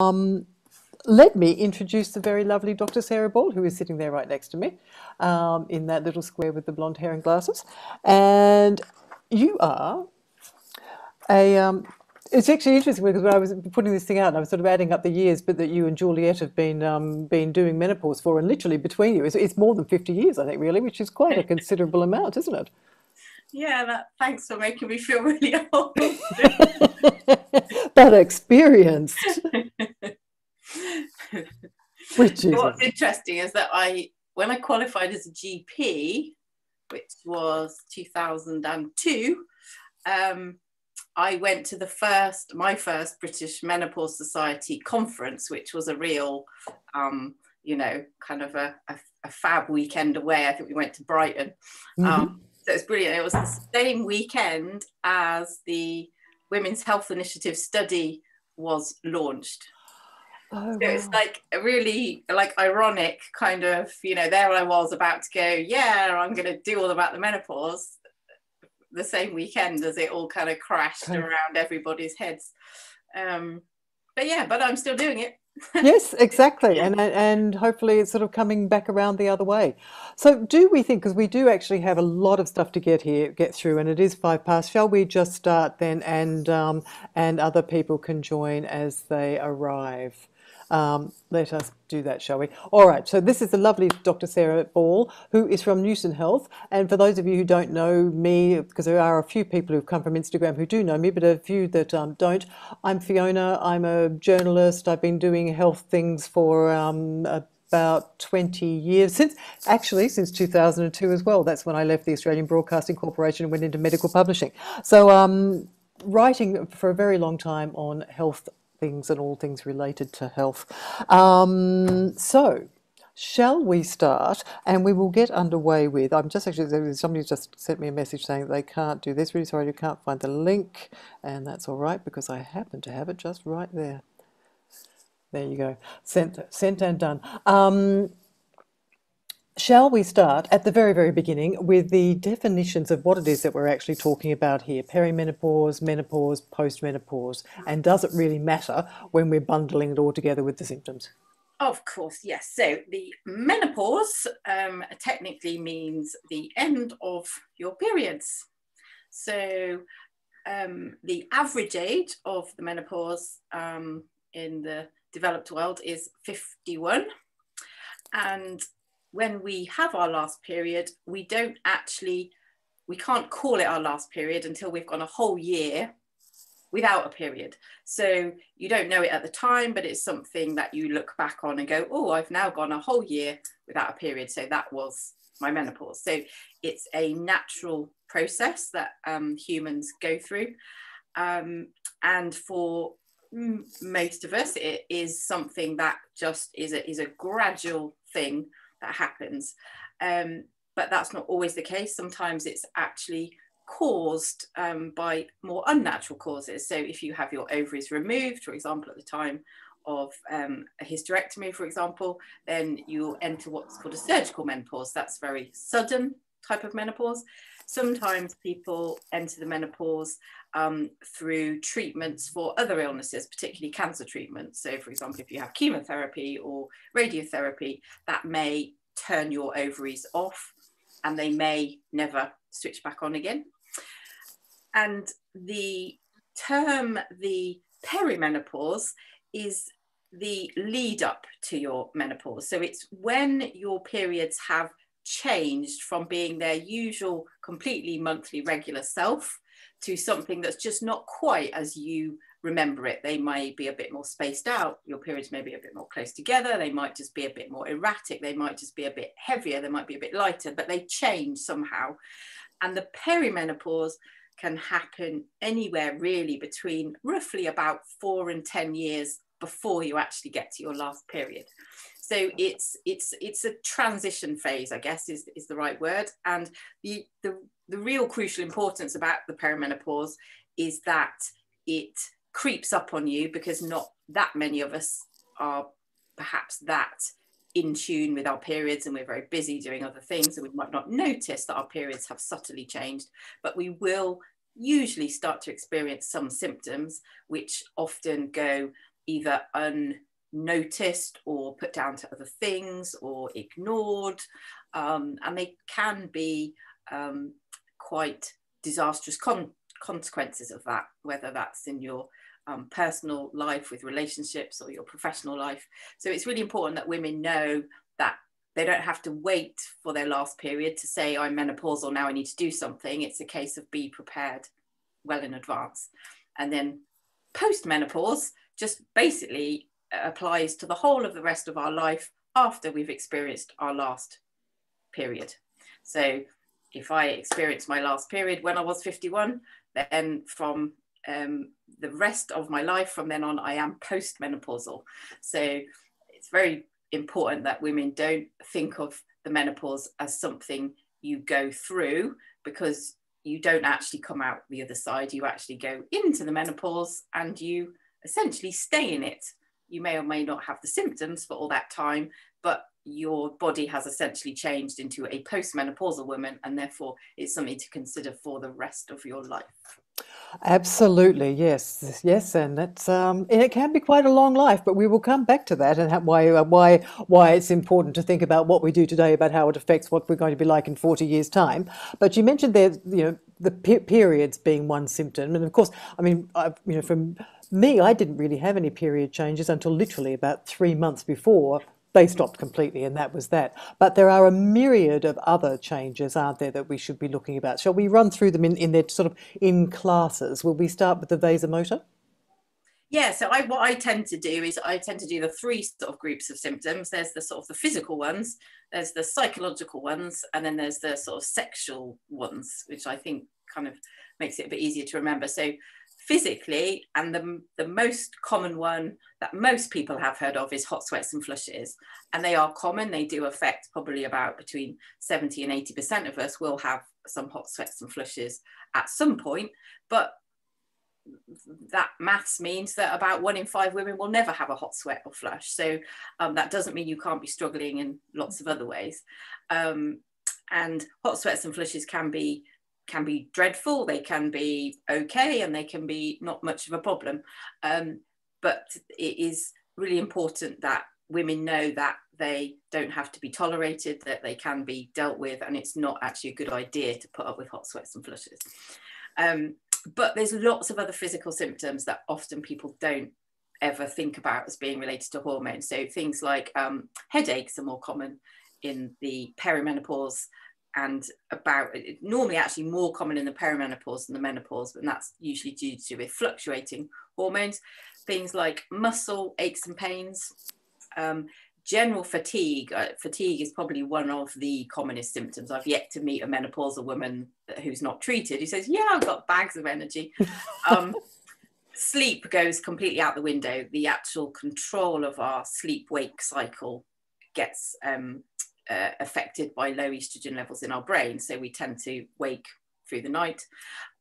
Um, let me introduce the very lovely Dr. Sarah Ball, who is sitting there right next to me um, in that little square with the blonde hair and glasses. And you are a. Um, it's actually interesting because when I was putting this thing out, I was sort of adding up the years, but that you and Juliet have been um, been doing menopause for, and literally between you, it's, it's more than fifty years, I think, really, which is quite a considerable amount, isn't it? Yeah, that, thanks for making me feel really old. that experienced. Which is what's interesting is that I, when I qualified as a GP, which was 2002, um, I went to the first, my first British Menopause Society conference, which was a real, um, you know, kind of a, a, a, fab weekend away. I think we went to Brighton. Mm-hmm. So it was brilliant. It was the same weekend as the Women's Health Initiative study was launched. Oh, so it's like a really like ironic kind of, you know, there I was about to go, yeah, I'm going to do all about the menopause the same weekend as it all kind of crashed okay. around everybody's heads. Um, but yeah, but I'm still doing it. Yes, exactly, and and hopefully it's sort of coming back around the other way. So, do we think because we do actually have a lot of stuff to get here, get through, and it is five past? Shall we just start then, and um, and other people can join as they arrive? Um, let us do that, shall we? All right, so this is the lovely Dr. Sarah Ball, who is from Newson Health. And for those of you who don't know me, because there are a few people who've come from Instagram who do know me, but a few that um, don't, I'm Fiona. I'm a journalist. I've been doing health things for um, about 20 years since actually since 2002 as well that's when i left the australian broadcasting corporation and went into medical publishing so um, writing for a very long time on health things and all things related to health. Um, so, shall we start? And we will get underway with. I'm just actually somebody just sent me a message saying they can't do this. Really sorry, you can't find the link, and that's all right because I happen to have it just right there. There you go. Sent, sent and done. Um, Shall we start at the very, very beginning with the definitions of what it is that we're actually talking about here perimenopause, menopause, postmenopause, and does it really matter when we're bundling it all together with the symptoms? Of course, yes. So the menopause um, technically means the end of your periods. So um, the average age of the menopause um, in the developed world is 51. And when we have our last period, we don't actually, we can't call it our last period until we've gone a whole year without a period. So you don't know it at the time, but it's something that you look back on and go, oh, I've now gone a whole year without a period. So that was my menopause. So it's a natural process that um, humans go through. Um, and for most of us, it is something that just is a, is a gradual thing that happens. Um, but that's not always the case. Sometimes it's actually caused um, by more unnatural causes. So if you have your ovaries removed, for example, at the time of um, a hysterectomy, for example, then you'll enter what's called a surgical menopause. That's very sudden type of menopause. Sometimes people enter the menopause um, through treatments for other illnesses, particularly cancer treatments. So, for example, if you have chemotherapy or radiotherapy, that may turn your ovaries off and they may never switch back on again. And the term, the perimenopause, is the lead up to your menopause. So it's when your periods have changed from being their usual completely monthly regular self to something that's just not quite as you remember it. They may be a bit more spaced out. Your periods may be a bit more close together. They might just be a bit more erratic. They might just be a bit heavier. They might be a bit lighter, but they change somehow. And the perimenopause can happen anywhere really between roughly about four and 10 years before you actually get to your last period so it's it's it's a transition phase i guess is, is the right word. And the, the the real crucial importance about the perimenopause is that it creeps up on you because not that many of us are perhaps that in tune with our periods and we're very busy doing other things. And we might not notice that our periods have subtly changed but we will usually start to experience some symptoms which often go either unnoticed or put down to other things or ignored. Um, and they can be um, quite disastrous con consequences of that, whether that's in your um, personal life with relationships or your professional life. So it's really important that women know that they don't have to wait for their last period to say, I'm menopausal, now I need to do something. It's a case of be prepared well in advance. And then post menopause just basically applies to the whole of the rest of our life after we've experienced our last period. So if I experienced my last period when I was 51, then from um, the rest of my life from then on, I am postmenopausal. So it's very important that women don't think of the menopause as something you go through because you don't actually come out the other side. You actually go into the menopause and you essentially stay in it. You may or may not have the symptoms for all that time, but your body has essentially changed into a postmenopausal woman, and therefore it's something to consider for the rest of your life. Absolutely, yes, yes, and it's um, it can be quite a long life, but we will come back to that and why uh, why why it's important to think about what we do today about how it affects what we're going to be like in forty years' time. But you mentioned there, you know, the periods being one symptom, and of course, I mean, I've, you know, from me, I didn't really have any period changes until literally about three months before they mm-hmm. stopped completely, and that was that. But there are a myriad of other changes, aren't there, that we should be looking about? Shall we run through them in, in their sort of in classes? Will we start with the vasomotor? Yeah, so I, what I tend to do is I tend to do the three sort of groups of symptoms. There's the sort of the physical ones, there's the psychological ones, and then there's the sort of sexual ones, which I think kind of makes it a bit easier to remember. So physically, and the, the most common one that most people have heard of is hot sweats and flushes. And they are common, they do affect probably about between 70 and 80% of us will have some hot sweats and flushes at some point. But that maths means that about one in five women will never have a hot sweat or flush. So um, that doesn't mean you can't be struggling in lots of other ways. Um, and hot sweats and flushes can be can be dreadful, they can be okay, and they can be not much of a problem. Um, but it is really important that women know that they don't have to be tolerated, that they can be dealt with, and it's not actually a good idea to put up with hot sweats and flushes. Um, but there's lots of other physical symptoms that often people don't ever think about as being related to hormones. So things like um, headaches are more common in the perimenopause and about normally actually more common in the perimenopause than the menopause, and that's usually due to with fluctuating hormones. Things like muscle aches and pains, um, general fatigue. Uh, fatigue is probably one of the commonest symptoms. I've yet to meet a menopausal woman who's not treated who says, "Yeah, I've got bags of energy." Um, sleep goes completely out the window. The actual control of our sleep-wake cycle gets um, uh, affected by low estrogen levels in our brain. So we tend to wake through the night.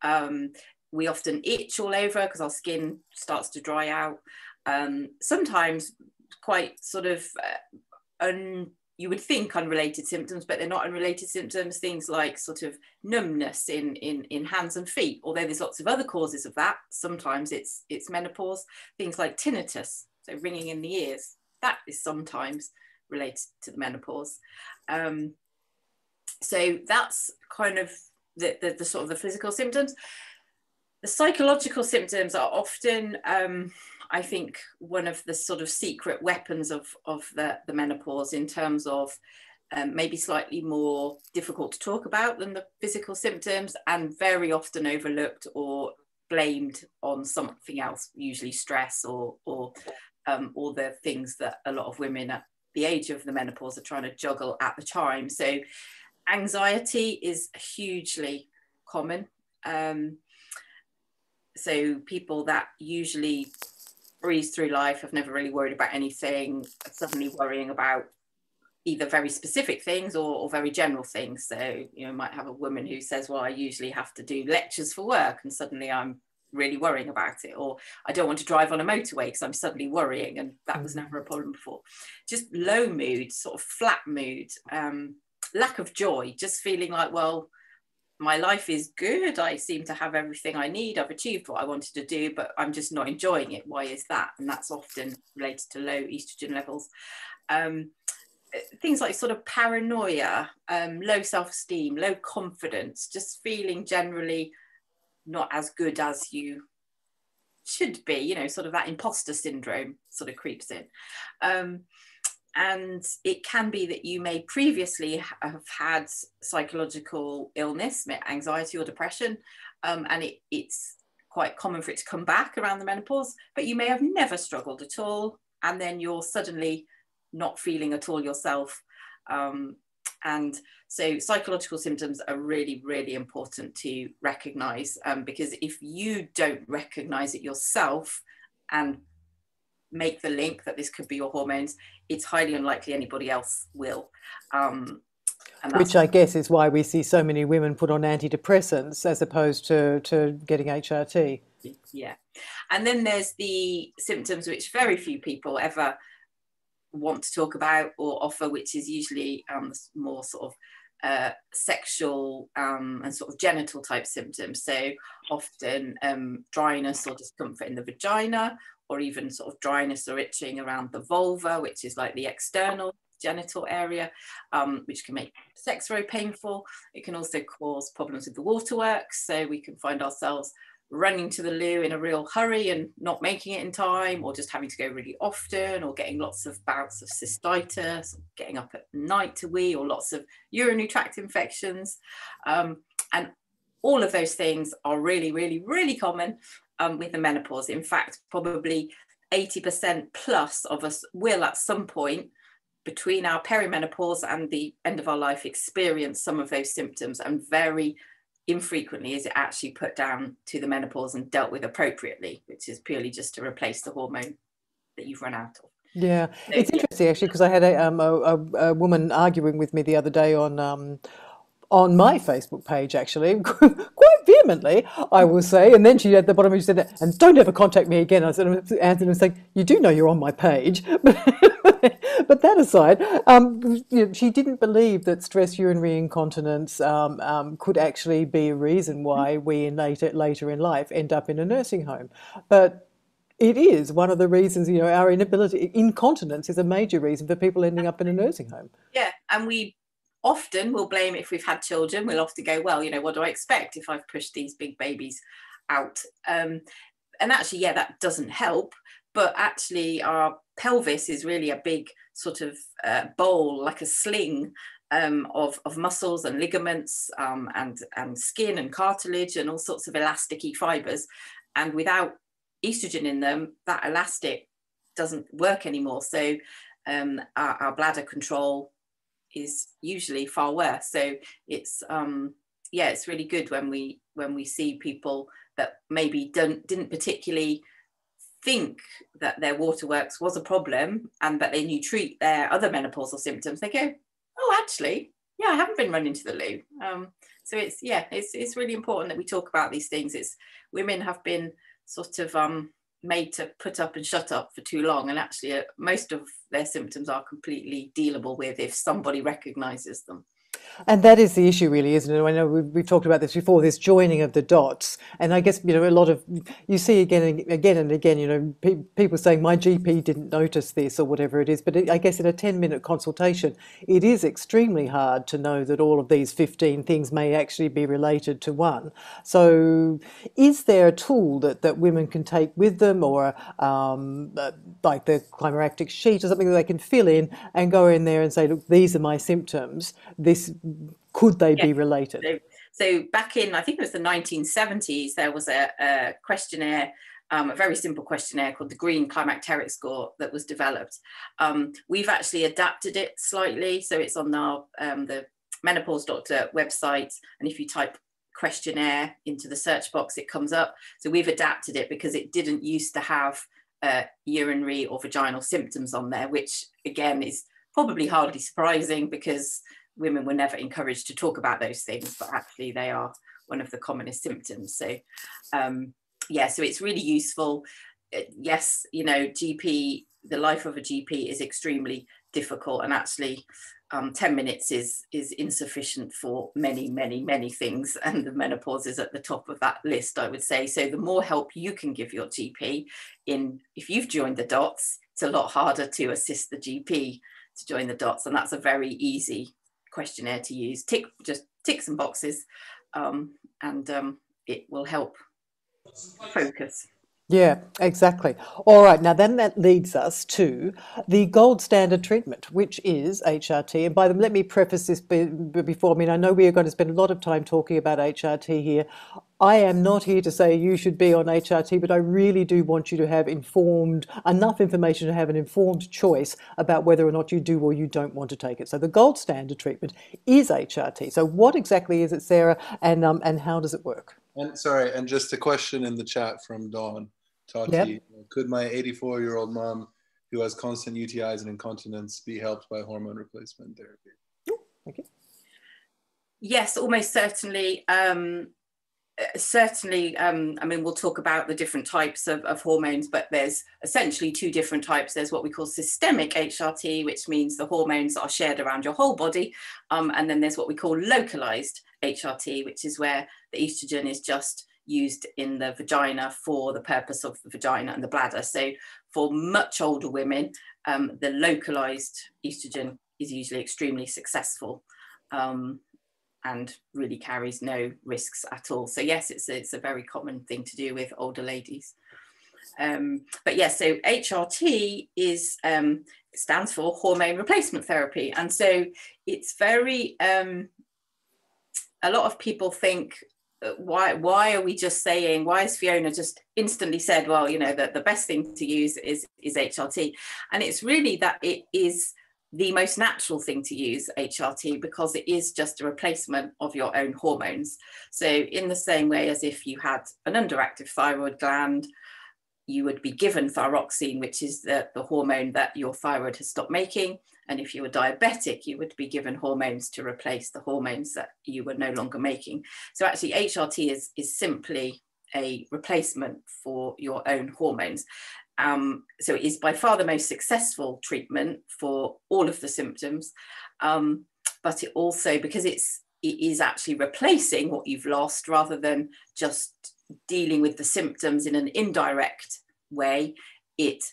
Um, we often itch all over because our skin starts to dry out. Um, sometimes quite sort of uh, un, you would think unrelated symptoms, but they're not unrelated symptoms. Things like sort of numbness in, in, in hands and feet, although there's lots of other causes of that. Sometimes it's, it's menopause. Things like tinnitus, so ringing in the ears, that is sometimes related to the menopause. Um, so that's kind of the, the, the, sort of the physical symptoms. The psychological symptoms are often, um, I think, one of the sort of secret weapons of, of the, the menopause in terms of um, maybe slightly more difficult to talk about than the physical symptoms and very often overlooked or blamed on something else, usually stress or, or um, all the things that a lot of women the age of the menopause are trying to juggle at the time. So anxiety is hugely common. Um, so people that usually breeze through life have never really worried about anything, suddenly worrying about either very specific things or, or, very general things. So, you know, might have a woman who says, well, I usually have to do lectures for work and suddenly I'm really worrying about it or i don't want to drive on a motorway because i'm suddenly worrying and that was never a problem before just low mood sort of flat mood um, lack of joy just feeling like well my life is good. I seem to have everything I need. I've achieved what I wanted to do, but I'm just not enjoying it. Why is that? And that's often related to low estrogen levels. Um, things like sort of paranoia, um, low self esteem, low confidence, just feeling generally not as good as you should be, you know, sort of that imposter syndrome sort of creeps in. Um, and it can be that you may previously have had psychological illness, anxiety or depression, um, and it, it's quite common for it to come back around the menopause, but you may have never struggled at all, and then you're suddenly not feeling at all yourself. Um, and so psychological symptoms are really, really important to recognize um, because if you don't recognize it yourself and make the link that this could be your hormones, it's highly unlikely anybody else will. Um, Which I guess is why we see so many women put on antidepressants as opposed to, to getting HRT. Yeah. And then there's the symptoms which very few people ever want to talk about or offer, which is usually um, more sort of uh, sexual um, and sort of genital type symptoms. So often um, dryness or discomfort in the vagina, or even sort of dryness or itching around the vulva, which is like the external genital area, um, which can make sex very painful. It can also cause problems with the waterworks. So we can find ourselves running to the loo in a real hurry and not making it in time, or just having to go really often, or getting lots of bouts of cystitis, getting up at night to wee, or lots of urinary tract infections. Um, and all of those things are really, really, really common um, with the menopause. In fact, probably 80% plus of us will at some point between our perimenopause and the end of our life experience some of those symptoms and very infrequently is it actually put down to the menopause and dealt with appropriately which is purely just to replace the hormone that you've run out of. Yeah. So, it's interesting actually because i had a, um, a, a, woman arguing with me the other day on um, on my Facebook page, actually, quite vehemently, I will say. And then she at the bottom, she said, that, and don't ever contact me again. I said, Anthony was saying, you do know you're on my page. but that aside, um, you know, she didn't believe that stress urinary incontinence um, um, could actually be a reason why we in later, later in life end up in a nursing home. But it is one of the reasons, you know, our inability, incontinence is a major reason for people ending up in a nursing home. Yeah, and we often we'll blame if we've had children we'll often go well you know what do i expect if i've pushed these big babies out? Um, and actually yeah that doesn't help but actually our pelvis is really a big sort of uh, bowl like a sling um, of, of muscles and ligaments um, and, and skin and cartilage and all sorts of elasticy fibers. And without estrogen in them that elastic doesn't work anymore. So um, our, our bladder control is usually far worse. So it's um, yeah, it's really good when we when we see people that maybe don't didn't particularly think that their waterworks was a problem and that they knew treat their other menopausal symptoms. They go, oh, actually, yeah, I haven't been running to the loo. Um, so it's yeah, it's it's really important that we talk about these things. It's women have been sort of um, made to put up and shut up for too long. And actually uh, most of their symptoms are completely dealable with if somebody recognizes them and that is the issue, really, isn't it? I know we've, talked about this before, this joining of the dots. And I guess, you know, a lot of, you see again and again and again, you know, pe- people saying, my GP didn't notice this or whatever it is. But it, I guess in a 10 minute consultation, it is extremely hard to know that all of these 15 things may actually be related to one. So is there a tool that, that women can take with them or um, uh, like the climacteric sheet or something that they can fill in and go in there and say, look, these are my symptoms. This could they be related? So, so, back in, I think it was the 1970s, there was a, a questionnaire, um, a very simple questionnaire called the Green Climacteric Score that was developed. Um, we've actually adapted it slightly, so it's on our um, the Menopause Doctor website, and if you type questionnaire into the search box, it comes up. So we've adapted it because it didn't used to have uh, urinary or vaginal symptoms on there, which again is probably hardly surprising because women were never encouraged to talk about those things, but actually they are one of the commonest symptoms. So, um, yeah, so it's really useful. Uh, yes, you know, GP, the life of a GP is extremely difficult, and actually, um, 10 minutes is is insufficient for many many many things and the menopause is at the top of that list i would say so the more help you can give your gp in if you've joined the dots it's a lot harder to assist the gp to join the dots and that's a very easy questionnaire to use tick just tick some boxes um, and um, it will help focus yeah, exactly. All right, now then that leads us to the gold standard treatment, which is HRT. And by the way, let me preface this before. I mean, I know we are going to spend a lot of time talking about HRT here. I am not here to say you should be on HRT, but I really do want you to have informed enough information to have an informed choice about whether or not you do or you don't want to take it. So the gold standard treatment is HRT. So what exactly is it, Sarah, and um, and how does it work? And sorry, and just a question in the chat from Dawn Tati. Yep. Could my 84 year old mom who has constant UTIs and incontinence be helped by hormone replacement therapy? Okay. Yes, almost certainly. Um, certainly, um, I mean, we'll talk about the different types of, of, hormones, but there's essentially two different types. There's what we call systemic HRT, which means the hormones are shared around your whole body. Um, and then there's what we call localized HRT, which is where the estrogen is just used in the vagina for the purpose of the vagina and the bladder. So for much older women, um, the localized estrogen is usually extremely successful um, and really carries no risks at all. So yes, it's, it's a very common thing to do with older ladies. Um, but yes, yeah, so HRT is um, stands for hormone replacement therapy, and so it's very. Um, a lot of people think why why are we just saying why is Fiona just instantly said well you know that the best thing to use is is HRT and it's really that it is the most natural thing to use HRT because it is just a replacement of your own hormones so in the same way as if you had an underactive thyroid gland you would be given thyroxine which is the, the hormone that your thyroid has stopped making and if you were diabetic, you would be given hormones to replace the hormones that you were no longer making. So actually HRT is, is simply a replacement for your own hormones. Um, so it is by far the most successful treatment for all of the symptoms. Um, but it also, because it's it is actually replacing what you've lost rather than just dealing with the symptoms in an indirect way, it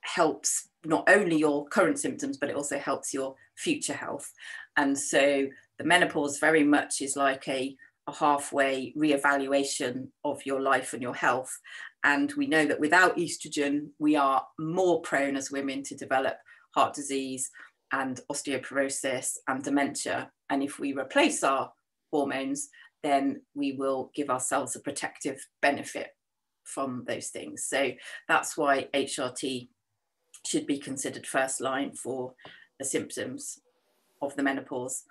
helps not only your current symptoms, but it also helps your future health. And so the menopause very much is like a, a halfway reevaluation of your life and your health. And we know that without estrogen, we are more prone as women to develop heart disease and osteoporosis and dementia. And if we replace our hormones, then we will give ourselves a protective benefit from those things. So that's why HRT should be considered first line for the symptoms of the menopause.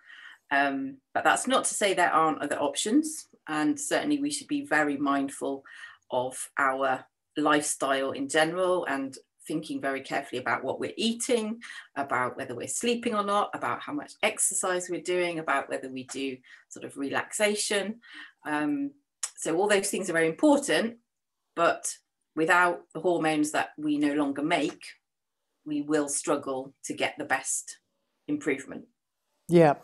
Um, but that's not to say there aren't other options. And certainly we should be very mindful of our lifestyle in general and thinking very carefully about what we're eating, about whether we're sleeping or not, about how much exercise we're doing, about whether we do sort of relaxation. Um, so all those things are very important, but without the hormones that we no longer make, we will struggle to get the best improvement. Yeah.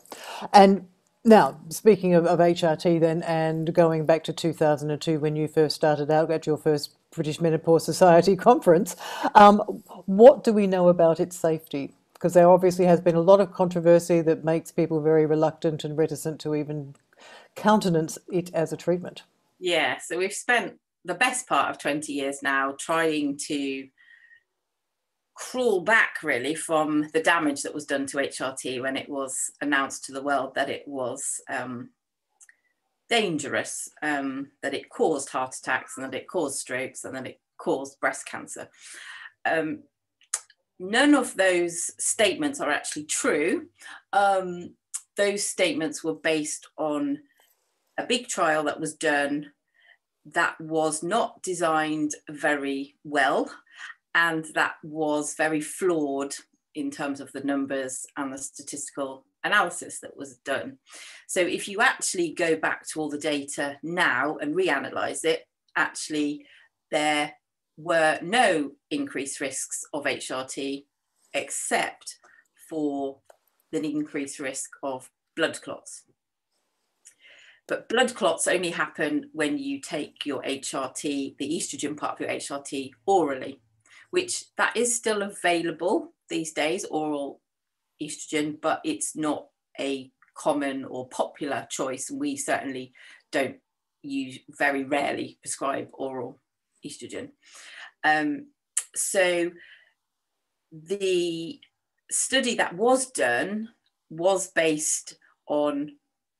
And now, speaking of, of HRT, then, and going back to 2002 when you first started out at your first British Menopause Society conference, um, what do we know about its safety? Because there obviously has been a lot of controversy that makes people very reluctant and reticent to even countenance it as a treatment. Yeah, so we've spent the best part of 20 years now trying to crawl back really from the damage that was done to HRT when it was announced to the world that it was um, dangerous, um, that it caused heart attacks and that it caused strokes and that it caused breast cancer. Um, none of those statements are actually true. Um, those statements were based on a big trial that was done that was not designed very well and that was very flawed in terms of the numbers and the statistical analysis that was done. So if you actually go back to all the data now and reanalyze it, actually there were no increased risks of HRT except for the increased risk of blood clots. But blood clots only happen when you take your HRT, the estrogen part of your HRT, orally, which that is still available these days, oral estrogen, but it's not a common or popular choice. And we certainly don't use, very rarely prescribe oral estrogen. Um, so the study that was done was based on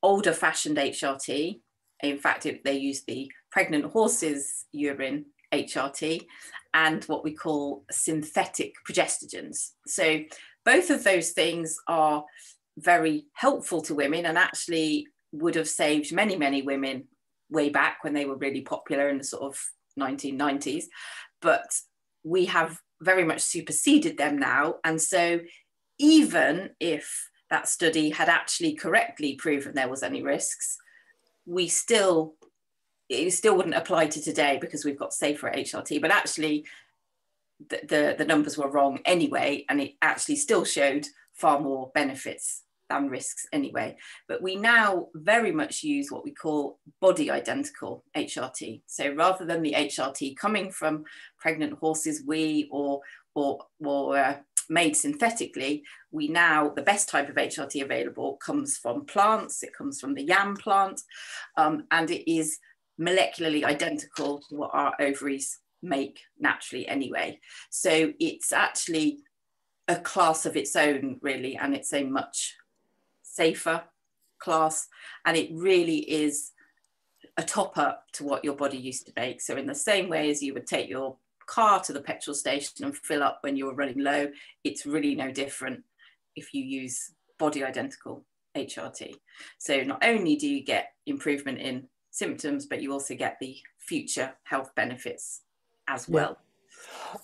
older fashioned HRT. In fact, it, they used the pregnant horses urine HRT and what we call synthetic progestogens. So both of those things are very helpful to women and actually would have saved many, many women way back when they were really popular in the sort of 1990s. But we have very much superseded them now. And so even if that study had actually correctly proven there was any risks, we still it still wouldn't apply to today because we've got safer HRT. But actually, the, the, the numbers were wrong anyway, and it actually still showed far more benefits than risks anyway. But we now very much use what we call body identical HRT. So rather than the HRT coming from pregnant horses we or or, or uh, made synthetically, we now, the best type of HRT available comes from plants, it comes from the yam plant, um, and it is molecularly identical to what our ovaries make naturally anyway. So it's actually a class of its own, really, and it's a much safer class, and it really is a top up to what your body used to make. So, in the same way as you would take your car to the petrol station and fill up when you're running low, it's really no different if you use body identical HRT. So not only do you get improvement in symptoms, but you also get the future health benefits as well.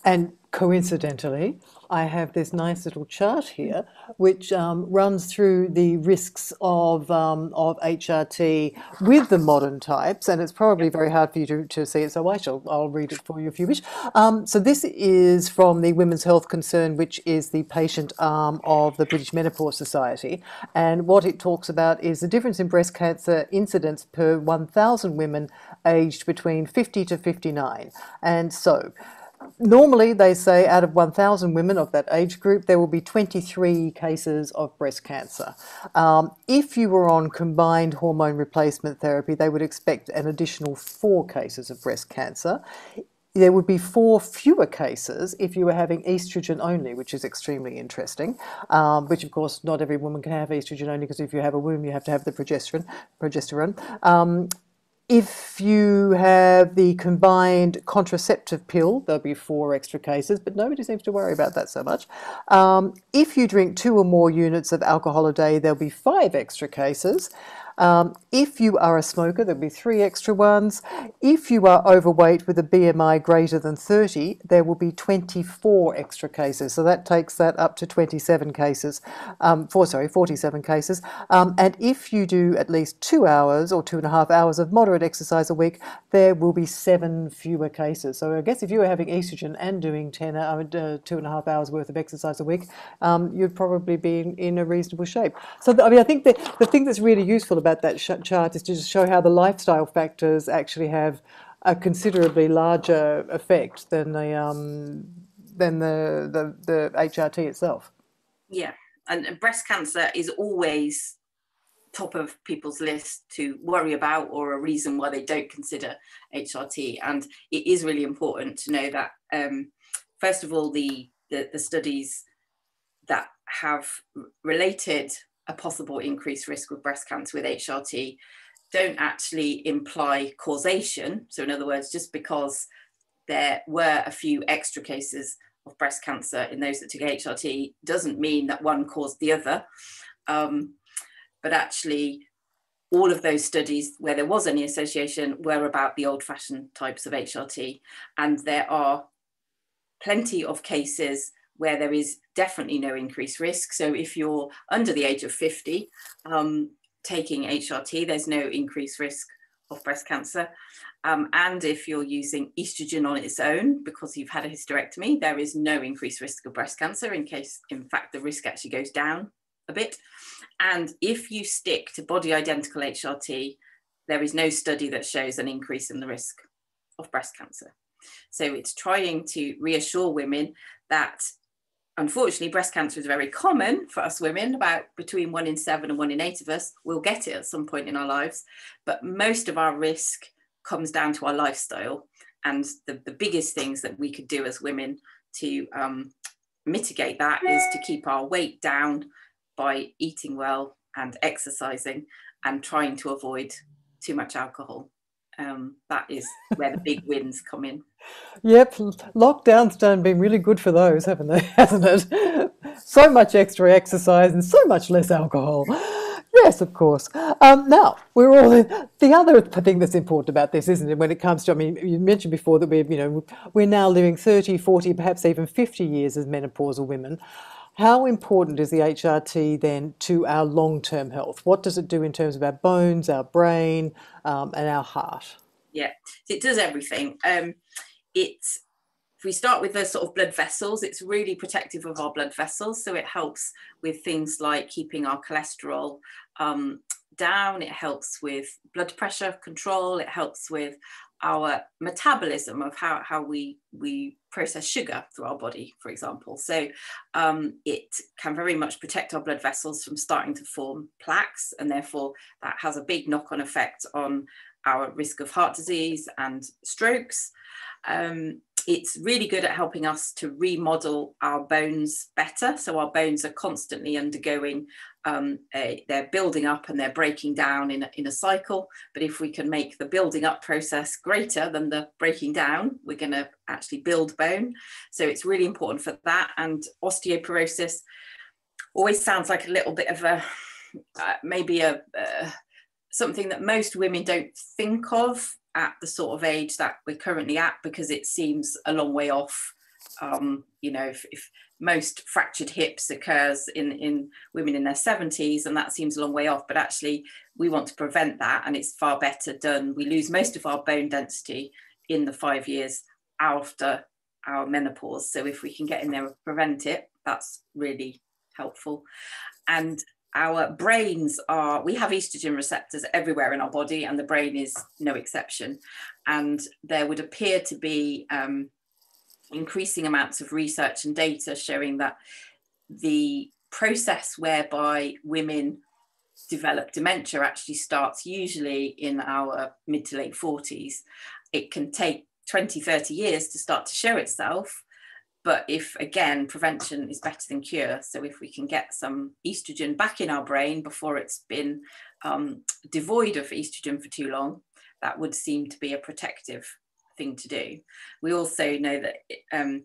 And coincidentally, I have this nice little chart here which um, runs through the risks of, um, of HRT with the modern types, and it's probably very hard for you to, to see it, so I shall I'll read it for you if you wish. Um, so this is from the Women's Health Concern, which is the patient arm of the British Menopause Society, and what it talks about is the difference in breast cancer incidence per 1,000 women aged between 50 to 59, and so normally they say out of 1,000 women of that age group, there will be 23 cases of breast cancer. Um, if you were on combined hormone replacement therapy, they would expect an additional four cases of breast cancer. There would be four fewer cases if you were having estrogen only, which is extremely interesting. Um, which, of course, not every woman can have estrogen only because if you have a womb, you have to have the progesterone. progesterone. Um, if you have the combined contraceptive pill, there'll be four extra cases, but nobody seems to worry about that so much. Um, if you drink two or more units of alcohol a day, there'll be five extra cases. Um, if you are a smoker, there'll be three extra ones. If you are overweight with a BMI greater than 30, there will be 24 extra cases. So that takes that up to 27 cases, um, for, sorry, 47 cases. Um, and if you do at least two hours or two and a half hours of moderate exercise a week, there will be seven fewer cases. So I guess if you were having estrogen and doing 10, uh, uh two and a half hours worth of exercise a week, um, you'd probably be in, in, a reasonable shape. So I mean, I think that the thing that's really useful about that chart is to just show how the lifestyle factors actually have a considerably larger effect than the um, than the, the the HRT itself. Yeah, and breast cancer is always top of people's list to worry about or a reason why they don't consider HRT. And it is really important to know that um, first of all, the, the the studies that have related a possible increased risk of breast cancer with HRT don't actually imply causation. So, in other words, just because there were a few extra cases of breast cancer in those that took HRT doesn't mean that one caused the other. Um, but actually, all of those studies where there was any association were about the old fashioned types of HRT. And there are plenty of cases where there is definitely no increased risk. So if you're under the age of 50, um, taking HRT, there's no increased risk of breast cancer. Um, and if you're using estrogen on its own because you've had a hysterectomy, there is no increased risk of breast cancer in case, in fact, the risk actually goes down a bit. And if you stick to body identical HRT, there is no study that shows an increase in the risk of breast cancer. So it's trying to reassure women that unfortunately breast cancer is very common for us women. About between one in seven and one in eight of us will get it at some point in our lives. But most of our risk comes down to our lifestyle and the, the biggest things that we could do as women to um, mitigate that is to keep our weight down by eating well and exercising and trying to avoid too much alcohol um, that is where the big wins come in. Yep, lockdown's done been really good for those, haven't they? Hasn't it? So much extra exercise and so much less alcohol. Yes, of course. Um, now we're all in, the other thing that's important about this, isn't it? When it comes to, I mean, you mentioned before that we're, you know, we're now living 30, 40, perhaps even 50 years as menopausal women. How important is the HRT then to our long term health? What does it do in terms of our bones, our brain, um, and our heart? Yeah, it does everything. Um, it's if we start with the sort of blood vessels, it's really protective of our blood vessels. So it helps with things like keeping our cholesterol um, down. It helps with blood pressure control. It helps with our metabolism of how, how we, we process sugar through our body, for example. So um, it can very much protect our blood vessels from starting to form plaques, and therefore that has a big knock on effect on our risk of heart disease and strokes. Um, it's really good at helping us to remodel our bones better. So our bones are constantly undergoing, um, a, they're building up and they're breaking down in a, in a cycle. But if we can make the building up process greater than the breaking down, we're going to actually build bone. So it's really important for that. And osteoporosis always sounds like a little bit of a, uh, maybe a, uh, something that most women don't think of at the sort of age that we're currently at because it seems a long way off. Um, you know, if, if, most fractured hips occurs in, in women in their 70s, and that seems a long way off, but actually we want to prevent that, and it's far better done. We lose most of our bone density in the five years after our menopause. So if we can get in there and prevent it, that's really helpful. And our brains are we have estrogen receptors everywhere in our body and the brain is no exception. And there would appear to be um, increasing amounts of research and data showing that the process whereby women develop dementia actually starts usually in our mid to late 40s it can take 20 30 years to start to show itself but if again, prevention is better than cure. So if we can get some estrogen back in our brain before it's been um, devoid of estrogen for too long, that would seem to be a protective thing to do. We also know that um,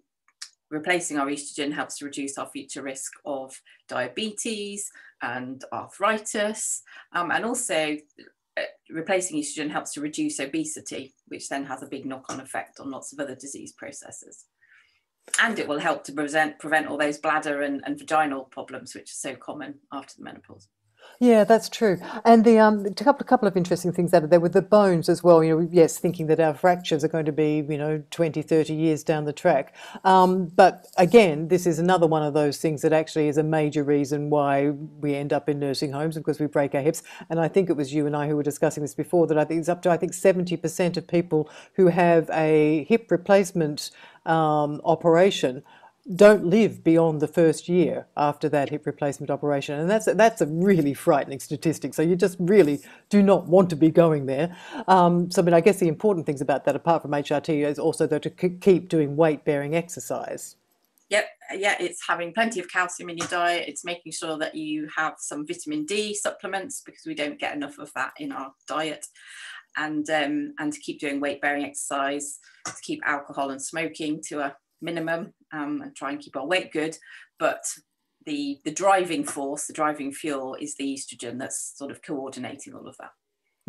replacing our estrogen helps to reduce our future risk of diabetes and arthritis, um, and also uh, replacing estrogen helps to reduce obesity, which then has a big knock on effect on lots of other disease processes and it will help to prevent prevent all those bladder and, and vaginal problems which are so common after the menopause yeah, that's true. And the um, a couple, couple of interesting things out of there with the bones as well. You know, yes, thinking that our fractures are going to be, you know, 20, 30 years down the track. Um, but again, this is another one of those things that actually is a major reason why we end up in nursing homes because we break our hips. And I think it was you and I who were discussing this before that I think it's up to I think 70% of people who have a hip replacement um, operation don't live beyond the first year after that hip replacement operation. And that's, that's a really frightening statistic. So you just really do not want to be going there. Um, so, I mean, I guess the important things about that, apart from HRT, is also that to keep doing weight bearing exercise. Yep, yeah, it's having plenty of calcium in your diet. It's making sure that you have some vitamin D supplements because we don't get enough of that in our diet. And, um, and to keep doing weight bearing exercise, to keep alcohol and smoking to a minimum um, and try and keep our weight good. But the the driving force, the driving fuel, is the estrogen that's sort of coordinating all of that.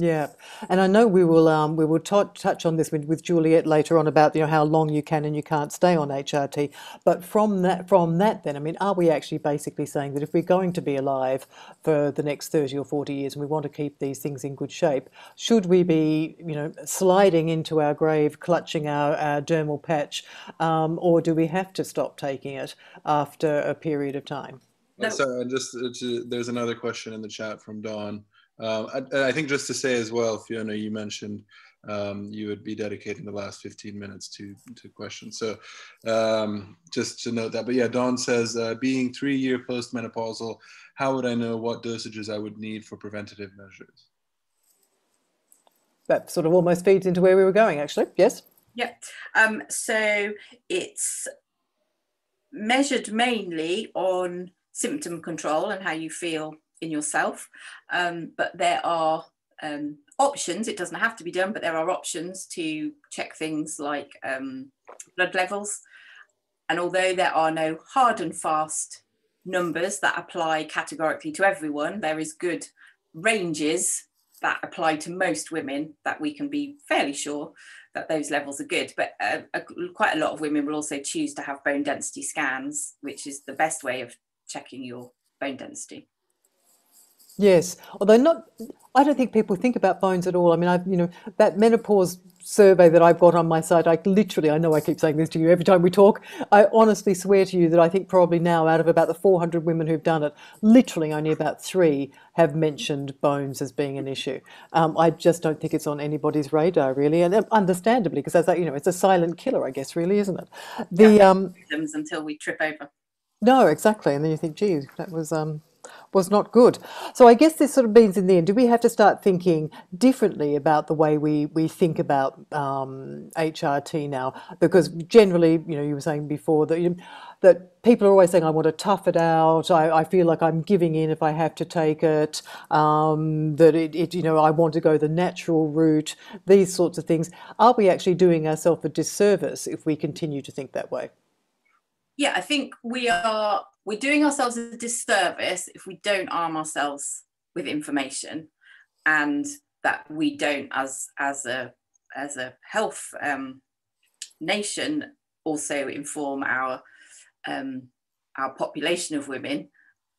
Yeah, and I know we will um, we will t- touch on this with, with Juliet later on about you know how long you can and you can't stay on HRT. But from that from that then, I mean, are we actually basically saying that if we're going to be alive for the next thirty or forty years and we want to keep these things in good shape, should we be you know sliding into our grave, clutching our, our dermal patch, um, or do we have to stop taking it after a period of time? no. Sorry, just uh, to, there's another question in the chat from Dawn. Um, I, I, think just to say as well, Fiona, you mentioned um, you would be dedicating the last 15 minutes to, to questions. So um, just to note that. But yeah, Dawn says, uh, being three year postmenopausal, how would I know what dosages I would need for preventative measures? That sort of almost feeds into where we were going, actually. Yes. Yeah. Um, so it's measured mainly on symptom control and how you feel in yourself. Um, but there are um, options, it doesn't have to be done, but there are options to check things like um, blood levels. And although there are no hard and fast numbers that apply categorically to everyone, there is good ranges that apply to most women that we can be fairly sure that those levels are good. But uh, a, quite a lot of women will also choose to have bone density scans, which is the best way of checking your bone density. Yes, although not, I don't think people think about bones at all. I mean, I've you know that menopause survey that I've got on my site. I literally, I know I keep saying this to you every time we talk. I honestly swear to you that I think probably now out of about the 400 women who've done it, literally only about three have mentioned bones as being an issue. Um, I just don't think it's on anybody's radar really, and understandably because that's you know it's a silent killer, I guess, really, isn't it? The yeah, um, until we trip over. No, exactly, and then you think, geez, that was um, was not good. So I guess this sort of means in the end, do we have to start thinking differently about the way we, we think about um, HRT now? Because generally, you know, you were saying before that you, that people are always saying, I want to tough it out. I, I feel like I'm giving in if I have to take it. Um, that it, it, you know, I want to go the natural route. These sorts of things. Are we actually doing ourselves a disservice if we continue to think that way? Yeah, I think we are we're doing ourselves a disservice if we don't arm ourselves with information and that we don't as as a as a health um, nation also inform our um, our population of women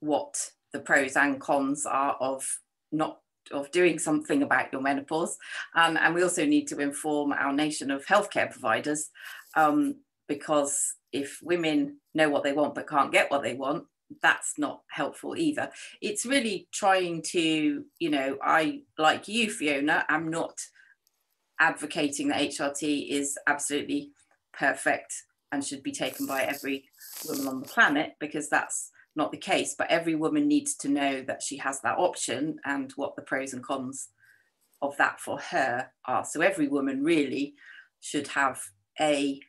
what the pros and cons are of not of doing something about your menopause. Um, and we also need to inform our nation of healthcare providers um, because if women know what they want but can't get what they want that's not helpful either. It's really trying to you know i like you fiona i'm not advocating that hrt is absolutely perfect and should be taken by every woman on the planet because that's not the case. But every woman needs to know that she has that option and what the pros and cons of that for her are. So every woman really should have a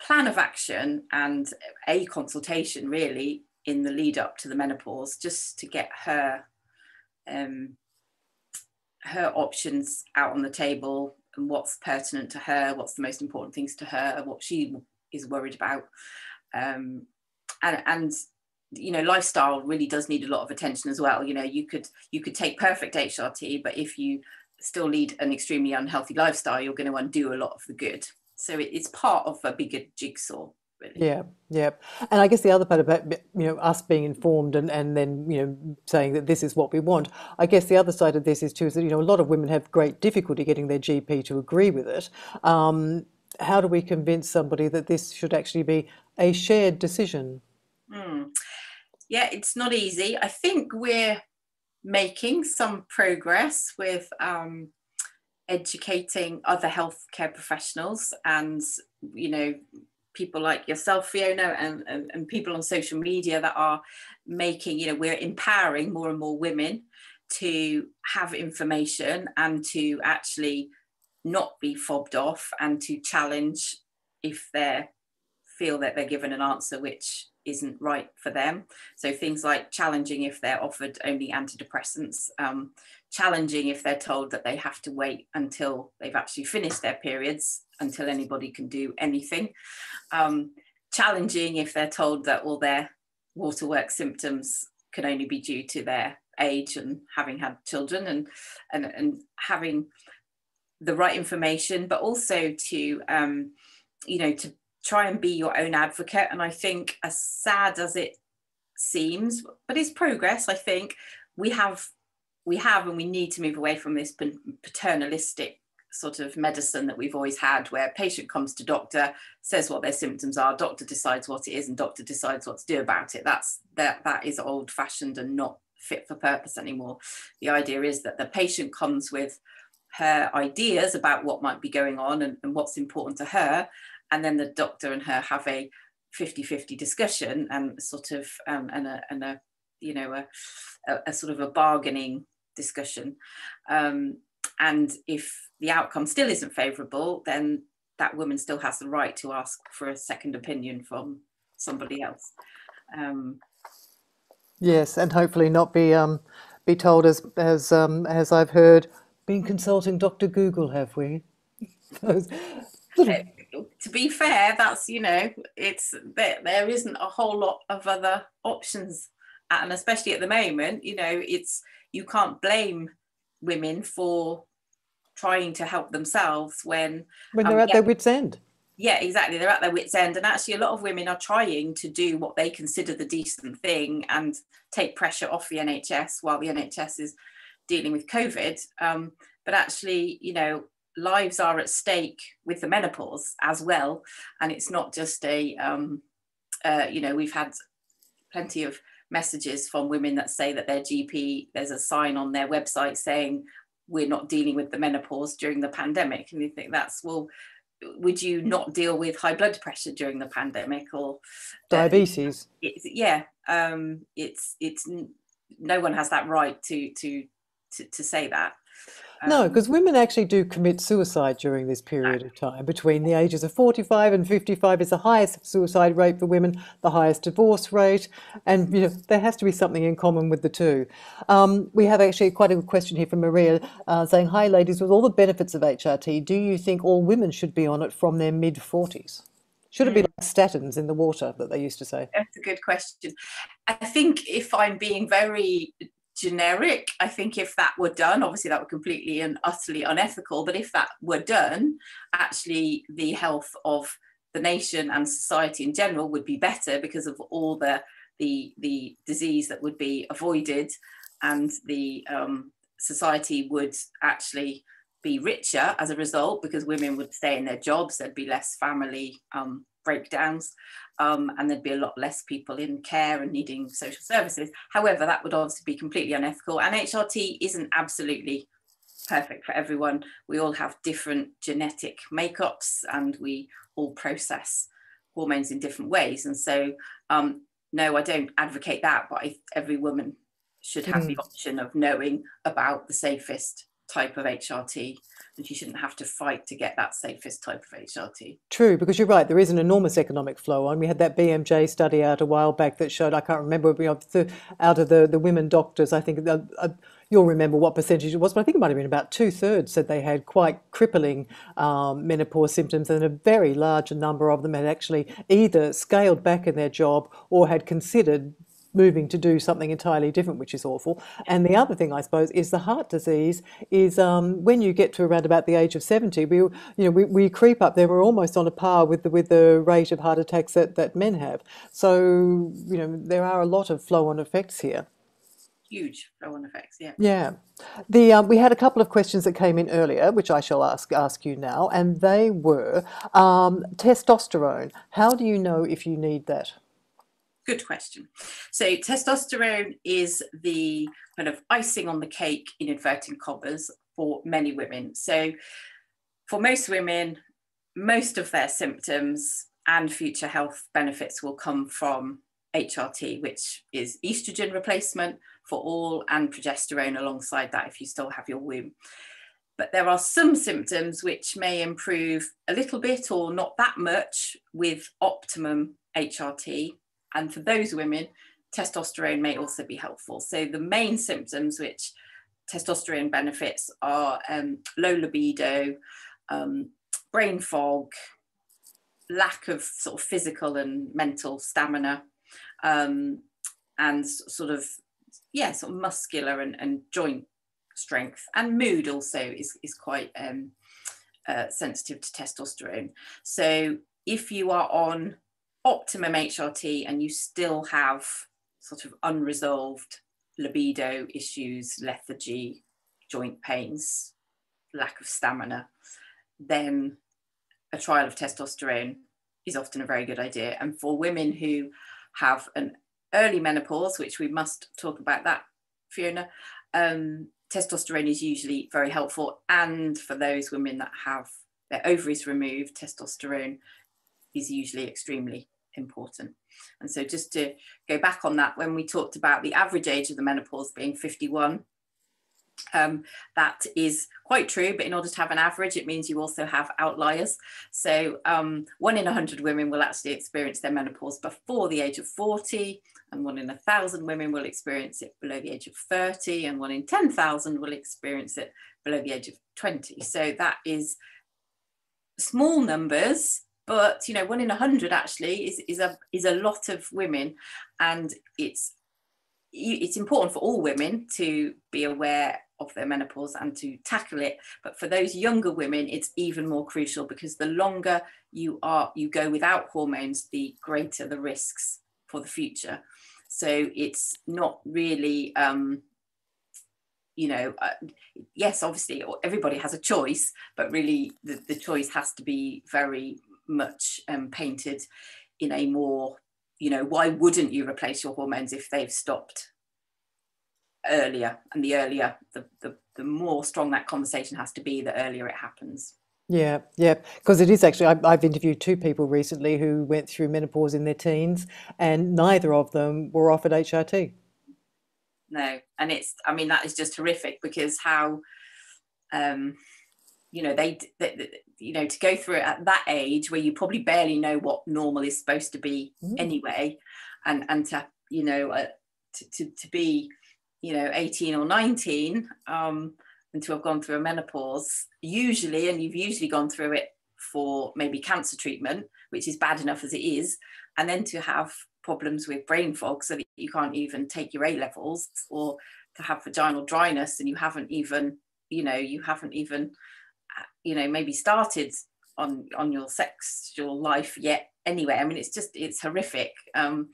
plan of action and a consultation really in the lead up to the menopause just to get her um, her options out on the table and what's pertinent to her what's the most important things to her what she is worried about. Um, and and you know lifestyle really does need a lot of attention as well. You know you could you could take perfect hrt but if you still lead an extremely unhealthy lifestyle you're going to undo a lot of the good so it's part of a bigger jigsaw. Really. Yeah, yeah, and I guess the other part about you know us being informed and, and then you know saying that this is what we want. I guess the other side of this is too is that you know a lot of women have great difficulty getting their GP to agree with it. Um, how do we convince somebody that this should actually be a shared decision? Mm. Yeah, it's not easy. I think we're making some progress with um, educating other healthcare professionals and you know people like yourself fiona and, and, and, people on social media that are making you know we're empowering more and more women to have information and to actually not be fobbed off and to challenge if they feel that they're given an answer which isn't right for them so things like challenging if they're offered only antidepressants um, challenging if they're told that they have to wait until they've actually finished their periods until anybody can do anything. Um, challenging if they're told that all their waterwork symptoms can only be due to their age and having had children and and, and having the right information but also to um, you know to try and be your own advocate and i think as sad as it seems but it's progress i think we have we have and we need to move away from this paternalistic sort of medicine that we've always had where patient comes to doctor says what their symptoms are doctor decides what it is and doctor decides what to do about it. That's that that is old fashioned and not fit for purpose anymore. The idea is that the patient comes with her ideas about what might be going on and, and what's important to her and then the doctor and her have a 50-50 discussion and sort of um, and a, and a you know a, a, a sort of a bargaining discussion um, and if the outcome still isn't favourable, then that woman still has the right to ask for a second opinion from somebody else. Um, yes, and hopefully not be um, be told as as um, as I've heard, been consulting Dr. Google, have we? to be fair, that's you know, it's there. There isn't a whole lot of other options, and especially at the moment, you know, it's you can't blame women for trying to help themselves when when they're um, at yeah, their wits end. Yeah exactly. They're at their wits end. And actually a lot of women are trying to do what they consider the decent thing and take pressure off the nhs while the nhs is dealing with covid. Um, but actually you know lives are at stake with the menopause as well. And it's not just a um, uh, you know we've had plenty of messages from women that say that their gp there's a sign on their website saying we're not dealing with the menopause during the pandemic. And you think that's well would you not deal with high blood pressure during the pandemic or uh, diabetes. yeah um, it's it's no one has that right to to to, to say that no, because um, women actually do commit suicide during this period of time. Between the ages of 45 and 55 is the highest suicide rate for women, the highest divorce rate, and you know there has to be something in common with the two. Um, we have actually quite a good question here from Maria uh, saying, "Hi, ladies, with all the benefits of HRT, do you think all women should be on it from their mid 40s?" Should it be hmm. like statins in the water that they used to say? That's a good question. I think if I'm being very generic. I think if that were done, obviously that would completely and utterly unethical, but if that were done, actually the health of the nation and society in general would be better because of all the the, the disease that would be avoided and the um, society would actually be richer as a result because women would stay in their jobs, there'd be less family um, breakdowns um, and there'd be a lot less people in care and needing social services. However, that would obviously be completely unethical. And HRT isn't absolutely perfect for everyone. We all have different genetic makeups and we all process hormones in different ways. And so, um, no, I don't advocate that, but I, every woman should have mm. the option of knowing about the safest type of HRT and you shouldn't have to fight to get that safest type of HRT. True, because you're right, there is an enormous economic flow on. We had that BMJ study out a while back that showed, I can't remember, out of the, the women doctors, I think uh, uh, you'll remember what percentage it was, but I think it might have been about two thirds said they had quite crippling um, menopause symptoms, and a very large number of them had actually either scaled back in their job or had considered moving to do something entirely different, which is awful. And the other thing, I suppose, is the heart disease. Is um, when you get to around about the age of seventy, we you know we, we creep up there. We're almost on a par with the with the rate of heart attacks that, that men have. So you know there are a lot of flow-on effects here. Huge flow-on effects, yeah. Yeah, the um, we had a couple of questions that came in earlier, which I shall ask ask you now, and they were um, testosterone. How do you know if you need that? Good question. So testosterone is the kind of icing on the cake in inverted commas for many women. So for most women, most of their symptoms and future health benefits will come from HRT, which is estrogen replacement for all and progesterone alongside that if you still have your womb. But there are some symptoms which may improve a little bit or not that much with optimum HRT, and for those women, testosterone may also be helpful. So the main symptoms which testosterone benefits are um, low libido, um, brain fog, lack of sort of physical and mental stamina, um, and sort of yeah, sort of muscular and, and joint strength, and mood also is is quite um, uh, sensitive to testosterone. So if you are on optimum HRT and you still have sort of unresolved libido issues, lethargy, joint pains, lack of stamina, then a trial of testosterone is often a very good idea. And for women who have an early menopause, which we must talk about that, Fiona, um, testosterone is usually very helpful. And for those women that have their ovaries removed, testosterone is usually extremely important. And so just to go back on that, when we talked about the average age of the menopause being 51, um, that is quite true, but in order to have an average, it means you also have outliers. So um, one in 100 women will actually experience their menopause before the age of 40, and one in a thousand women will experience it below the age of 30, and one in 10,000 will experience it below the age of 20. So that is small numbers, but you know, one in a hundred actually is, is a is a lot of women, and it's it's important for all women to be aware of their menopause and to tackle it. But for those younger women it's even more crucial because the longer you are you go without hormones the greater the risks for the future. So it's not really um, you know uh, yes obviously everybody has a choice but really the, the choice has to be very much um, painted in a more you know why wouldn't you replace your hormones if they've stopped earlier and the earlier the, the, the more strong that conversation has to be the earlier it happens yeah, yeah, because it is actually. I've, I've interviewed two people recently who went through menopause in their teens, and neither of them were offered HRT. No, and it's. I mean, that is just horrific because how, um, you know, they, they, you know, to go through it at that age where you probably barely know what normal is supposed to be mm. anyway, and and to you know, uh, to, to to be you know 18 or 19 um, and to have gone through a menopause usually and you've usually gone through it for maybe cancer treatment which is bad enough as it is and then to have problems with brain fog so that you can't even take your a levels or to have vaginal dryness and you haven't even you know you haven't even you know maybe started on on your sexual life yet anyway. I mean it's just it's horrific. Um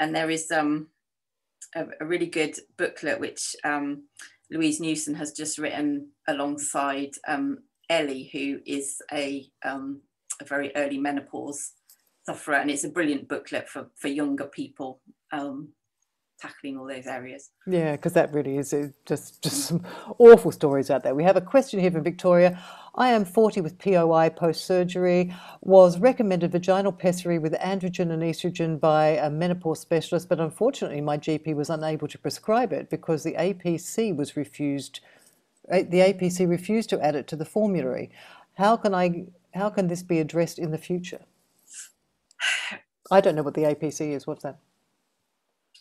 and there is um a, a really good booklet which um, Louise Newson has just written alongside um, Ellie, who is a, um, a very early menopause sufferer, and it's a brilliant booklet for, for younger people. Um, tackling all those areas. Yeah, because that really is just just some awful stories out there. We have a question here from Victoria. I am 40 with POI post surgery. Was recommended vaginal pessary with androgen and estrogen by a menopause specialist, but unfortunately my GP was unable to prescribe it because the APC was refused. Eh, the APC refused to add it to the formulary. How can I? How can this be addressed in the future? I don't know what the APC is. What's that?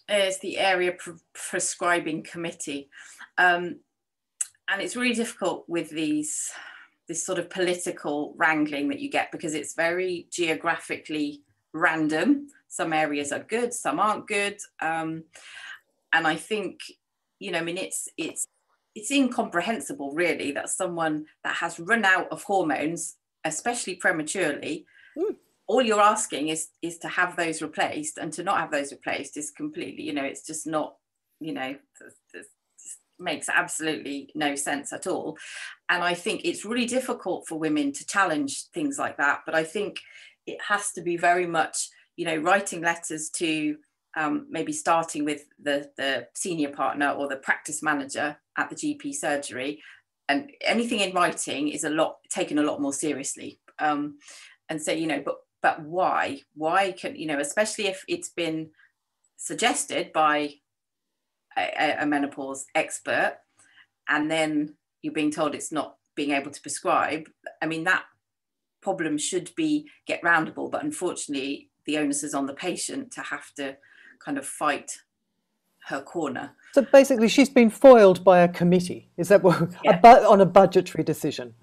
Is the area pre- prescribing committee. Um, and it's really difficult with these this sort of political wrangling that you get because it's very geographically random. Some areas are good, some aren't good. Um, and I think, you know, I mean, it's it's it's incomprehensible really that someone that has run out of hormones, especially prematurely, mm all you're asking is is to have those replaced and to not have those replaced is completely you know it's just not you know makes absolutely no sense at all. And i think it's really difficult for women to challenge things like that but i think it has to be very much you know writing letters to um, maybe starting with the the senior partner or the practice manager at the gp surgery. And anything in writing is a lot taken a lot more seriously. Um, and so you know but but why? Why can you know especially if it's been suggested by a, a, menopause expert and then you're being told it's not being able to prescribe i mean that problem should be get roundable but unfortunately the onus is on the patient to have to kind of fight her corner. So basically she's been foiled by a committee. Is that what yeah. on a budgetary decision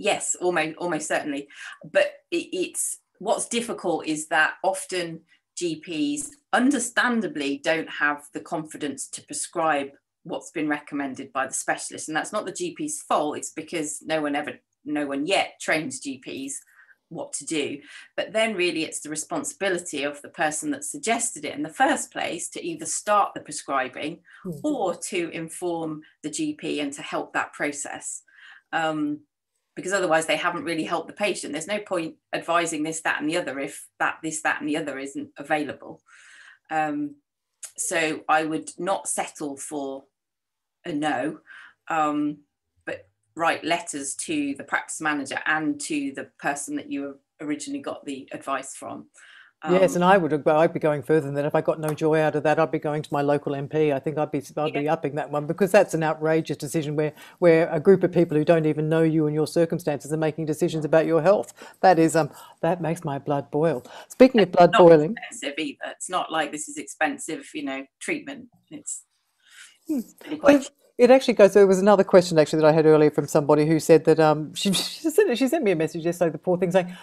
yes almost almost certainly. But it, it's what's difficult is that often gps understandably don't have the confidence to prescribe what's been recommended by the specialist. And that's not the gp's fault. It's because no one ever no one yet trains gps what to do. But then really it's the responsibility of the person that suggested it in the first place to either start the prescribing mm-hmm. or to inform the gp and to help that process. Um, because otherwise they haven't really helped the patient. There's no point advising this, that, and the other if that, this, that, and the other isn't available. Um, so I would not settle for a no, um, but write letters to the practice manager and to the person that you originally got the advice from. Um, yes, and I would I'd be going further than that. If I got no joy out of that, I'd be going to my local MP. I think I'd be I'd yeah. be upping that one because that's an outrageous decision where where a group of people who don't even know you and your circumstances are making decisions about your health. That is um that makes my blood boil. Speaking of blood boiling. It's not like this is expensive, you know, treatment. It's hmm. It actually goes. There was another question actually that I had earlier from somebody who said that um, she, she, sent, she sent me a message yesterday. The poor thing saying,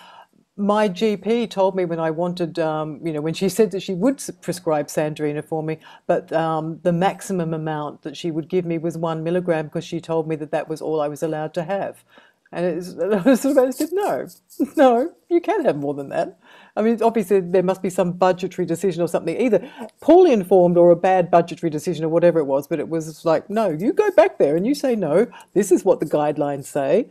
my GP told me when I wanted, um, you know, when she said that she would prescribe Sandrena for me, but um, the maximum amount that she would give me was one milligram because she told me that that was all I was allowed to have. And it was, I said, no, no, you can have more than that. I mean, obviously there must be some budgetary decision or something, either poorly informed or a bad budgetary decision or whatever it was. But it was like, no, you go back there and you say, no, this is what the guidelines say.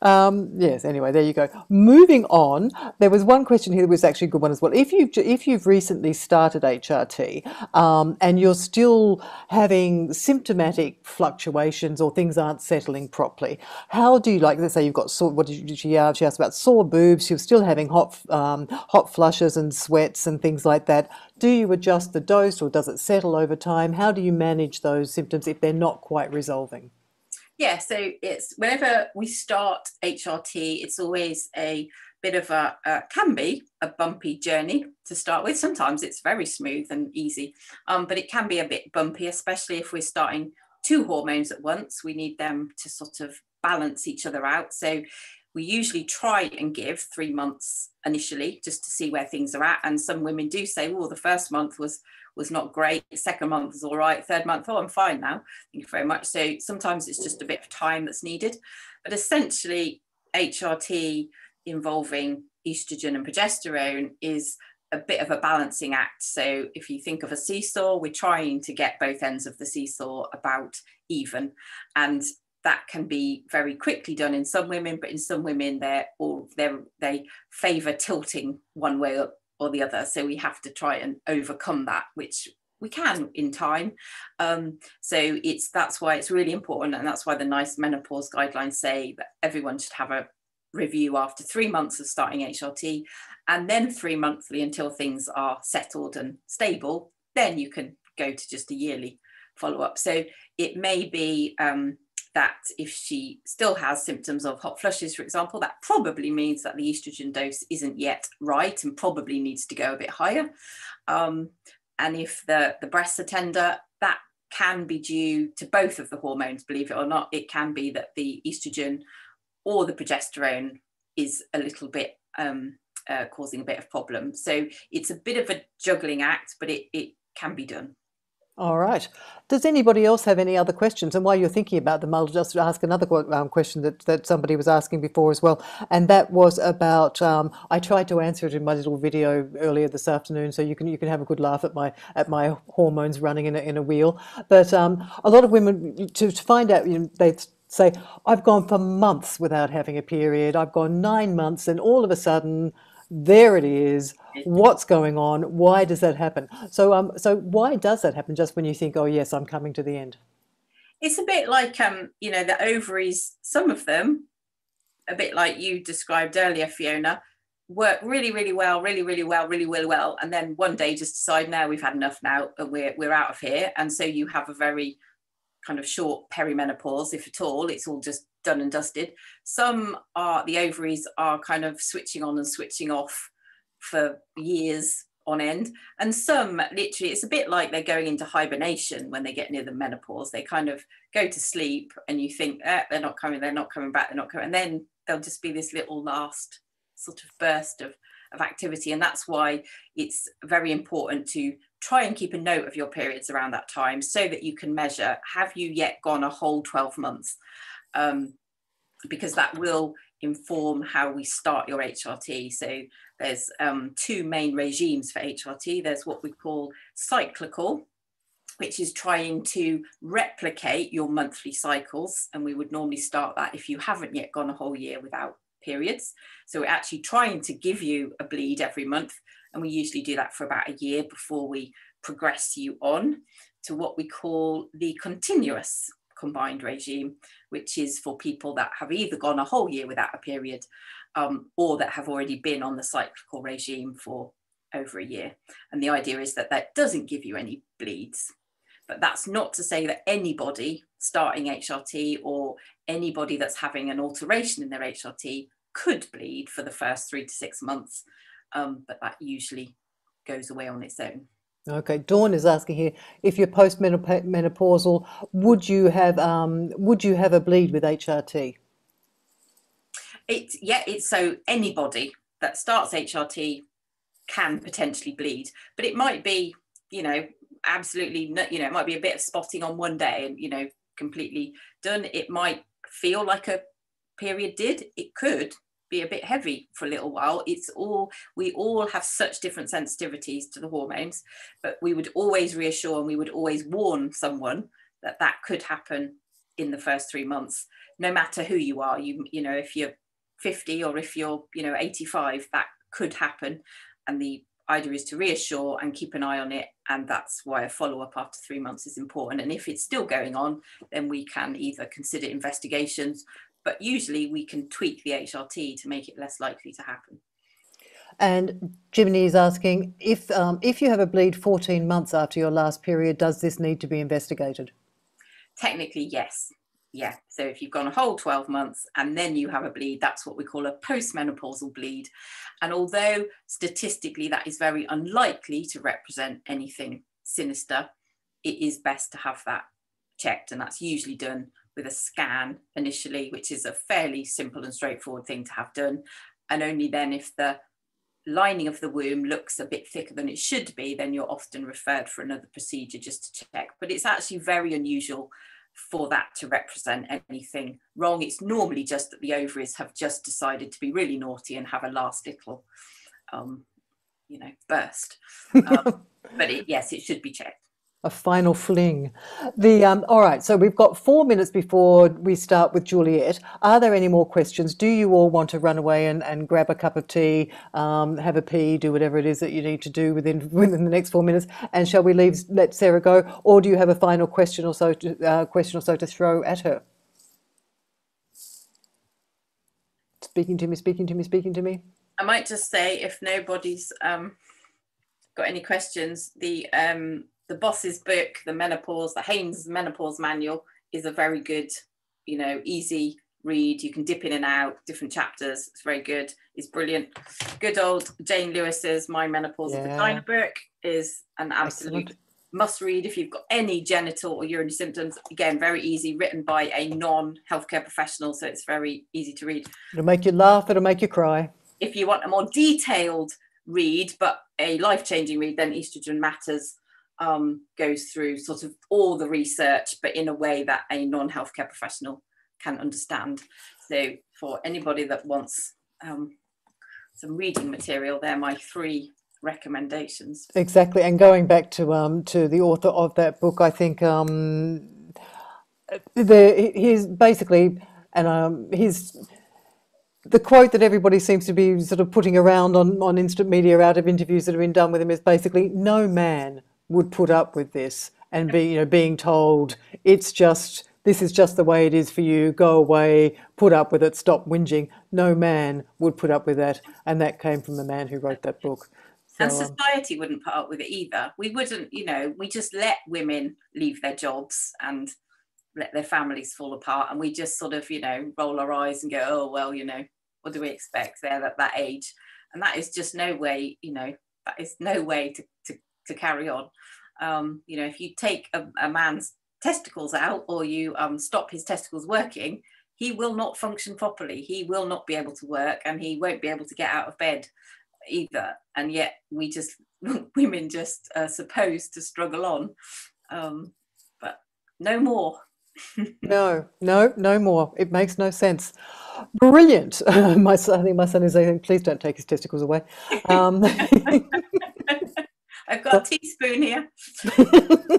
Um, yes. Anyway, there you go. Moving on, there was one question here that was actually a good one as well. If you've if you've recently started HRT um, and you're still having symptomatic fluctuations or things aren't settling properly, how do you like? Let's say you've got sore. What did she ask? She asked about sore boobs. You're still having hot um, hot flushes and sweats and things like that. Do you adjust the dose or does it settle over time? How do you manage those symptoms if they're not quite resolving? Yeah, so it's whenever we start HRT, it's always a bit of a, uh, can be a bumpy journey to start with. Sometimes it's very smooth and easy, um, but it can be a bit bumpy, especially if we're starting two hormones at once. We need them to sort of balance each other out. So we usually try and give three months initially just to see where things are at. And some women do say, well, the first month was was not great. Second month was all right. Third month, oh, I'm fine now. Thank you very much. So sometimes it's just a bit of time that's needed. But essentially, HRT involving estrogen and progesterone is a bit of a balancing act. So if you think of a seesaw, we're trying to get both ends of the seesaw about even. And that can be very quickly done in some women, but in some women, they're all they're, they favor tilting one way or the other. So we have to try and overcome that, which we can in time. Um, so it's that's why it's really important, and that's why the NICE menopause guidelines say that everyone should have a review after three months of starting HRT, and then three monthly until things are settled and stable. Then you can go to just a yearly follow up. So it may be um, that if she still has symptoms of hot flushes, for example, that probably means that the estrogen dose isn't yet right and probably needs to go a bit higher. Um, and if the, the breasts are tender, that can be due to both of the hormones, believe it or not. It can be that the estrogen or the progesterone is a little bit um, uh, causing a bit of problem. So it's a bit of a juggling act, but it, it can be done. All right. Does anybody else have any other questions? And while you're thinking about them, I'll just ask another um, question that, that somebody was asking before as well. And that was about, um, I tried to answer it in my little video earlier this afternoon, so you can you can have a good laugh at my at my hormones running in a, in a wheel. But um, a lot of women, to, to find out, you know, they say, I've gone for months without having a period. I've gone nine months, and all of a sudden, there it is what's going on? Why does that happen? So um so why does that happen? Just when you think oh yes i'm coming to the end. It's a bit like um you know the ovaries some of them a bit like you described earlier fiona work really really well really really well really really well and then one day just decide now we've had enough now and we're we're out of here. And so you have a very kind of short perimenopause if at all. It's all just done and dusted. Some are the ovaries are kind of switching on and switching off for years on end. And some literally, it's a bit like they're going into hibernation when they get near the menopause. They kind of go to sleep and you think, eh, they're not coming, they're not coming back, they're not coming. And then there'll just be this little last sort of burst of, of activity. And that's why it's very important to try and keep a note of your periods around that time so that you can measure have you yet gone a whole 12 months um, because that will inform how we start your HRT. So there's um, two main regimes for HRT. There's what we call cyclical, which is trying to replicate your monthly cycles. And we would normally start that if you haven't yet gone a whole year without periods. So we're actually trying to give you a bleed every month. And we usually do that for about a year before we progress you on to what we call the continuous combined regime, which is for people that have either gone a whole year without a period um, or that have already been on the cyclical regime for over a year. And the idea is that that doesn't give you any bleeds. But that's not to say that anybody starting HRT or anybody that's having an alteration in their HRT could bleed for the first three to six months, um, but that usually goes away on its own. Okay, Dawn is asking here if you're postmenopausal, would you have um, would you have a bleed with HRT? It yeah, it's so anybody that starts HRT can potentially bleed, but it might be you know absolutely you know it might be a bit of spotting on one day and you know completely done. It might feel like a period did. It could be a bit heavy for a little while. It's all, we all have such different sensitivities to the hormones, but we would always reassure and we would always warn someone that that could happen in the first three months, no matter who you are. You, you know, if you're 50 or if you're, you know, 85, that could happen. And the idea is to reassure and keep an eye on it. And that's why a follow up after three months is important. And if it's still going on, then we can either consider investigations but usually we can tweak the HRT to make it less likely to happen. And Jiminy is asking if um, if you have a bleed 14 months after your last period, does this need to be investigated? Technically, yes. Yeah. So if you've gone a whole 12 months and then you have a bleed, that's what we call a postmenopausal bleed. And although statistically that is very unlikely to represent anything sinister, it is best to have that checked. And that's usually done with a scan initially, which is a fairly simple and straightforward thing to have done. And only then, if the lining of the womb looks a bit thicker than it should be, then you're often referred for another procedure just to check. But it's actually very unusual for that to represent anything wrong. It's normally just that the ovaries have just decided to be really naughty and have a last little, um, you know, burst. Um, but it, yes, it should be checked a final fling. The um, all right. So we've got four minutes before we start with Juliet. Are there any more questions? Do you all want to run away and, and grab a cup of tea, um, have a pee, do whatever it is that you need to do within within the next four minutes? And shall we leave? Let Sarah go, or do you have a final question or so? To, uh, question or so to throw at her? Speaking to me. Speaking to me. Speaking to me. I might just say, if nobody's um, got any questions, the um, the boss's book, the menopause, the Haynes menopause manual is a very good, you know, easy read. You can dip in and out different chapters. It's very good. It's brilliant. Good old Jane Lewis's My Menopause yeah. Vagina book is an absolute Excellent. must read if you've got any genital or urinary symptoms. Again, very easy, written by a non-healthcare professional, so it's very easy to read. It'll make you laugh. It'll make you cry. If you want a more detailed read, but a life-changing read, then Estrogen Matters um, goes through sort of all the research, but in a way that a non healthcare professional can understand. So, for anybody that wants um, some reading material, they're my three recommendations. Exactly, and going back to um, to the author of that book, I think um, the he's basically and um, he's the quote that everybody seems to be sort of putting around on, on instant media out of interviews that have been done with him is basically no man would put up with this and be, you know, being told it's just this is just the way it is for you. Go away, put up with it, stop whinging. No man would put up with that, and that came from the man who wrote that book. So, and um, society um, wouldn't put up with it either. We wouldn't, you know, we just let women leave their jobs and let their families fall apart, and we just sort of, you know, roll our eyes and go, oh well, you know, what do we expect? They're at that age, and that is just no way, you know, that is no way to, to to carry on. Um, you know, if you take a, a man's testicles out or you um, stop his testicles working, he will not function properly. He will not be able to work and he won't be able to get out of bed either. And yet we just, women just are supposed to struggle on. Um, but no more. no, no, no more. It makes no sense. Brilliant. my son, I think my son is saying, please don't take his testicles away. Um, I've got a teaspoon here.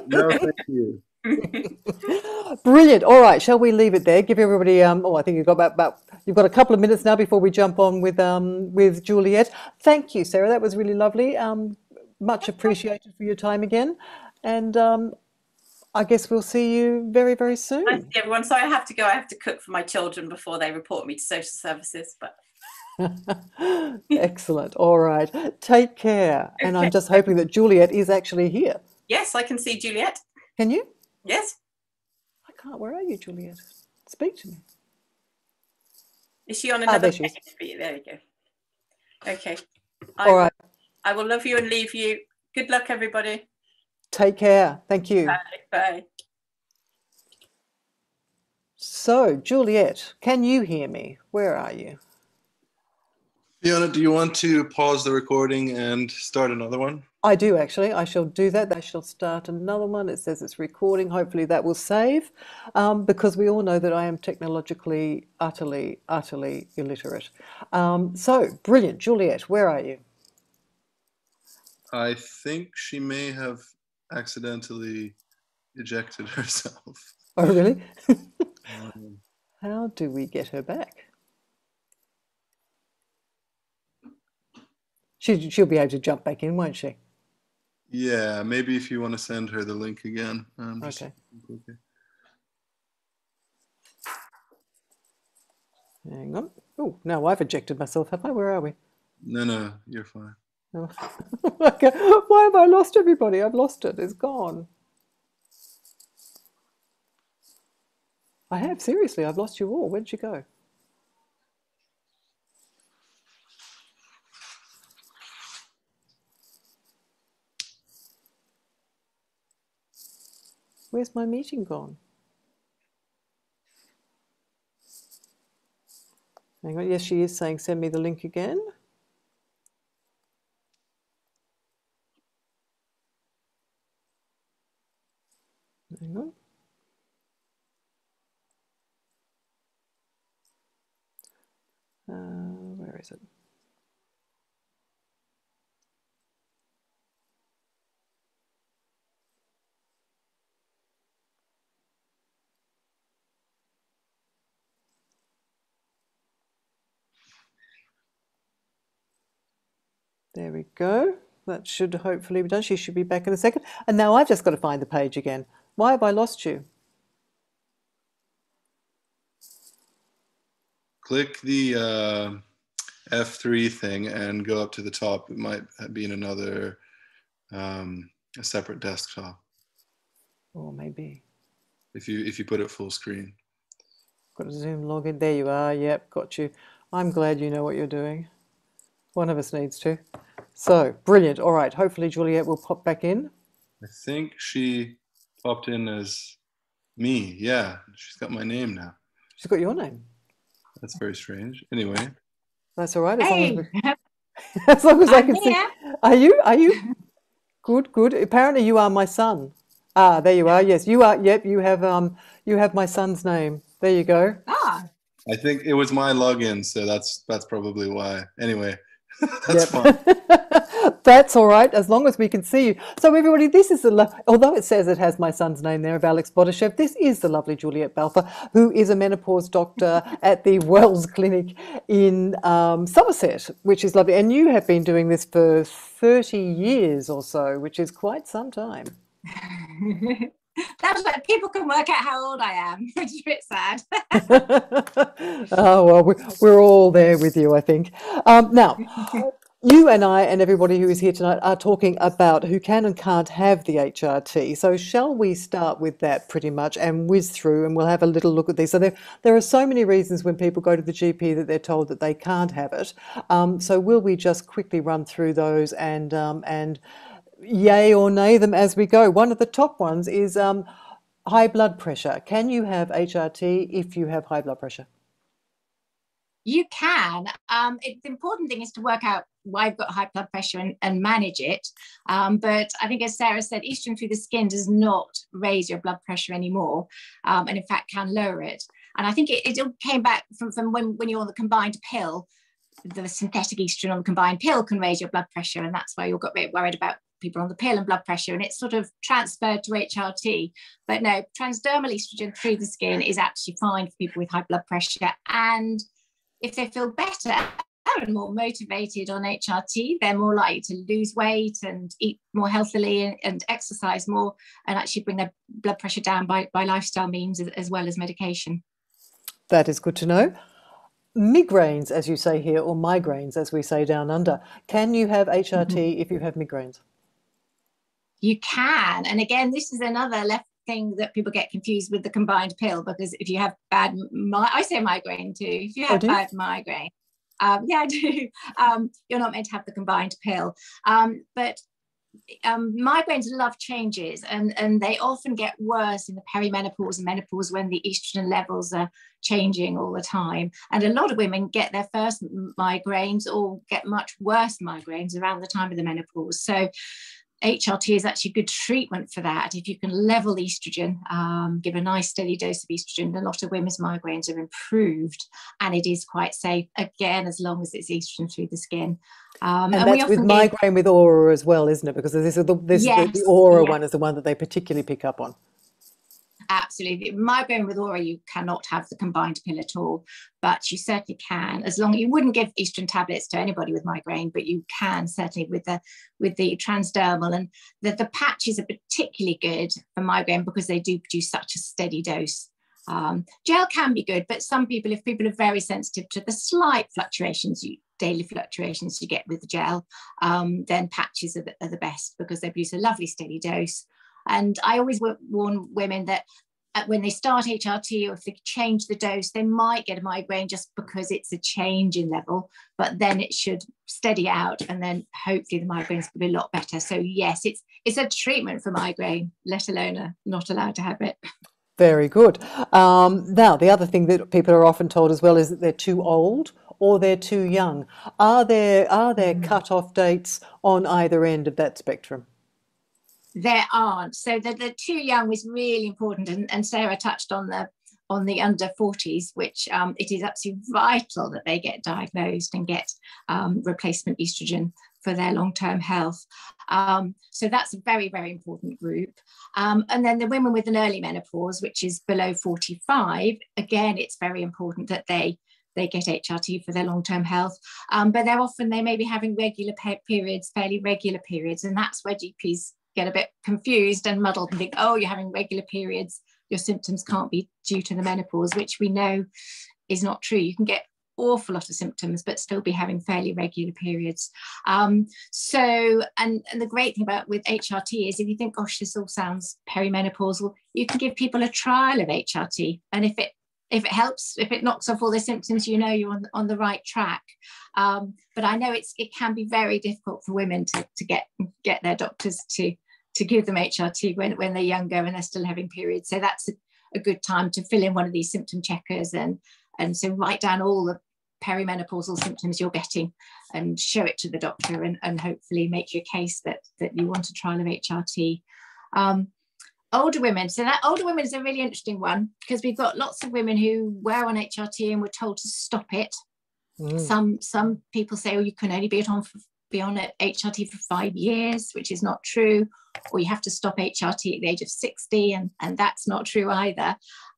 no, thank you. Brilliant. All right, shall we leave it there? Give everybody. Um, oh, I think you've got about, about you've got a couple of minutes now before we jump on with um with Juliet. Thank you, Sarah. That was really lovely. Um, much appreciated for your time again, and um, I guess we'll see you very very soon. Nice to everyone. So I have to go. I have to cook for my children before they report me to social services. But Excellent. All right. Take care. And I'm just hoping that Juliet is actually here. yes, I can see Juliet. Can you? Yes. I can't. Where are you, Juliet? Speak to me. Is she on Ah, another there she for you? There you go. Okay. I, All right. I will love you and leave you. Good luck, everybody. Take care. Thank you. Bye. Bye. So, Juliet, can you hear me? Where are you? Fiona, do you want to pause the recording and start another one? I do actually. I shall do that. I shall start another one. It says it's recording. Hopefully that will save um, because we all know that I am technologically utterly, utterly illiterate. Um, so, brilliant. Juliet, where are you? I think she may have accidentally ejected herself. Oh, really? Um, How do we get her back? She, she'll be able to jump back in, won't she? yeah, maybe if you want to send her the link again. Um, Okay. okay. Hang on. Oh, no, I've ejected myself, have I? Where are we? No, no, you're fine. Oh. Okay. Why have I lost everybody? I've lost it. It's gone. I have, seriously. I've lost you all. Where'd you go? Where's my meeting gone? Hang on. Yes, she is saying send me the link again. Hang on. Uh, where is it? There we go. That should hopefully be done. She should be back in a second. And now I've just got to find the page again. Why have I lost you? Click the uh, F3 thing and go up to the top. It might be in another, um, a separate desktop. Or maybe If you if you put it full screen. got a Zoom login. There you are. Yep, got you. I'm glad you know what you're doing. One of us needs to. So brilliant. All right. Hopefully Juliet will pop back in. I think she popped in as me. Yeah, she's got my name now. She's got your name. That's very strange. Anyway, That's all right. As long as, we, as, long as I I'm can see. Are you? Are you? Good, good. Apparently you are my son. Ah, there you are. Yes, you are. Yep, you have um you have my son's name. There you go. Ah, I think it was my login, so that's that's probably why. Anyway, that's Yep. fine. That's all right, as long as we can see you. So, everybody, this is the lo- although it says it has my son's name there of Alex Bodashev, this is the lovely Juliet Balfour, who is a menopause doctor at the Wells Clinic in um, Somerset, which is lovely. And you have been doing this for 30 years or so, which is quite some time. that's like people can work out how old I am, which is a bit sad. oh well, we- we're all there with you, I think. Um, now, you and I and everybody who is here tonight are talking about who can and can't have the HRT. So, shall we start with that pretty much and whiz through, and we'll have a little look at these. So, there there are so many reasons when people go to the GP that they're told that they can't have it. Um, so, will we just quickly run through those and um, and yay or nay them as we go? One of the top ones is. Um, High blood pressure. Can you have HRT if you have high blood pressure? You can. Um, it, the important thing is to work out why you've got high blood pressure and, and manage it. Um, but I think, as Sarah said, estrogen through the skin does not raise your blood pressure anymore, um, and in fact can lower it. And I think it, it all came back from, from when, when you're on the combined pill. The synthetic estrogen on the combined pill can raise your blood pressure, and that's why you got a bit worried about people on the pill and blood pressure, and it's sort of transferred to HRT. But no, transdermal estrogen through the skin is actually fine for people with high blood pressure. And if they feel better and more motivated on HRT, they're more likely to lose weight and eat more healthily and, and exercise more and actually bring their blood pressure down by, by lifestyle means as, as well as medication. That is good to know. Migraines, as you say here, or migraines, as we say down under. Can you have HRT mm-hmm. if you have migraines? You can. And again, this is another left thing that people get confused with the combined pill because if you have bad, I say migraine too. If you have bad migraine, um, yeah, I do. Um, you're not meant to have the combined pill. Um, but um, migraines love changes and, and they often get worse in the perimenopause and menopause when the estrogen levels are changing all the time. And a lot of women get their first migraines or get much worse migraines around the time of the menopause. So HRT is actually good treatment for that. If you can level estrogen, um, give a nice steady dose of estrogen, a lot of women's migraines are improved and it is quite safe, again, as long as it's estrogen through the skin. Um, and, and that's with migraine with aura as well, isn't it? Because this is the, this, yes, the, the aura one is the one that they particularly pick up on absolutely. Migraine with aura, you cannot have the combined pill at all, but you certainly can, as long you wouldn't give estrogen tablets to anybody with migraine, but you can certainly with the with the transdermal. And the, the patches are particularly good for migraine because they do produce such a steady dose. Um, gel can be good, but some people, if people are very sensitive to the slight fluctuations you daily fluctuations you get with the gel, um, then patches are the, are the, best because they produce a lovely steady dose. And I always warn women that uh, when they start HRT or if they change the dose, they might get a migraine just because it's a change in level, but then it should steady out and then hopefully the migraines will be a lot better. So yes, it's it's a treatment for migraine, let alone a, not allowed to have it. Very good. Um, now, the other thing that people are often told as well is that they're too old or they're too young. Are there are there mm. cut-off dates on either end of that spectrum? There aren't. So the, the too young is really important. And, and Sarah touched on the on the under 40s, which um, it is absolutely vital that they get diagnosed and get um, replacement estrogen for their long-term health. Um, so that's a very, very important group. Um, and then the women with an early menopause, which is below 45, again, it's very important that they they get HRT for their long-term health. Um, but they're often they may be having regular periods, fairly regular periods, and that's where GPs get a bit confused and muddled and think, oh, you're having regular periods, your symptoms can't be due to the menopause, which we know is not true. You can get awful lot of symptoms but still be having fairly regular periods. Um, so and, and the great thing about with hrt is if you think gosh this all sounds perimenopausal you can give people a trial of hrt and if it if it helps if it knocks off all the symptoms you know you're on, on the right track. Um, but i know it's it can be very difficult for women to, to get get their doctors to to give them HRT when, when they're younger and they're still having periods. So that's a, a good time to fill in one of these symptom checkers and, and so write down all the perimenopausal symptoms you're getting and show it to the doctor and, and hopefully make your case that, that you want a trial of HRT. Um, older women, so that older women is a really interesting one because we've got lots of women who were on HRT and were told to stop it. Mm. Some some people say, oh, you can only be it on for be on HRT for five years, which is not true, or you have to stop HRT at the age of 60, and, and that's not true either.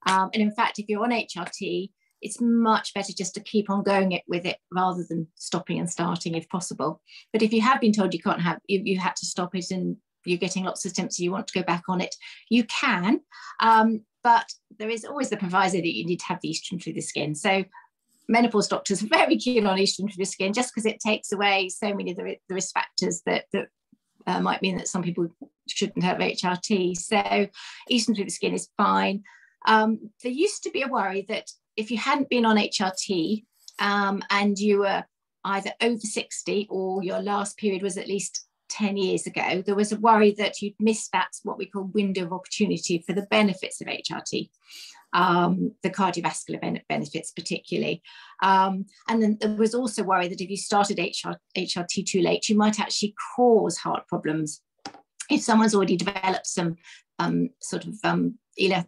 Um, and in fact, if you're on HRT, it's much better just to keep on going it with it rather than stopping and starting if possible. But if you have been told you can't have, you, you had to stop it and you're getting lots of symptoms, you want to go back on it, you can. Um, but there is always the proviso that you need to have the estrogen through the skin. So menopause doctors are very keen on estrogen the skin just because it takes away so many of the, the risk factors that, that uh, might mean that some people shouldn't have HRT. So estrogen through the skin is fine. Um, there used to be a worry that if you hadn't been on HRT um, and you were either over 60 or your last period was at least 10 years ago, there was a worry that you'd miss that, what we call window of opportunity for the benefits of HRT um, the cardiovascular ben- benefits particularly. Um, and then there was also worry that if you started HR, HRT too late, you might actually cause heart problems. If someone's already developed some um, sort of um,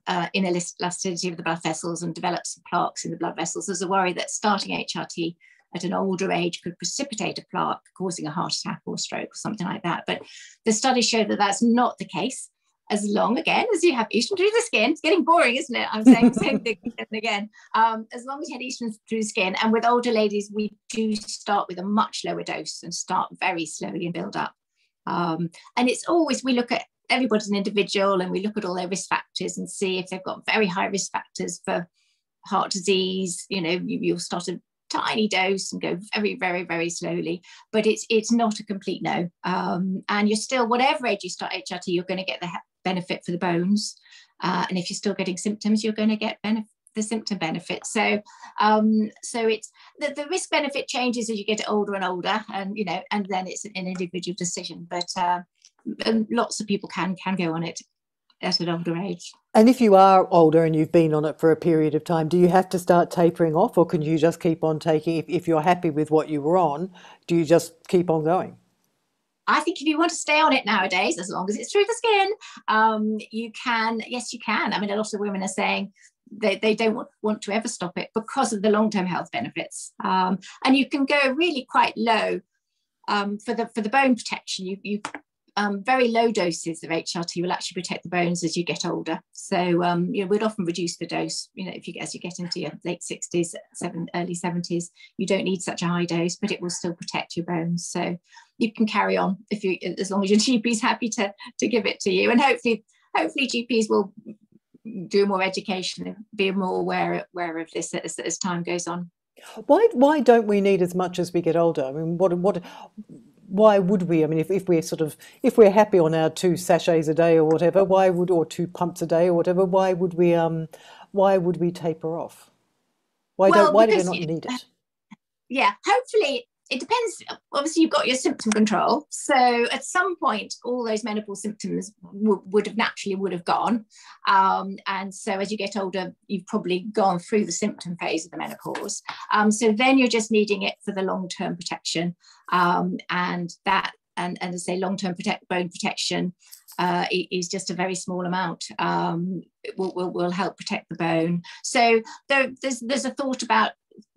uh, inelasticity of the blood vessels and developed some plaques in the blood vessels, there's a worry that starting HRT at an older age could precipitate a plaque causing a heart attack or stroke or something like that. But the studies show that that's not the case. As long again as you have estrogen through the skin, it's getting boring, isn't it? I'm saying the same thing again again. Um, as long as you had estrogen through the skin, and with older ladies, we do start with a much lower dose and start very slowly and build up. Um, and it's always we look at everybody's an individual and we look at all their risk factors and see if they've got very high risk factors for heart disease. You know, you, you'll start a tiny dose and go very, very, very slowly. But it's it's not a complete no. Um, and you're still, whatever age you start HRT, you're going to get the benefit for the bones. Uh, and if you're still getting symptoms, you're going to get the symptom benefit. So, um, so it's the, the risk benefit changes as you get older and older, and you know, and then it's an individual decision. But uh, lots of people can can go on it at an older age. And if you are older and you've been on it for a period of time, do you have to start tapering off, or can you just keep on taking? If, if you're happy with what you were on, do you just keep on going? I think if you want to stay on it nowadays, as long as it's through the skin, um, you can. Yes, you can. I mean, a lot of women are saying they, they don't want, to ever stop it because of the long-term health benefits. Um, and you can go really quite low um, for the for the bone protection. You you um, very low doses of HRT will actually protect the bones as you get older. So um, you know, we'd often reduce the dose. You know, if you as you get into your late 60s, seven, early 70s, you don't need such a high dose, but it will still protect your bones. So you can carry on if you, as long as your GP is happy to to give it to you, and hopefully, hopefully GPs will do more education and be more aware aware of this as, as time goes on. Why why don't we need as much as we get older? I mean, what what why would we? I mean, if, if we're sort of if we're happy on our two sachets a day or whatever, why would or two pumps a day or whatever, why would we um why would we taper off? Why well, don't why do we not need it? Yeah, hopefully it depends. Obviously, you've got your symptom control. So at some point, all those menopause symptoms w- would have naturally would have gone. Um, and so as you get older, you've probably gone through the symptom phase of the menopause. Um, so then you're just needing it for the long term protection. Um, and that, and, and as I say, long term protect bone protection uh, is just a very small amount. Um, will, will, will help protect the bone. So there, there's there's a thought about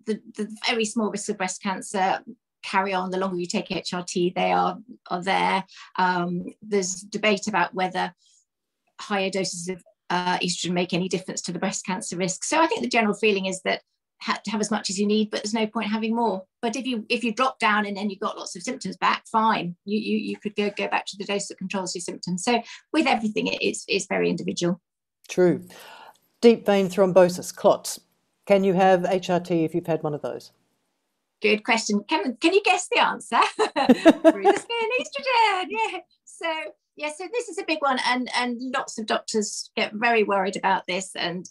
the, the very small risk of breast cancer carry on the longer you take HRT, they are, are there. Um, there's debate about whether higher doses of uh, estrogen make any difference to the breast cancer risk. So I think the general feeling is that have as much as you need, but there's no point having more. But if you if you drop down and then you've got lots of symptoms back, fine. You you, you could go go back to the dose that controls your symptoms. So with everything, it, it's it's very individual. True. Deep vein thrombosis, clots. Can you have HRT if you've had one of those? Good question. Can, can you guess the answer? Through the skin, estrogen. Yeah. So yeah, so this is a big one, and and lots of doctors get very worried about this, and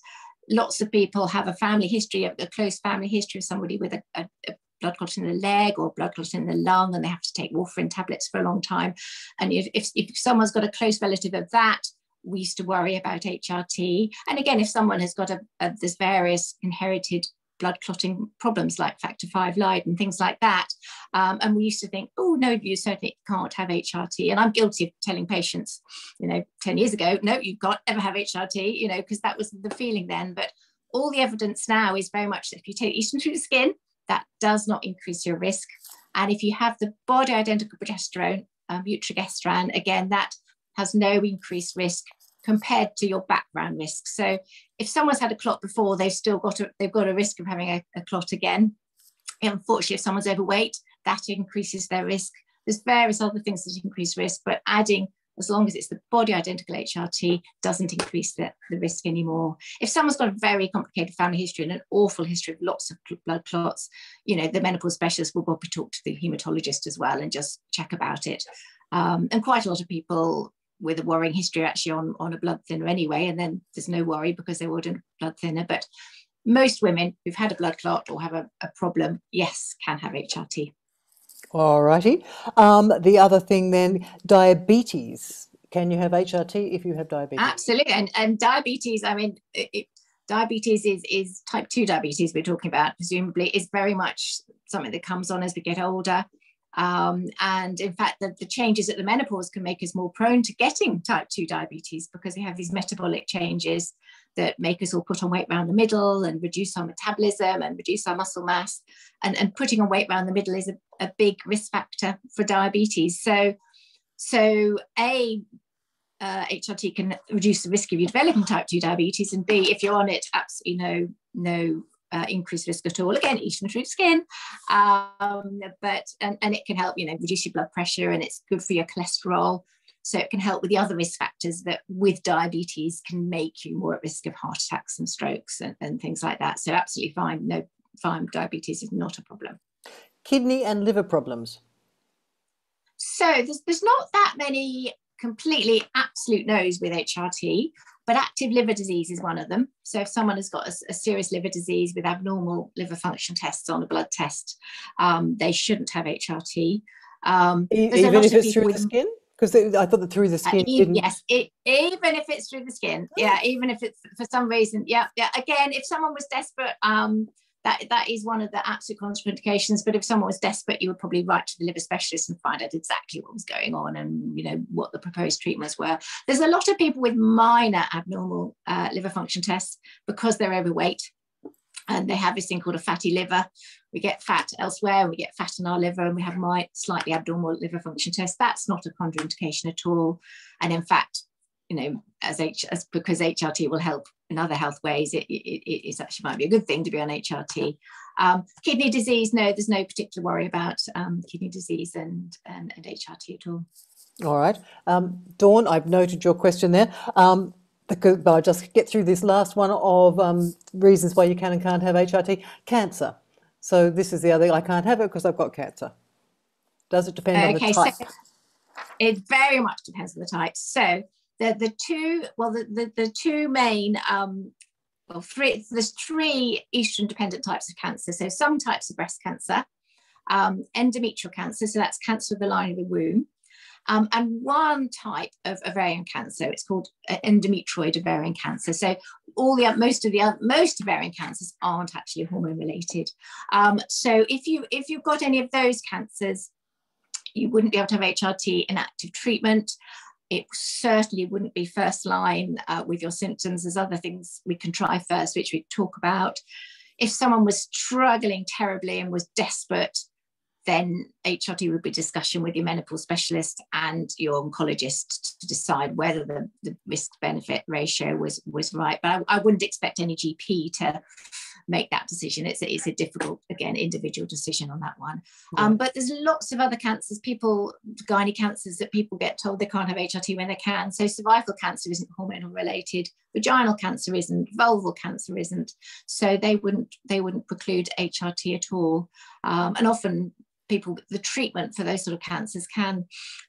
lots of people have a family history, a, a close family history of somebody with a, a, a blood clot in the leg or blood clot in the lung, and they have to take warfarin tablets for a long time. And if, if, if someone's got a close relative of that, we used to worry about HRT. And again, if someone has got a, a there's various inherited blood clotting problems like factor five Leiden and things like that. Um, and we used to think, oh, no, you certainly can't have HRT. And I'm guilty of telling patients, you know, 10 years ago, no, you can't ever have HRT, you know, because that was the feeling then. But all the evidence now is very much that if you take estrogen through the skin, that does not increase your risk. And if you have the body identical progesterone, um, again, that has no increased risk compared to your background risk. So if someone's had a clot before, they've still got a, they've got a risk of having a, a clot again. Unfortunately, if someone's overweight, that increases their risk. There's various other things that increase risk, but adding as long as it's the body identical HRT doesn't increase the, the risk anymore. If someone's got a very complicated family history and an awful history of lots of blood clots, you know, the menopause specialist will probably talk to the hematologist as well and just check about it. Um, and quite a lot of people with a worrying history actually on, on a blood thinner anyway, and then there's no worry because they were on a blood thinner. But most women who've had a blood clot or have a, a problem, yes, can have HRT. All righty. Um, the other thing then, diabetes. Can you have HRT if you have diabetes? Absolutely. And, and diabetes, I mean, it, diabetes is, is type 2 diabetes we're talking about, presumably, is very much something that comes on as we get older. Um, and in fact, the, the, changes at the menopause can make us more prone to getting type 2 diabetes because we have these metabolic changes that make us all put on weight around the middle and reduce our metabolism and reduce our muscle mass. And, and putting on weight around the middle is a, a big risk factor for diabetes. So, so A, uh, HRT can reduce the risk of you developing type 2 diabetes, and B, if you're on it, absolutely no, no uh, increased risk at all. Again, eating through skin, um, but and, and it can help, you know, reduce your blood pressure, and it's good for your cholesterol. So it can help with the other risk factors that with diabetes can make you more at risk of heart attacks and strokes and, and things like that. So absolutely fine. No, fine. Diabetes is not a problem. Kidney and liver problems. So there's, there's not that many completely absolute no's with HRT, but active liver disease is one of them. So if someone has got a, a serious liver disease with abnormal liver function tests on a blood test, um, they shouldn't have HRT. Um, even if it's through the skin? Because I thought that through the skin. Uh, yes, it, even if it's through the skin. Yeah, even if it's for some reason. Yeah, yeah. Again, if someone was desperate, um, that that is one of the absolute contraindications. But if someone was desperate, you would probably write to the liver specialist and find out exactly what was going on and you know what the proposed treatments were. There's a lot of people with minor abnormal uh, liver function tests because they're overweight and they have this thing called a fatty liver. We get fat elsewhere, we get fat in our liver, and we have my slightly abnormal liver function test. That's not a contraindication at all. And in fact, you know, as H as because HRT will help in other health ways, it, it, it actually might be a good thing to be on HRT. Um, kidney disease, no, there's no particular worry about um, kidney disease and, and, and HRT at all. All right. Um, Dawn, I've noted your question there. Um, but I'll just get through this last one of um, reasons why you can and can't have HRT. Cancer. So this is the other, I can't have it because I've got cancer. Does it depend okay, on the type? So it very much depends on the type. So the, the two, well, the, the, the two main, um, well, three, there's three estrogen dependent types of cancer. So some types of breast cancer, um, endometrial cancer, so that's cancer of the lining of the womb, um, and one type of ovarian cancer. It's called uh, endometrioid ovarian cancer. So all the most of the other, most ovarian cancers aren't actually hormone related. Um, so if you if you've got any of those cancers, you wouldn't be able to have HRT in active treatment. It certainly wouldn't be first line uh, with your symptoms. There's other things we can try first, which we talk about. If someone was struggling terribly and was desperate, then HRT would be discussion with your menopause specialist and your oncologist to decide whether the, the risk benefit ratio was was right. But I, I, wouldn't expect any GP to make that decision. It's a, it's a difficult, again, individual decision on that one. Yeah. Um, but there's lots of other cancers, people, gynae cancers that people get told they can't have HRT when they can. So cervical cancer isn't hormonal related, vaginal cancer isn't, vulval cancer isn't. So they wouldn't they wouldn't preclude HRT at all. Um, and often people the treatment for those sort of cancers can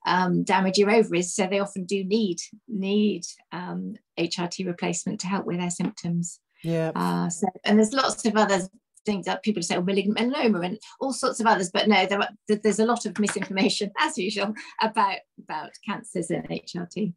um, damage your ovaries so they often do need need um, hrt replacement to help with their symptoms yeah uh, so, and there's lots of other things that people say, oh, malignant melanoma and all sorts of others. But no, there are, there's a lot of misinformation, as usual, about, about cancers and HRT.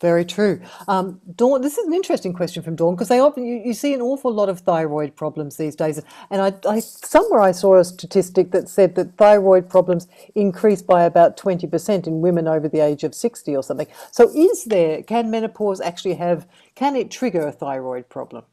Very true. Um, Dawn, this is an interesting question from Dawn because they often you, you, see an awful lot of thyroid problems these days, and I, I, somewhere I saw a statistic that said that thyroid problems increase by about twenty percent in women over the age of sixty or something. So, is there can menopause actually have can it trigger a thyroid problem?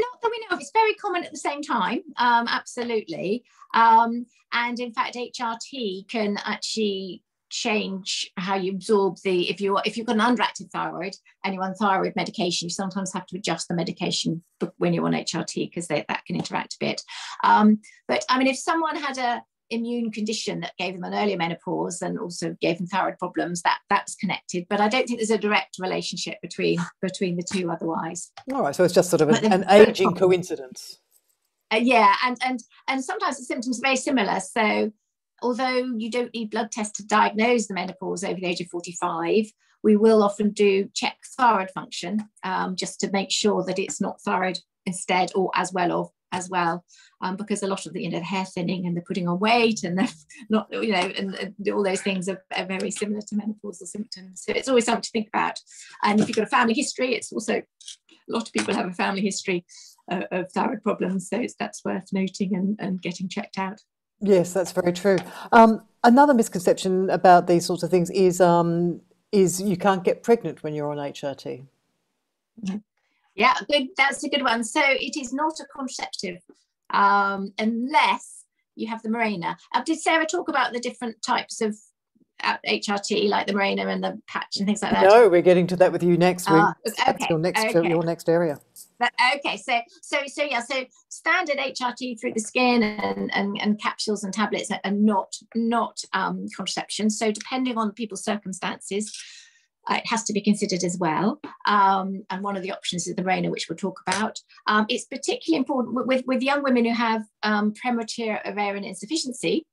Not that we know of. It's very common at the same time. Um, absolutely. Um, and in fact, HRT can actually change how you absorb the if you if you've got an underactive thyroid and you're on thyroid medication you sometimes have to adjust the medication when you're on hrt because that can interact a bit um, but i mean if someone had a immune condition that gave them an earlier menopause and also gave them thyroid problems that that's connected. But i don't think there's a direct relationship between between the two otherwise. All right so it's just sort of an, an aging coincidence. Uh, yeah and and and sometimes the symptoms are very similar. So although you don't need blood tests to diagnose the menopause over the age of 45, we will often do check thyroid function um, just to make sure that it's not thyroid instead or as well of as well um, because a lot of the you know the hair thinning and the putting on weight and the not you know and, and all those things are, are, very similar to menopausal symptoms. So it's always something to think about. And if you've got a family history it's also a lot of people have a family history uh, of thyroid problems. So that's worth noting and, and getting checked out. Yes, that's very true. Um, another misconception about these sorts of things is um, is you can't get pregnant when you're on HRT. Yeah, good. That's a good one. So it is not a contraceptive um, unless you have the Mirena. Uh, did Sarah talk about the different types of uh, HRT, like the Mirena and the patch and things like that? No, we're getting to that with you next week. That's okay, your next okay. your next area. But, okay, so so so yeah, so standard HRT through the skin and and, and capsules and tablets are not not um, contraception. So depending on people's circumstances, uh, it has to be considered as well. Um, and one of the options is the Mirena, which we'll talk about. Um, it's particularly important with, with, with young women who have um, premature ovarian insufficiency,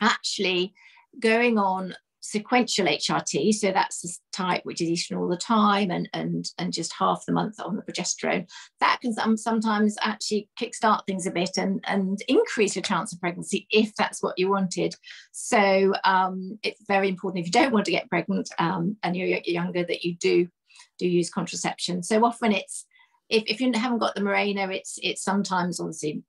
actually going on sequential HRT, so that's the type which is estrogen all the time and, and, and just half the month on the progesterone, that can sometimes actually kickstart things a bit and, and increase your chance of pregnancy if that's what you wanted. So um, it's very important if you don't want to get pregnant um, and you're younger that you do do use contraception. So often it's if, if you haven't got the Mirena, it's it's sometimes obviously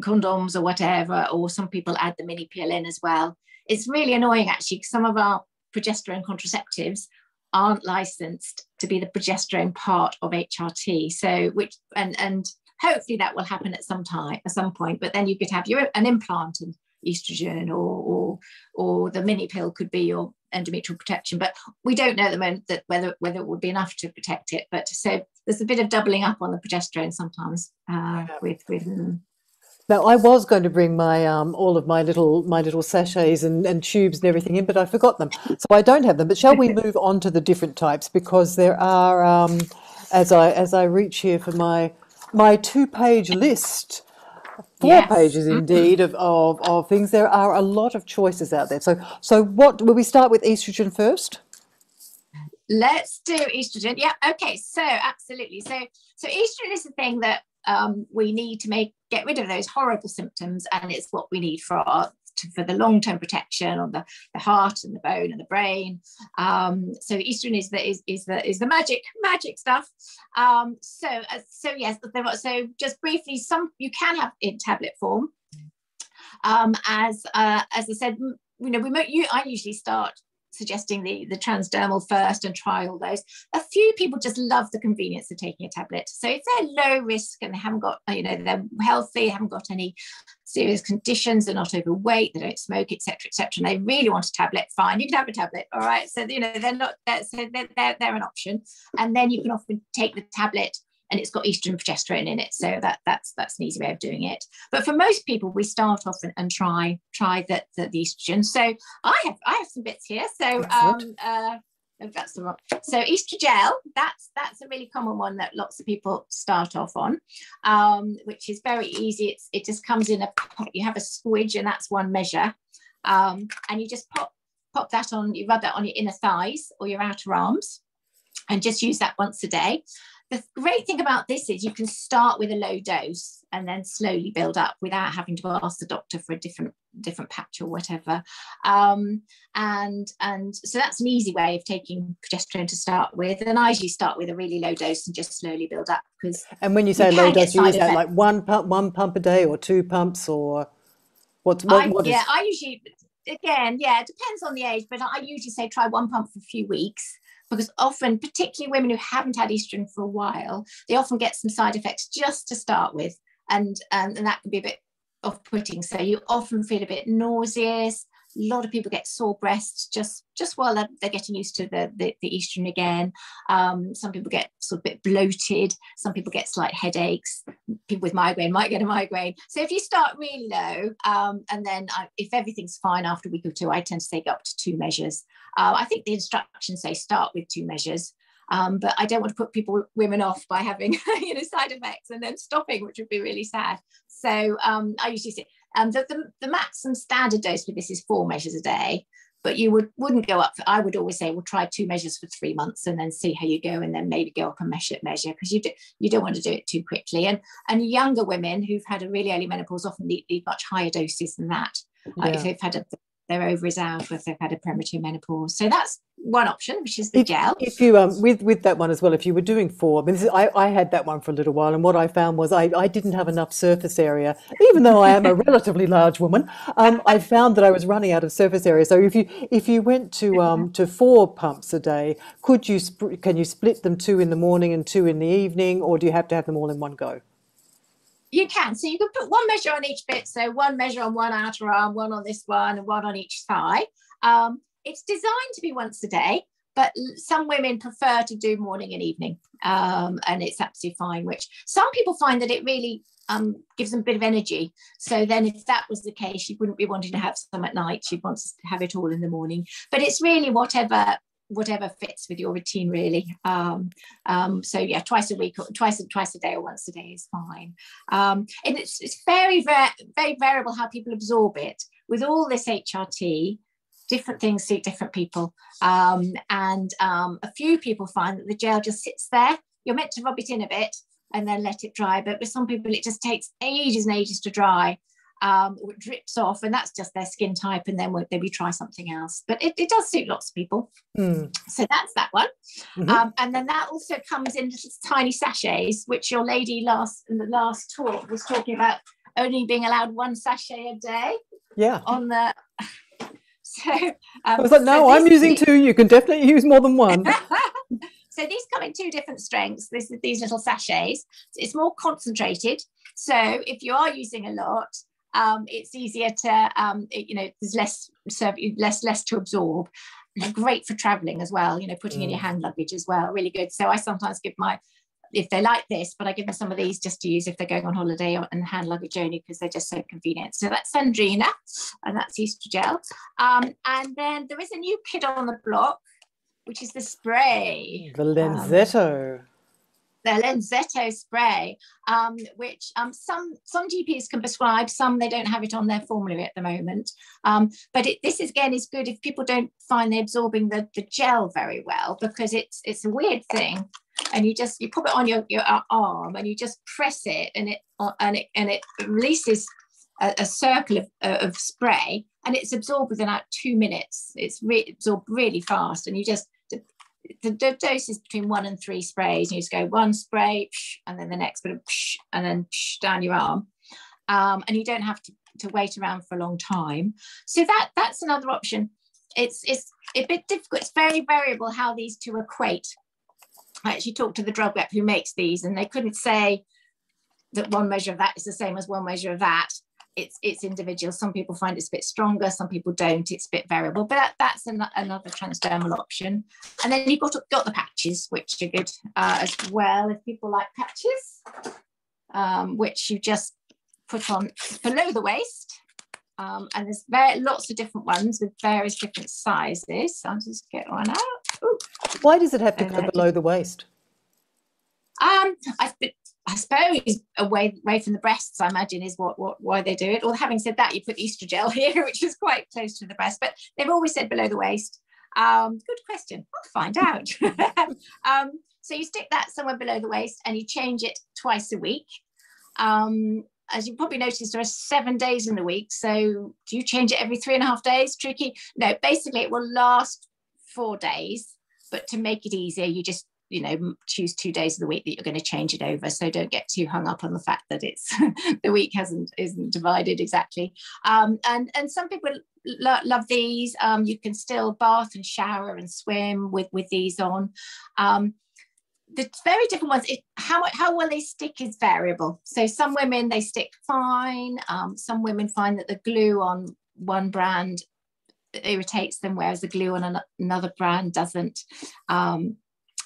condoms or whatever, or some people add the mini pill in as well. It's really annoying actually because some of our progesterone contraceptives aren't licensed to be the progesterone part of HRT. So which and and hopefully that will happen at some time at some point. But then you could have your an implant and estrogen or or or the mini pill could be your endometrial protection but we don't know at the moment that whether whether it would be enough to protect it but so there's a bit of doubling up on the progesterone sometimes uh, with with um, Now, I was going to bring my um, all of my little my little sachets and, and tubes and everything in, but I forgot them, so I don't have them. But shall we move on to the different types because there are, um, as I as I reach here for my my two page list, four Yes. pages indeed of, of of things. There are a lot of choices out there. So so what will we start with estrogen first? Let's do estrogen. Yeah. Okay. So absolutely. So so estrogen is the thing that um, we need to make get rid of those horrible symptoms, and it's what we need for our to, for the long term protection on the, the heart and the bone and the brain. Um, so estrogen is the is, is the is the magic magic stuff. Um, so uh, so yes. So just briefly, some you can have in tablet form. Um, as uh, as I said, you know, we you I usually start suggesting the, the transdermal first and try all those. A few people just love the convenience of taking a tablet. So if they're low risk and they haven't got, uh, you know, they're healthy, haven't got any serious conditions, they're not overweight, they don't smoke, etc., etc., and they really want a tablet, fine, you can have a tablet. All right. So, you know, they're not, they're, so they're, they're, they're an option. And then you can often take the tablet and it's got estrogen and progesterone in it. So that that's that's an easy way of doing it. But for most people, we start off and, and try try the, the, the estrogen. So I have I have some bits here. So um, Excellent. uh, oh, that's the wrong. So Oestrogel, that's that's a really common one that lots of people start off on, um, which is very easy. It's it just comes in a pot. You have a squidge, and that's one measure, um, and you just pop pop that on. You rub that on your inner thighs or your outer arms, and just use that once a day. The great thing about this is you can start with a low dose and then slowly build up without having to ask the doctor for a different different patch or whatever. Um, and and so that's an easy way of taking progesterone to start with. And I usually start with a really low dose and just slowly build up because And when you say You low dose, you use that like one pump, one pump a day, or two pumps, or what's what? I, what is- yeah, I usually again, yeah, it depends on the age, but I usually say try one pump for a few weeks because often, particularly women who haven't had estrogen for a while, they often get some side effects just to start with, and and, and that can be a bit off-putting. So you often feel a bit nauseous. A lot of people get sore breasts just just while they're, they're getting used to the, the, the estrogen again. Um, some people get sort of a bit bloated. Some people get slight headaches. People with migraine might get a migraine. So if you start really low, um, and then I, if everything's fine after a week or two, I tend to take up to two measures. Uh, I think the instructions say start with two measures. Um, but I don't want to put people, women off by having, you know, side effects and then stopping, which would be really sad. So um, I usually say um, the, the, the maximum standard dose for this is four measures a day, but you would, wouldn't go up. I would always say, we'll try two measures for three months and then see how you go and then maybe go up a measure measure because you, do, you don't want to do it too quickly. And, and younger women who've had a really early menopause often need, need much higher doses than that. Uh, if they've had a, their ovaries out or if they've had a premature menopause. So that's one option, which is the if, gel. If you um with with that one as well, if you were doing four, I mean, is, I I had that one for a little while, and what I found was I I didn't have enough surface area, even though I am a relatively large woman. Um, I found that I was running out of surface area. So if you if you went to um to four pumps a day, could you can you split them two in the morning and two in the evening, or do you have to have them all in one go? You can. So you can put one measure on each bit. So one measure on one outer arm, one on this one, and one on each thigh. Um, it's designed to be once a day, but some women prefer to do morning and evening. Um, and it's absolutely fine, which some people find that it really um, gives them a bit of energy. So then if that was the case, you wouldn't be wanting to have some at night. You'd want to have it all in the morning. But it's really whatever whatever fits with your routine really. Um, um, so yeah twice a week or twice twice a day or once a day is fine. Um, and it's, it's very very very variable how people absorb it. With all this hrt different things suit different people. Um, and um, a few people find that the gel just sits there. You're meant to rub it in a bit and then let it dry. But with some people it just takes ages and ages to dry um, it drips off, and that's just their skin type, and then maybe try something else. But it, it does suit lots of people. Mm. So that's that one. Mm-hmm. Um, and then that also comes in little tiny sachets, which your lady last in the last talk was talking about only being allowed one sachet a day. Yeah. On the so um, I was like, no, so I'm using two. You can definitely use more than one. so these come in two different strengths. This, is these little sachets. It's more concentrated. So if you are using a lot, um, it's easier to um, it, you know there's less serve less less to absorb. Great for traveling as well you know putting mm. in your mm. hand luggage as well really good. So i sometimes give my if they like this but i give them some of these just to use if they're going on holiday and hand luggage only because they're just so convenient. So that's Sandrena and that's Oestrogel um, and then there is a new kid on the block which is the spray. The lenzetto um, the Lenzetto spray, um, which um, some some GPs can prescribe, some they don't have it on their formulary at the moment. Um, but it, this is again is good if people don't find they're absorbing the, the gel very well because it's it's a weird thing, and you just you pop it on your, your arm and you just press it and it uh, and it and it releases a, a circle of, of spray and it's absorbed within about two minutes. It's re- absorbed really fast, and you just the, the dose is between one and three sprays. You just go one spray, and then the next bit of and then down your arm. Um, and you don't have to, to wait around for a long time. So that that's another option. It's it's a bit difficult. It's very variable how these two equate. I actually talked to the drug rep who makes these, and they couldn't say that one measure of that is the same as one measure of that it's it's individual. Some people find it's a bit stronger, some people don't. It's a bit variable, but that, that's an, another transdermal option. And then you've got got the patches, which are good uh, as well if people like patches, um, which you just put on below the waist. Um, and there's very, lots of different ones with various different sizes. So I'll just get one out. Ooh. Why does it have to go below the waist? Um, I, I suppose away away from the breasts, I imagine, is what, what why they do it. Or having said that, you put Oestrogel here, which is quite close to the breast, but they've always said below the waist. Um, good question. I'll find out. um, so you stick that somewhere below the waist and you change it twice a week. Um, as you probably noticed, there are seven days in the week. So do you change it every three and a half days? Tricky. No, basically it will last four days. But to make it easier, you just you know choose two days of the week that you're going to change it over. So don't get too hung up on the fact that it's the week hasn't isn't divided exactly. Um, and and some people lo- love these. Um, you can still bath and shower and swim with with these on. Um, the very different ones it, how how well they stick is variable. So some women they stick fine. Um, some women find that the glue on one brand irritates them whereas the glue on another brand doesn't. Um,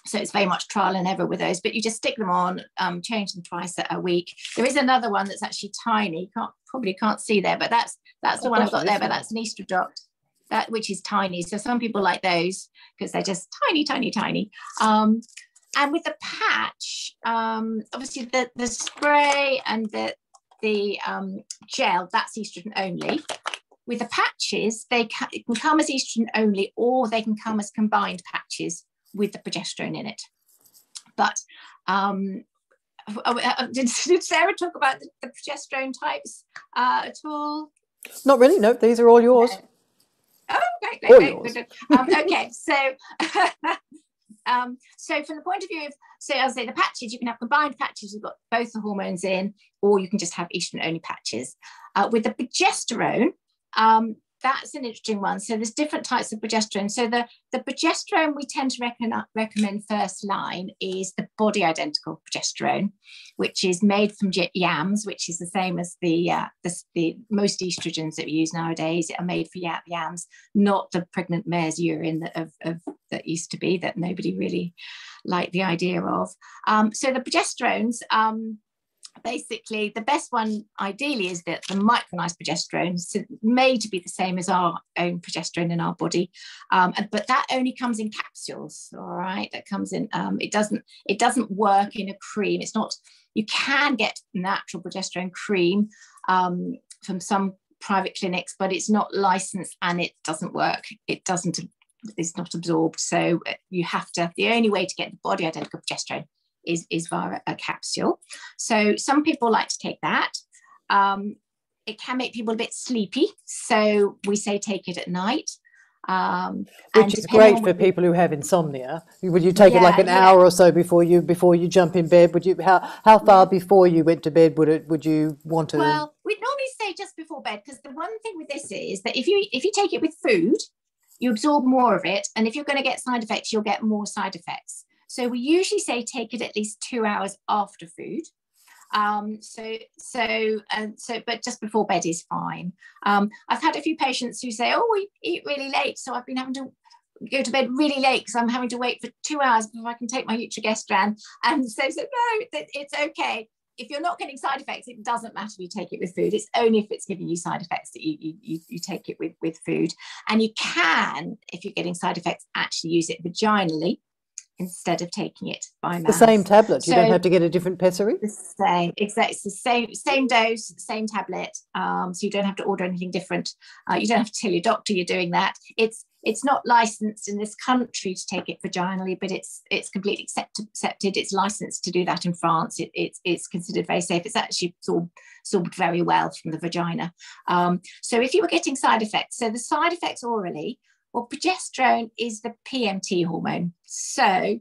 so it's very much trial and error with those but you just stick them on um, change them twice a week. There is another one that's actually tiny can't probably can't see there but that's that's the oh, one i've got there but that's an Estradot that which is tiny. So some people like those because they're just tiny tiny tiny. Um, and with the patch um, obviously the the spray and the the um, gel that's estrogen only. With the patches they can, can come as estrogen only or they can come as combined patches with the progesterone in it. But um, uh, uh, did, did, Sarah talk about the, the progesterone types uh, at all? Not really. No, these are all yours. Oh, great, great, great. Um, okay, so um, so from the point of view of, so I'll say the patches, you can have combined patches, you've got both the hormones in, or you can just have estrogen only patches. Uh, with the progesterone, um, that's an interesting one. So there's different types of progesterone. So the, the progesterone we tend to reckon, recommend first line is the body identical progesterone, which is made from yams, which is the same as the, uh, the, the, most estrogens that we use nowadays are made for yams, not the pregnant mare's urine that, of, of, that used to be that nobody really liked the idea of. Um, so the progesterones, um, basically the best one ideally is that the micronized progesterone is made to be the same as our own progesterone in our body. Um, but that only comes in capsules all right? That comes in um, it doesn't it doesn't work in a cream. It's not you can get natural progesterone cream um, from some private clinics but it's not licensed and it doesn't work. It doesn't it's not absorbed. So uh, you have to the only way to get the body identical progesterone is, is via a capsule. So some people like to take that. Um, it can make people a bit sleepy. So we say take it at night. Um, Which is great for people who have insomnia. Would you take yeah, it like an yeah. hour or so before you before you jump in bed? Would you how how far before you went to bed would it would you want to? Well, we normally say just before bed because the one thing with this is that if you if you take it with food, you absorb more of it, and if you're going to get side effects, you'll get more side effects. So we usually say take it at least two hours after food. Um, so, so, and so, but just before bed is fine. Um, I've had a few patients who say, "Oh, we eat really late, so I've been having to go to bed really late because I'm having to wait for two hours before I can take my Utrogestan." And so, so no, it's okay. If you're not getting side effects, it doesn't matter if you take it with food. It's only if it's giving you side effects that you, you, you take it with, with food. And you can, if you're getting side effects, actually use it vaginally instead of taking it by mouth. The same tablet. So you don't have to get a different pessary. The same, exactly. It's the same, same dose, same tablet. Um, so you don't have to order anything different. Uh, you don't have to tell your doctor you're doing that. It's it's not licensed in this country to take it vaginally, but it's it's completely accept, accepted. It's licensed to do that in France. It, it's it's considered very safe. It's actually absorbed, absorbed very well from the vagina. Um, so if you were getting side effects, so the side effects orally well, progesterone is the PMT hormone. So,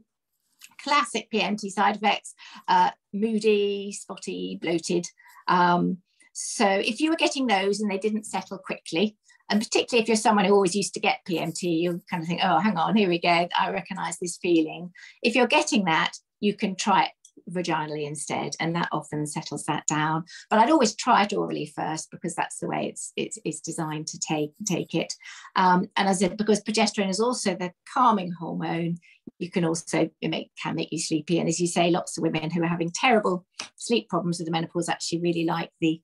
classic PMT side effects uh, moody, spotty, bloated. Um, so, if you were getting those and they didn't settle quickly, and particularly if you're someone who always used to get PMT, you'll kind of think, oh, hang on, here we go. I recognize this feeling. If you're getting that, you can try it vaginally instead and that often settles that down. But i'd always try it orally first because that's the way it's it's, it's designed to take take it. Um, and as it because progesterone is also the calming hormone you can also make can make you sleepy. And as you say lots of women who are having terrible sleep problems with the menopause actually really like the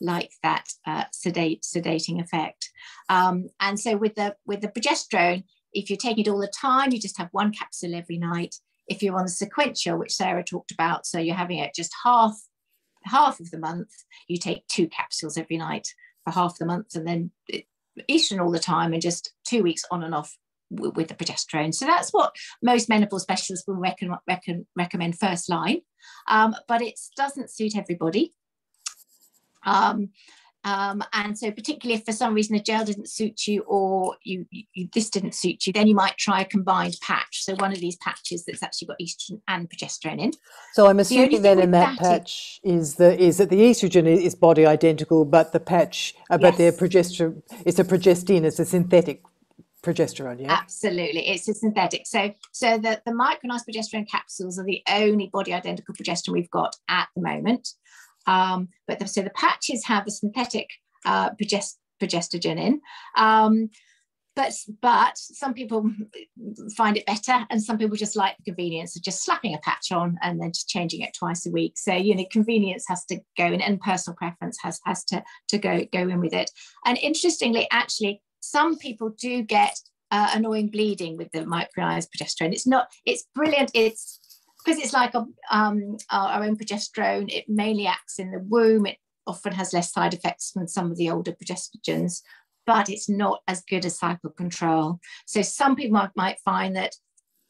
like that uh, sedate sedating effect. Um, and so with the with the progesterone if you're taking it all the time you just have one capsule every night if you're on the sequential, which Sarah talked about, so you're having it just half half of the month, you take two capsules every night for half the month, and then estrogen all the time, and just two weeks on and off with the progesterone. So that's what most menopause specialists will reckon, reckon, recommend first line, um, but it doesn't suit everybody. Um, um, and so, particularly if for some reason a gel didn't suit you or you, you, this didn't suit you, then you might try a combined patch. So one of these patches that's actually got estrogen and progesterone in. So I'm assuming the then in that, that patch is the is that the estrogen is body identical, but the patch, uh, but yes. their progesterone, it's a progestin, it's a synthetic progesterone yeah absolutely it's a synthetic so so the the micronized progesterone capsules are the only body identical progesterone we've got at the moment um, but so the patches have the synthetic uh, progest- progestogen in. Um, but but some people find it better and some people just like the convenience of just slapping a patch on and then just changing it twice a week. So you know convenience has to go in and personal preference has has to to go go in with it. And interestingly actually some people do get uh, annoying bleeding with the micronized progesterone. It's not it's brilliant. It's because it's like a, um, our, our, own progesterone, it mainly acts in the womb. It often has less side effects than some of the older progestogens, but it's not as good as cycle control. So some people might, might find that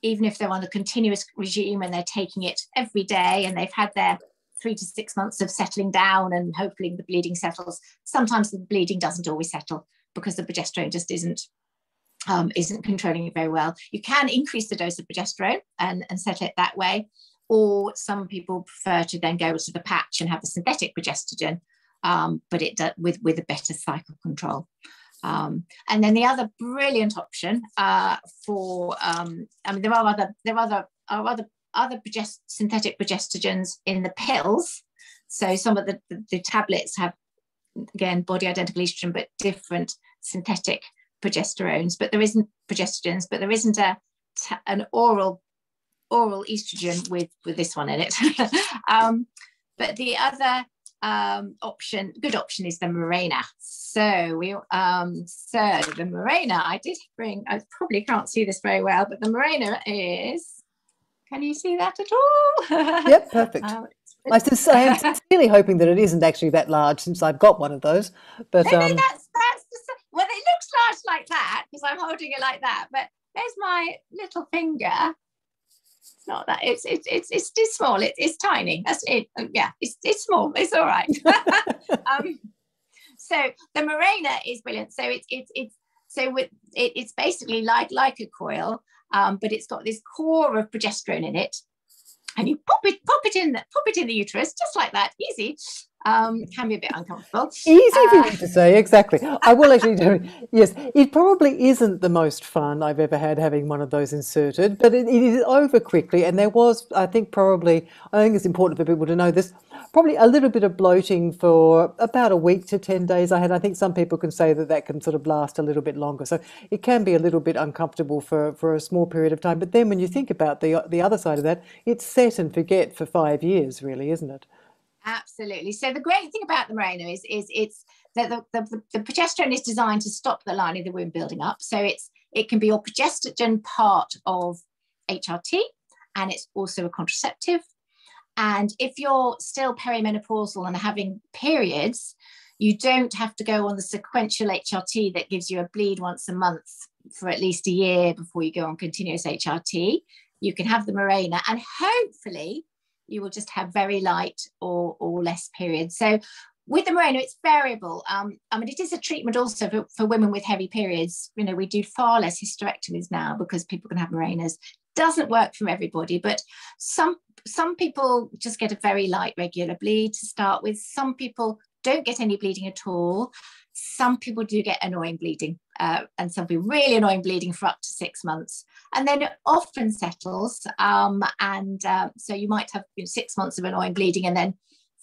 even if they're on a continuous regime and they're taking it every day and they've had their three to six months of settling down and hopefully the bleeding settles, sometimes the bleeding doesn't always settle because the progesterone just isn't um, isn't controlling it very well. You can increase the dose of progesterone and, and settle it that way. Or some people prefer to then go to the patch and have the synthetic progestogen, um, but it does with, with a better cycle control. Um, and then the other brilliant option uh, for, um, I mean, there are other, there are other, are other, other progest synthetic progestogens in the pills. So some of the, the, the tablets have, again, body identical estrogen, but different synthetic progesterones, but there isn't progestogens, but there isn't a an oral oral estrogen with with this one in it. um, but the other um, option, good option, is the Mirena. So we um, so the Mirena, I did bring. I probably can't see this very well, but the Mirena is. Can you see that at all? yep, perfect. Um, I, am sincerely hoping that it isn't actually that large since I've got one of those. But no, um, no, that's like that because I'm holding it like that, but there's my little finger. It's not that. It's it's it's it's, it's small. It, it's tiny. That's it. Um, yeah, it's it's small. It's all right. um, so the Mirena is brilliant. So it's it's it's so with it, it's basically like like a coil, um, but it's got this core of progesterone in it, and you pop it pop it in the pop it in the uterus just like that, easy, um, can be a bit uncomfortable. Easy for uh, you to say, exactly. I will actually do. it. Yes, it probably isn't the most fun I've ever had having one of those inserted, but it, it is over quickly. And there was, I think, probably, I think it's important for people to know this, probably a little bit of bloating for about a week to 10 days I had. I think some people can say that that can sort of last a little bit longer. So it can be a little bit uncomfortable for, for a small period of time. But then when you think about the, the other side of that, it's set and forget for five years, really, isn't it? Absolutely. So the great thing about the Mirena is, is it's that the, the, the, progesterone is designed to stop the lining of the womb building up. So it's it can be your progesterone part of HRT, and it's also a contraceptive. And if you're still perimenopausal and having periods, you don't have to go on the sequential HRT that gives you a bleed once a month for at least a year before you go on continuous HRT. You can have the Mirena, and hopefully you will just have very light or, or less periods. So with the Mirena, it's variable. Um, I mean, it is a treatment also for, for women with heavy periods. You know, we do far less hysterectomies now because people can have Mirenas. Doesn't work for everybody, but some some people just get a very light regular bleed to start with. Some people don't get any bleeding at all. Some people do get annoying bleeding, uh, and some people really annoying bleeding for up to six months. And then it often settles. Um, and uh, so you might have you know, six months of annoying bleeding and then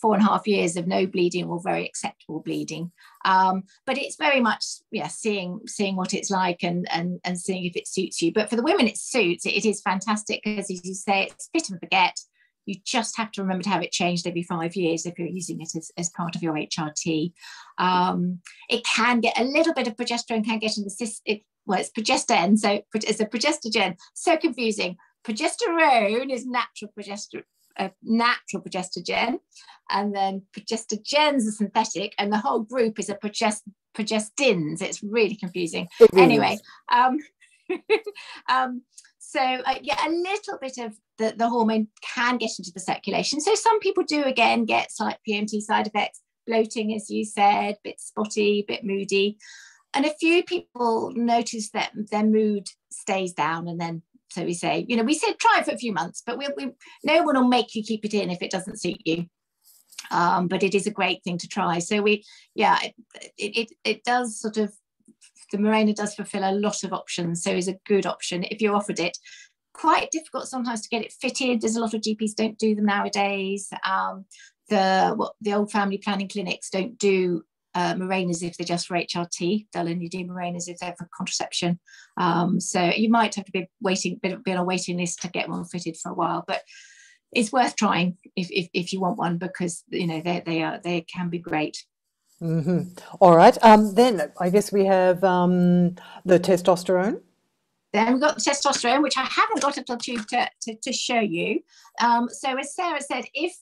four and a half years of no bleeding or very acceptable bleeding. Um, but it's very much yeah, seeing seeing what it's like and and and seeing if it suits you. But for the women it suits, it, it is fantastic because as you say, it's fit and forget. You just have to remember to have it changed every five years if you're using it as, as part of your HRT. Um, it can get a little bit of progesterone can get in the system. Well, it's progesterone, so it's a progestogen. So confusing. Progesterone is natural progesterone. A natural progestogen, and then progestogens are synthetic, and the whole group is a progest progestins. It's really confusing. It anyway, um, um, so uh, yeah, a little bit of the, the hormone can get into the circulation. So some people do again get slight PMT side effects, bloating, as you said, bit spotty, bit moody. And a few people notice that their mood stays down and then so we say, you know, we said try it for a few months, but we, we no one will make you keep it in if it doesn't suit you. Um, but it is a great thing to try. So we, yeah, it, it, it does sort of, the Mirena does fulfill a lot of options. So is a good option if you're offered it quite difficult sometimes to get it fitted. There's a lot of GPs don't do them nowadays. Um, the what the old family planning clinics don't do uh, Mirenas if they're just for HRT. They'll only do Mirenas if they're for contraception. Um, so you might have to be waiting, be on a waiting list to get one fitted for a while, but it's worth trying if, if, if you want one because you know they they are they can be great. Mm-hmm. All right. Um, then I guess we have um, the testosterone. Then we've got the testosterone, which I haven't got a tube to, to, to show you. Um, so as Sarah said, if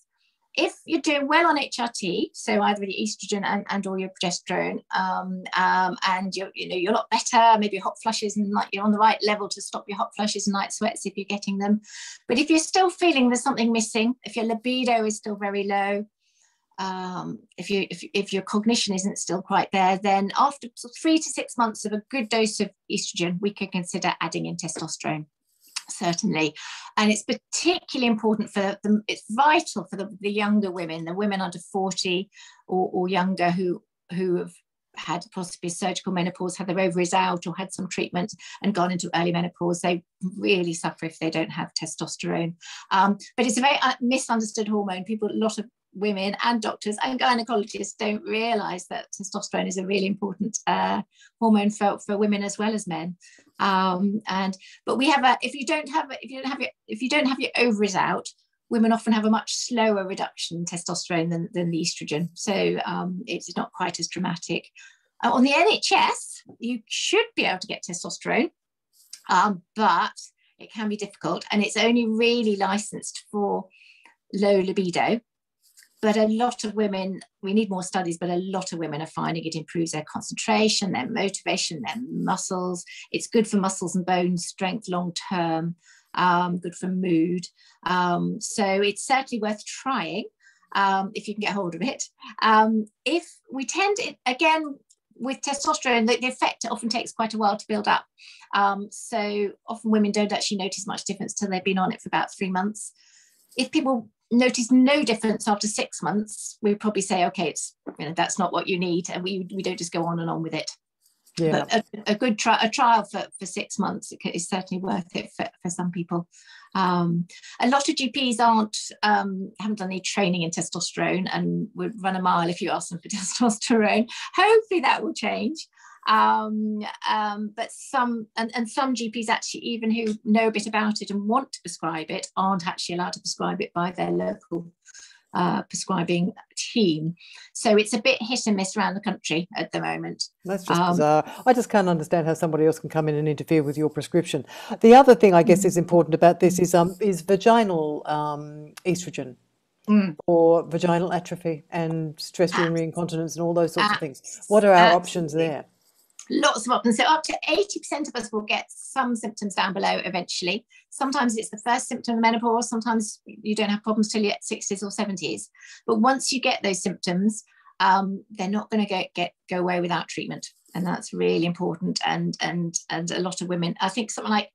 if you're doing well on HRT, so either the estrogen and, and or your progesterone, um, um, and you're you know you're a lot better, maybe hot flushes and like you're on the right level to stop your hot flushes and night sweats if you're getting them. But if you're still feeling there's something missing, if your libido is still very low, um, if you if, if your cognition isn't still quite there, then after three to six months of a good dose of estrogen, we can consider adding in testosterone certainly and it's particularly important for the it's vital for the, the younger women the women under 40 or, or younger who who have had possibly surgical menopause, had their ovaries out, or had some treatment and gone into early menopause, they really suffer if they don't have testosterone. Um, but it's a very uh, misunderstood hormone. People, a lot of women and doctors and gynecologists don't realize that testosterone is a really important uh, hormone for, for women as well as men um, and but we have a if you don't have if you don't have your if you don't have your ovaries out women often have a much slower reduction in testosterone than, than the estrogen. So um, it's not quite as dramatic. Uh, on the NHS, you should be able to get testosterone, um, but it can be difficult. And it's only really licensed for low libido. But a lot of women, we need more studies, but a lot of women are finding it improves their concentration, their motivation, their muscles. It's good for muscles and bone strength long term um, good for mood. Um, so it's certainly worth trying um, if you can get hold of it. Um, if we tend, to, again, with testosterone, the, the, effect often takes quite a while to build up. Um, so often women don't actually notice much difference till they've been on it for about three months. If people notice no difference after six months, we probably say, okay, it's you know that's not what you need, and we we don't just go on and on with it yeah. But a, a good tri- a trial for, for six months is certainly worth it for, for some people. Um, a lot of GPs aren't um, haven't done any training in testosterone and would run a mile if you ask them for testosterone. Hopefully that will change. Um, um, but some and, and some GPs actually even who know a bit about it and want to prescribe it aren't actually allowed to prescribe it by their local uh, prescribing team. So it's a bit hit and miss around the country at the moment. That's just um, bizarre. I just can't understand how somebody else can come in and interfere with your prescription. The other thing I guess mm. is important about this is um, is vaginal um, estrogen. Mm. Or vaginal atrophy and stress urinary incontinence and all those sorts of things. What are our options there? Lots of options. So up to 80% of us will get some symptoms down below eventually. Sometimes it's the first symptom of menopause. Sometimes you don't have problems till you're 60s or 70s. But once you get those symptoms, um, they're not going to get, get go away without treatment. And that's really important. And and and a lot of women, I think something like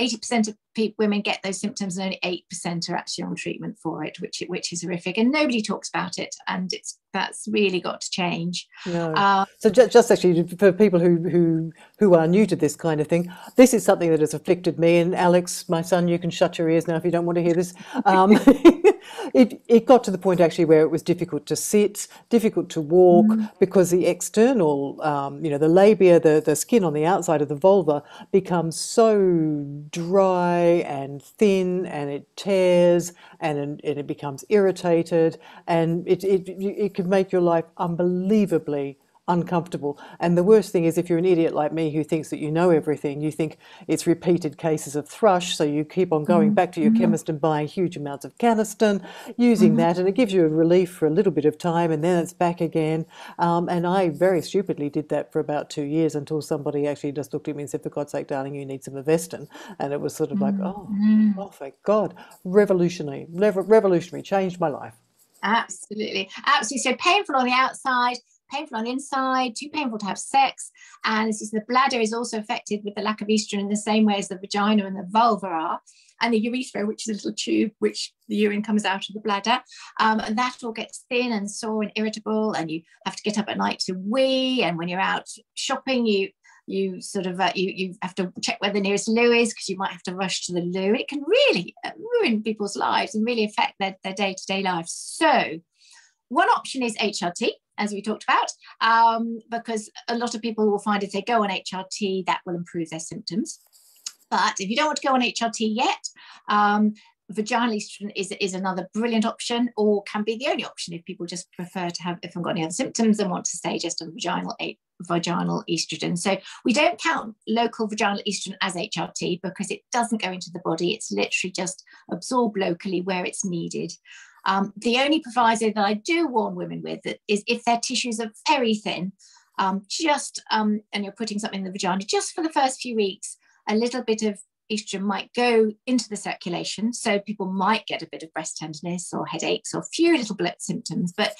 80% of people, women get those symptoms and only 8% are actually on treatment for it, which, which is horrific. And nobody talks about it. And it's that's really got to change. No. Uh, so just, just, actually for people who, who, who are new to this kind of thing, this is something that has afflicted me. And Alex, my son, you can shut your ears now if you don't want to hear this. Um, it, it got to the point actually where it was difficult to sit, difficult to walk, mm. because the external, um, you know, the labia, the, the skin on the outside of the vulva becomes so dry and thin and it tears and, and it becomes irritated and it, it, it make your life unbelievably uncomfortable. And the worst thing is if you're an idiot like me who thinks that you know everything, you think it's repeated cases of thrush, so you keep on going mm-hmm. back to your mm-hmm. chemist and buying huge amounts of Canesten, using mm-hmm. that, and it gives you a relief for a little bit of time, and then it's back again. Um, and I very stupidly did that for about two years until somebody actually just looked at me and said, "For God's sake, darling, you need some Ovestin," and it was sort of like, mm-hmm. "Oh, mm-hmm. oh, thank God!" Revolutionary, revolutionary, changed my life. Absolutely, absolutely. So painful on the outside, painful on the inside, too painful to have sex. And the bladder is also affected with the lack of estrogen in the same way as the vagina and the vulva are. And the urethra, which is a little tube which the urine comes out of the bladder. Um, and that all gets thin and sore and irritable. And you have to get up at night to wee. And when you're out shopping, you you sort of uh, you you have to check where the nearest loo is because you might have to rush to the loo. It can really uh, ruin people's lives and really affect their, their day-to-day lives. So one option is HRT, as we talked about, um, because a lot of people will find if they go on HRT, that will improve their symptoms. But if you don't want to go on HRT yet, um, vaginal estrogen is, is another brilliant option or can be the only option if people just prefer to have if i've got any other symptoms and want to stay just on vaginal vaginal estrogen. So we don't count local vaginal estrogen as hrt because it doesn't go into the body. It's literally just absorbed locally where it's needed um, the only proviso that I do warn women with is if their tissues are very thin, um, just um, and you're putting something in the vagina just for the first few weeks, a little bit of estrogen might go into the circulation. So people might get a bit of breast tenderness or headaches or a few little blip symptoms, but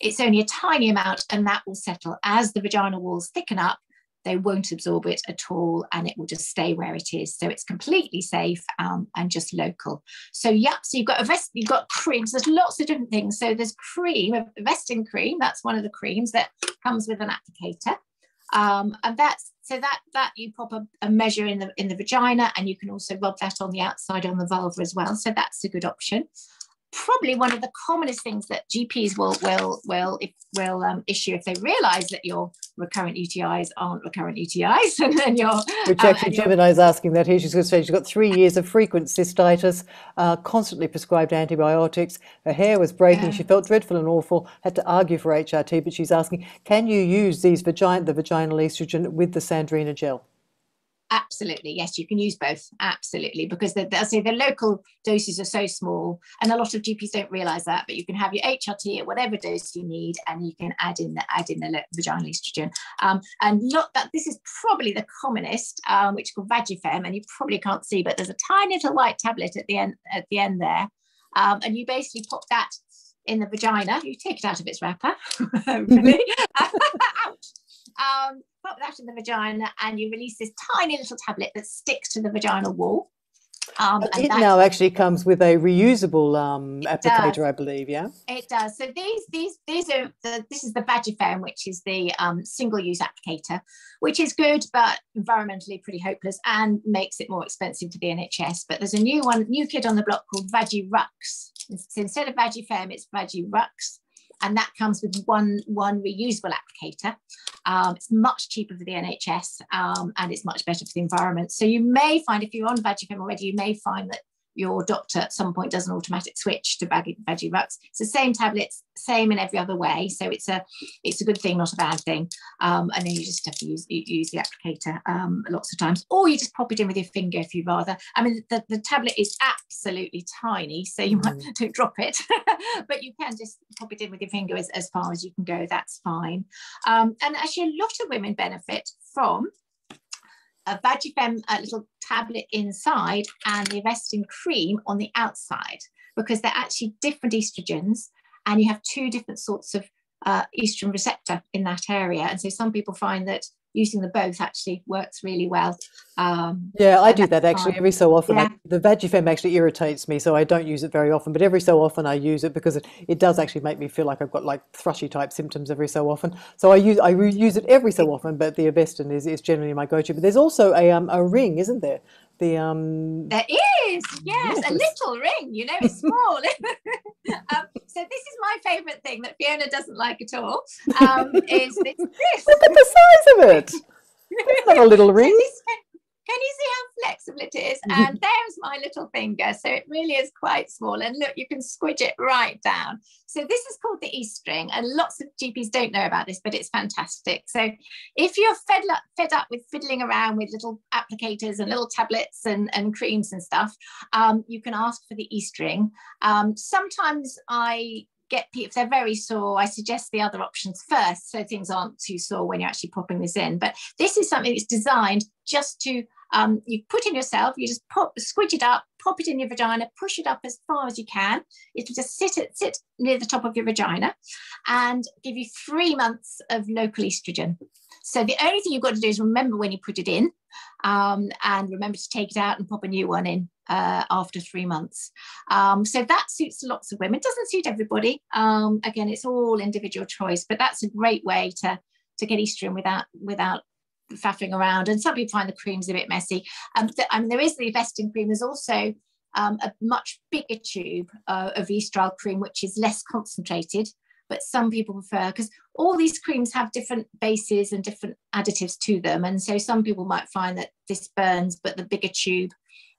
it's only a tiny amount and that will settle as the vaginal walls thicken up they won't absorb it at all and it will just stay where it is. So it's completely safe um, and just local. So yeah so you've got a vest you've got creams there's lots of different things. So there's cream a vesting cream that's one of the creams that comes with an applicator. Um, and that's so that that you pop a, a, measure in the in the vagina and you can also rub that on the outside on the vulva as well. So that's a good option probably one of the commonest things that GPs will will will if, will um, issue if they realise that your recurrent UTIs aren't recurrent UTIs, and then you're which um, actually Gemini is asking that here. She's going to say she's got three years of frequent cystitis, uh, constantly prescribed antibiotics. Her hair was breaking. Yeah. She felt dreadful and awful. Had to argue for HRT, but she's asking, can you use these vagina the vaginal estrogen with the Sandrena gel? Absolutely, yes, you can use both. Absolutely, because the, the, say the local doses are so small, and a lot of GPs don't realise that. But you can have your HRT at whatever dose you need, and you can add in the add in the vaginal estrogen. Um, and not that this is probably the commonest, um, which is called Vagifem, and you probably can't see, but there's a tiny little white tablet at the end at the end there, um, and you basically pop that in the vagina. You take it out of its wrapper, really. um, pop that in the vagina and you release this tiny little tablet that sticks to the vaginal wall. Um, it now actually comes with a reusable um, applicator, does. I believe. Yeah, it does. So these these these are the, this is the Vagifem, which is the um, single-use applicator, which is good but environmentally pretty hopeless and makes it more expensive to the NHS. But there's a new one, new kid on the block called Vagirux. So instead of Vagifem, it's Vagirux and that comes with one one reusable applicator. Um, it's much cheaper for the NHS um, and it's much better for the environment. So you may find if you're on Vagifem already, you may find that your doctor at some point does an automatic switch to veggie Vagirux. It's the same tablets, same in every other way. So it's a it's a good thing, not a bad thing. Um, and then you just have to use use the applicator um, lots of times, or you just pop it in with your finger if you rather. I mean, the, the tablet is absolutely tiny, so you might mm. don't drop it, but you can just pop it in with your finger as, as far as you can go. That's fine. Um, and actually, a lot of women benefit from a Vagifem a little tablet inside and the Ovestin cream on the outside because they're actually different estrogens and you have two different sorts of uh, estrogen receptor in that area. And so some people find that using the both actually works really well. Um, yeah, I do that actually fine. every so often. Yeah. I, the Vagifem actually irritates me, so I don't use it very often. But every so often I use it because it, it does actually make me feel like I've got like thrushy type symptoms every so often. So I use I use it every so often. But the Ovestin is, is generally my go-to. But there's also a um, a ring, isn't there? The um. There is yes, yes. a little ring. You know, it's small. um, so this is my favourite thing that Fiona doesn't like at all. Um, is this, this. Look at the size of it. It's not a little ring. So can you see how flexible it is? And there's my little finger. So it really is quite small. And look, you can squidge it right down. So this is called the Estring. And lots of GPs don't know about this, but it's fantastic. So if you're fed up, fed up with fiddling around with little applicators and little tablets and, and creams and stuff, um, you can ask for the Estring. Um, sometimes I get people if they're very sore i suggest the other options first so things aren't too sore when you're actually popping this in but this is something that's designed just to um, you put in yourself, you just pop, squidge it up, pop it in your vagina, push it up as far as you can. It'll just sit it, sit near the top of your vagina and give you three months of local estrogen. So the only thing you've got to do is remember when you put it in um, and remember to take it out and pop a new one in uh, after three months. Um, so that suits lots of women. Doesn't suit everybody. Um, again, it's all individual choice, but that's a great way to to get estrogen without without faffing around. And some people find the creams a bit messy. Um, th- I mean, there is the Ovestin cream. There's also um, a much bigger tube uh, of estriol cream, which is less concentrated. But some people prefer because all these creams have different bases and different additives to them. And so some people might find that this burns, but the bigger tube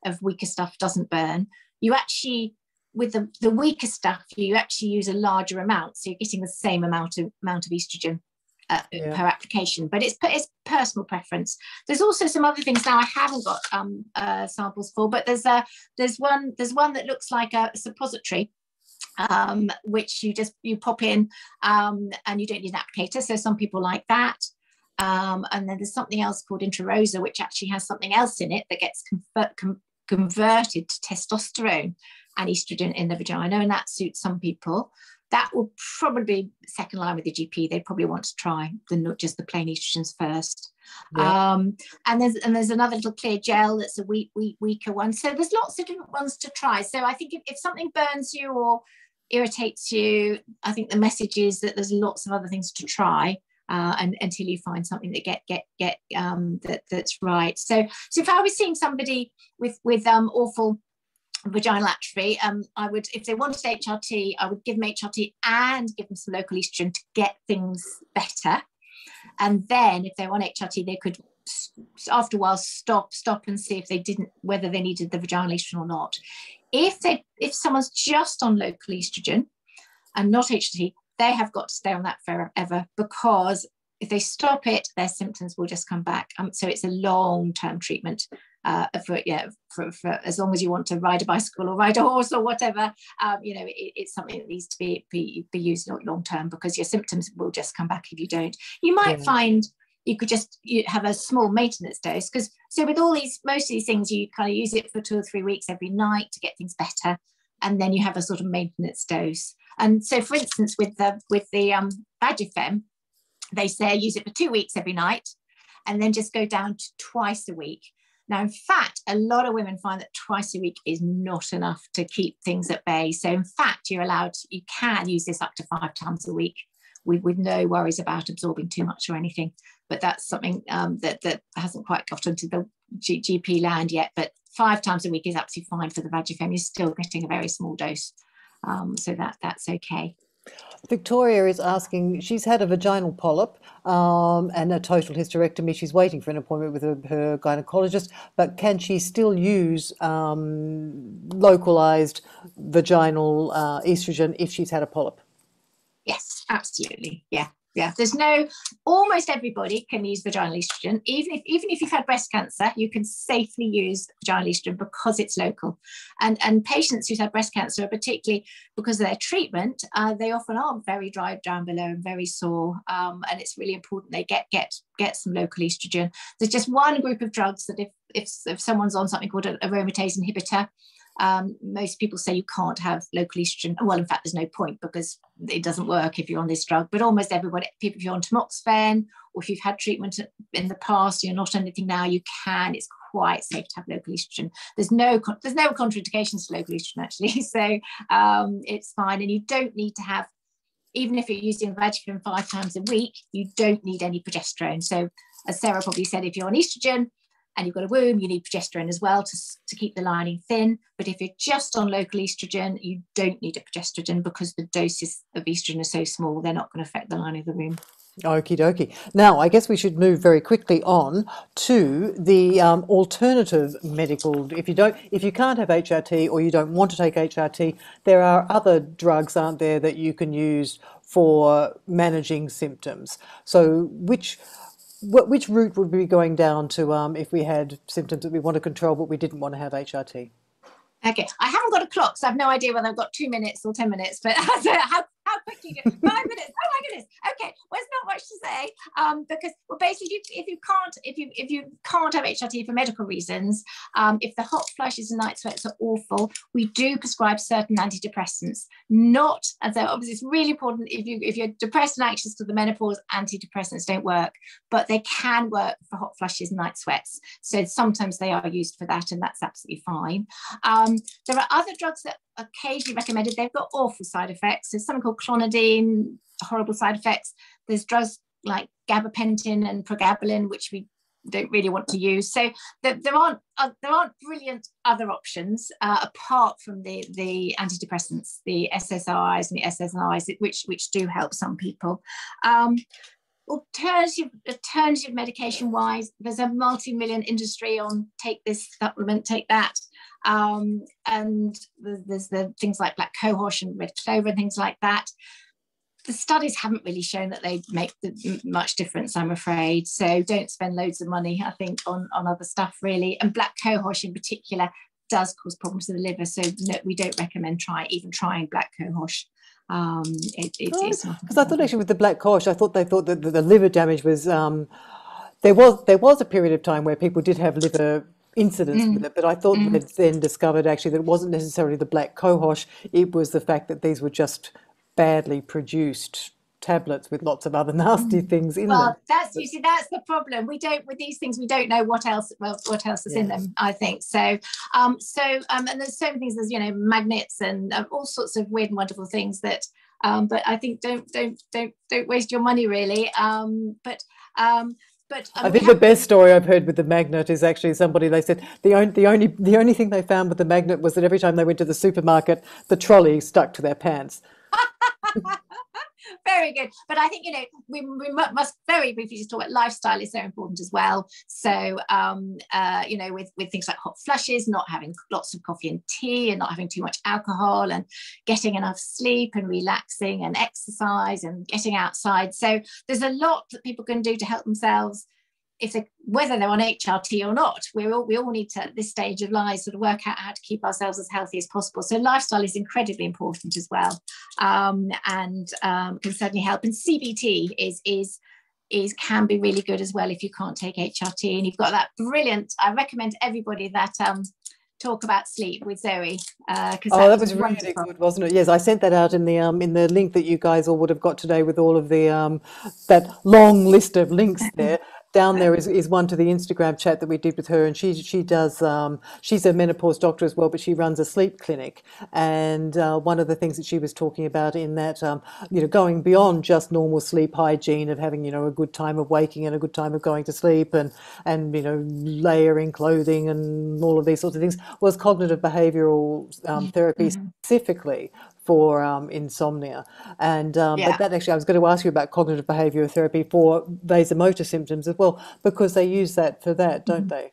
of weaker stuff doesn't burn. You actually with the, the weaker stuff, you actually use a larger amount. So you're getting the same amount of amount of estrogen uh, yeah. per application, but it's it's personal preference. There's also some other things now I haven't got um, uh, samples for, but there's a there's one there's one that looks like a suppository. Um, which you just you pop in um, and you don't need an applicator so some people like that Um, and then there's something else called intrarosa, which actually has something else in it that gets convert, com- converted to testosterone and estrogen in the vagina, and that suits some people. That will probably be second line with the GP. They probably want to try the not just the plain estrogens first. Yeah. Um, and there's and there's another little clear gel that's a weak, weak, weaker one. So there's lots of different ones to try. So I think if, if something burns you or irritates you, I think the message is that there's lots of other things to try. Uh, and until you find something that get get get um, that that's right. So so if I was seeing somebody with with um, awful vaginal atrophy, um, I would if they wanted HRT, I would give them HRT and give them some local estrogen to get things better. And then if they want HRT, they could after a while stop stop and see if they didn't whether they needed the vaginal estrogen or not. If they if someone's just on local estrogen and not HRT, they have got to stay on that forever because if they stop it, their symptoms will just come back. Um, so it's a long-term treatment uh, for yeah for, for as long as you want to ride a bicycle or ride a horse or whatever. Um, you know, it, it's something that needs to be be, be used long term because your symptoms will just come back if you don't. You might yeah. find you could just you have a small maintenance dose because so with all these most of these things you kind of use it for two or three weeks every night to get things better and then you have a sort of maintenance dose and so, for instance, with the with the um, Vagifem, they say use it for two weeks every night, and then just go down to twice a week. Now, in fact, a lot of women find that twice a week is not enough to keep things at bay. So, in fact, you're allowed, you can use this up to five times a week with, with no worries about absorbing too much or anything. But that's something um, that, that hasn't quite got onto the G- GP land yet. But five times a week is absolutely fine for the Vagifem. You're still getting a very small dose. Um, so that that's okay. Victoria is asking, she's had a vaginal polyp um, and a total hysterectomy. She's waiting for an appointment with her, her gynecologist, but can she still use um, localized vaginal uh, estrogen if she's had a polyp? Yes, absolutely. Yeah yeah there's no almost everybody can use vaginal estrogen. Even if even if you've had breast cancer you can safely use vaginal estrogen because it's local. And and patients who've had breast cancer particularly because of their treatment uh, they often are very dry down below and very sore um, and it's really important they get get get some local estrogen. There's just one group of drugs that if if, if someone's on something called an aromatase inhibitor um, most people say you can't have local estrogen. Well, in fact, there's no point because it doesn't work if you're on this drug. But almost everybody, people, if you're on tamoxifen or if you've had treatment in the past, you're not on anything now, you can. It's quite safe to have local estrogen. There's no there's no contraindications to local estrogen actually, so um, it's fine. And you don't need to have even if you're using Vagifem five times a week, you don't need any progesterone. So, as Sarah probably said, if you're on estrogen, and you've got a womb, you need progesterone as well to, to keep the lining thin. But if you're just on local estrogen, you don't need a progesterone because the doses of estrogen are so small, they're not going to affect the lining of the womb. Okie dokie. Now, I guess we should move very quickly on to the um, alternative medical. If you don't, if you can't have HRT or you don't want to take HRT, there are other drugs, aren't there, that you can use for managing symptoms. So, which which route would we be going down to um, if we had symptoms that we want to control but we didn't want to have HRT? Okay, I haven't got a clock, so I've no idea whether I've got two minutes or 10 minutes, but how, how quickly do five minutes? Oh my goodness. Okay, well, it's not much to say um, because well, basically, if you can't, if you if you can't have HRT for medical reasons, um, if the hot flushes and night sweats are awful, we do prescribe certain antidepressants. Not, and so obviously, it's really important if you if you're depressed and anxious to the menopause, antidepressants don't work, but they can work for hot flushes and night sweats. So sometimes they are used for that, and that's absolutely fine. Um, there are other drugs that occasionally recommended. They've got awful side effects. There's something called clonidine, horrible side effects. There's drugs like gabapentin and pregabalin, which we don't really want to use. So there, there aren't uh, there aren't brilliant other options uh, apart from the the antidepressants, the SSRIs and the SNRIs, which which do help some people. Um, alternative alternative medication wise, there's a multi-million industry on take this supplement, take that. Um, and there's the things like black cohosh and red clover and things like that. The studies haven't really shown that they make much difference, I'm afraid. So don't spend loads of money, I think, on, on other stuff really. And black cohosh in particular does cause problems to the liver. So no, we don't recommend try even trying black cohosh. Um, it, it, Oh, it's Because I thought actually with the black cohosh, I thought they thought that the, the liver damage was um, there was there was a period of time where people did have liver incidents Mm. with it, but I thought Mm. they'd then discovered actually that it wasn't necessarily the black cohosh, it was the fact that these were just badly produced tablets with lots of other nasty things in them. Mm. Well, that's you see, that's the problem. We don't with these things. We don't know what else. Well, what else is in them? I think so. Um, so um, and there's so many things. There's you know magnets and um, all sorts of weird and wonderful things that. Um, but I think don't don't don't don't waste your money really. Um, but um, but um, I think the best story I've heard with the magnet is actually somebody they said the only the only the only thing they found with the magnet was that every time they went to the supermarket, the trolley stuck to their pants. very good. But i think you know we, we must very briefly just talk about lifestyle is so important as well. So um uh you know with with things like hot flushes not having lots of coffee and tea and not having too much alcohol and getting enough sleep and relaxing and exercise and getting outside. So there's a lot that people can do to help themselves if they whether they're on HRT or not, we all we all need to at this stage of life sort of work out how to keep ourselves as healthy as possible. So lifestyle is incredibly important as well, um, and um, can certainly help. And CBT is is is can be really good as well if you can't take HRT. And you've got that brilliant. I recommend everybody that um, talk about sleep with Zoe because Oh, that was really good, wasn't it? Yes, I sent that out in the um in the link that you guys all would have got today with all of the um that long list of links there. Down there is, is one to the Instagram chat that we did with her, and she she does um, she's a menopause doctor as well, but she runs a sleep clinic. And uh, one of the things that she was talking about in that um, you know going beyond just normal sleep hygiene of having you know a good time of waking and a good time of going to sleep and and you know layering clothing and all of these sorts of things was cognitive behavioural um, therapy specifically for um, insomnia. And um, Yeah. but that actually, I was going to ask you about cognitive behavioural therapy for vasomotor symptoms as well, because they use that for that, don't they?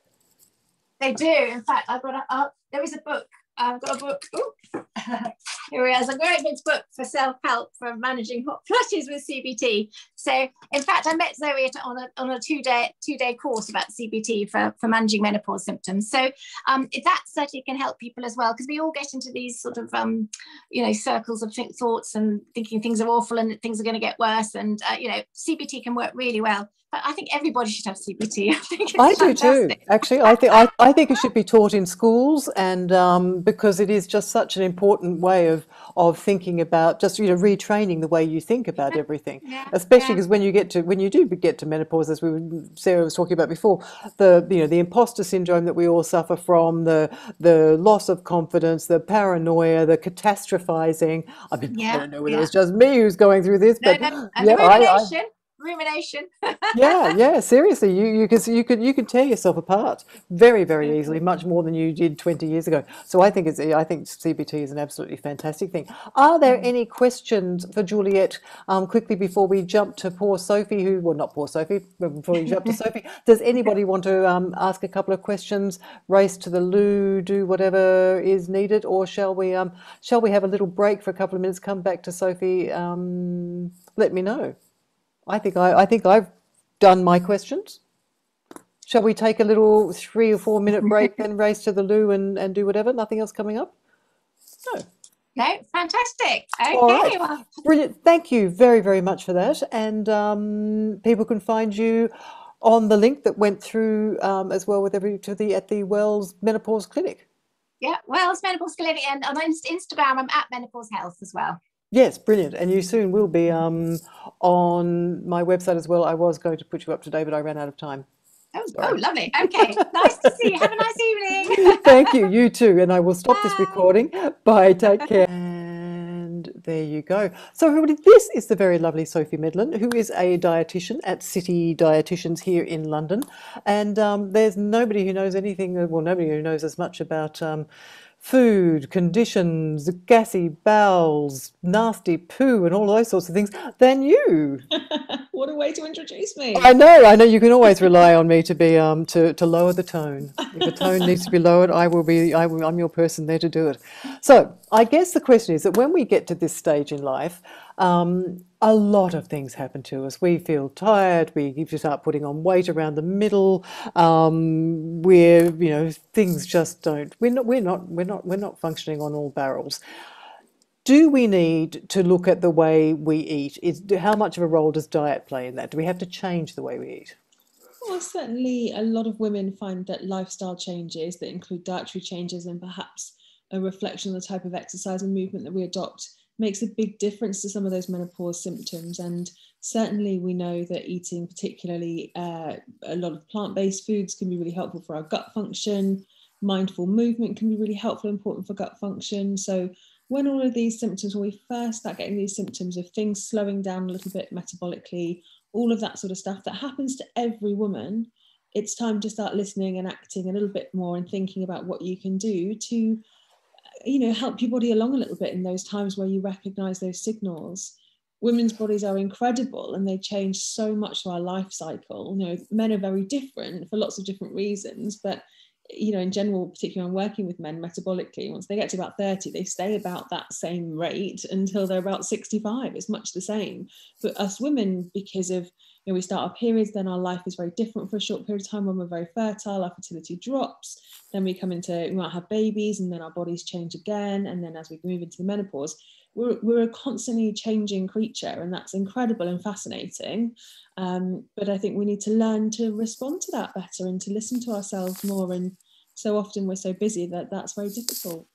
They do. In fact, I've got a, uh, there is a book. I've got a book. Ooh. Here it is. A very good book for self-help for managing hot flushes with CBT. So, in fact, I met Zoe on a, on a two-day two-day course about CBT for, for managing menopause symptoms. So, um, that certainly can help people as well because we all get into these sort of um, you know circles of think thoughts and thinking things are awful and things are going to get worse. And uh, you know, CBT can work really well. I think everybody should have CBT. I think I do too. Actually, I think I, I think it should be taught in schools, and um, because it is just such an important way of of thinking about just you know retraining the way you think about everything. Yeah, Especially yeah. because when you get to when you do get to menopause, as we were, Sarah was talking about before, the you know the imposter syndrome that we all suffer from, the the loss of confidence, the paranoia, the catastrophizing. I mean, I don't know whether yeah. it's just me who's going through this, No, but no, yeah, I, I, rumination, yeah, yeah, seriously, you you can you could you can tear yourself apart very very easily, much more than you did 20 years ago. So I think it's I think CBT is an absolutely fantastic thing. Are there any questions for Juliet um, quickly before we jump to poor Sophie, who well not poor Sophie, before we jump to Sophie, does anybody want to um, ask a couple of questions, race to the loo, do whatever is needed, or shall we um shall we have a little break for a couple of minutes, come back to Sophie? Um, let me know. I think I, I think I've done my questions. Shall we take a little three or four minute break, then race to the loo and, and do whatever? Nothing else coming up? No. No, fantastic. Okay, right. well, Brilliant. Thank you very, very much for that. And um, people can find you on the link that went through um, as well with every to the at the Wells Menopause Clinic. yeah, Wells menopause clinic, and on Instagram, I'm at menopause health as well. Yes, brilliant. And you soon will be um, on my website as well. I was going to put you up today, but I ran out of time. Oh, oh, lovely. Okay, nice to see you. Have a nice evening. Thank you. You too. And I will stop this recording. Bye. Take care. And there you go. So, everybody, this is the very lovely Sophie Medlin, who is a dietitian at City Dietitians here in London. And um, there's nobody who knows anything, well, nobody who knows as much about. Um, Food, conditions, gassy bowels, nasty poo, and all those sorts of things than you. what a way to introduce me. I know, I know. You can always rely on me to be um to, to lower the tone. If the tone needs to be lowered, I will be. I will, I'm your person there to do it. So I guess the question is that when we get to this stage in life, um, a lot of things happen to us. We feel tired. We start putting on weight around the middle. Um, we're you know things just don't. We're not. We're not. We're not. We're not functioning on all barrels do we need to look at the way we eat? Is how much of a role does diet play in that? Do we have to change the way we eat? Well, certainly a lot of women find that lifestyle changes that include dietary changes and perhaps a reflection on the type of exercise and movement that we adopt makes a big difference to some of those menopause symptoms. And certainly we know that eating particularly uh, a lot of plant-based foods can be really helpful for our gut function. Mindful movement can be really helpful, and important for gut function. So when all of these symptoms, when we first start getting these symptoms of things slowing down a little bit metabolically, all of that sort of stuff that happens to every woman, it's time to start listening and acting a little bit more and thinking about what you can do to, you know, help your body along a little bit in those times where you recognize those signals. Women's bodies are incredible and they change so much to our life cycle. You know, men are very different for lots of different reasons, but you know, in general, particularly when working with men metabolically, once they get to about 30, they stay about that same rate until they're about 65. It's much the same. But us women, because of, know, we start our periods, then our life is very different for a short period of time when we're very fertile, our fertility drops. Then we come into, we might have babies, and then our bodies change again. And then as we move into the menopause, we're, we're a constantly changing creature, and that's incredible and fascinating. Um, but I think we need to learn to respond to that better and to listen to ourselves more. And so often we're so busy that that's very difficult.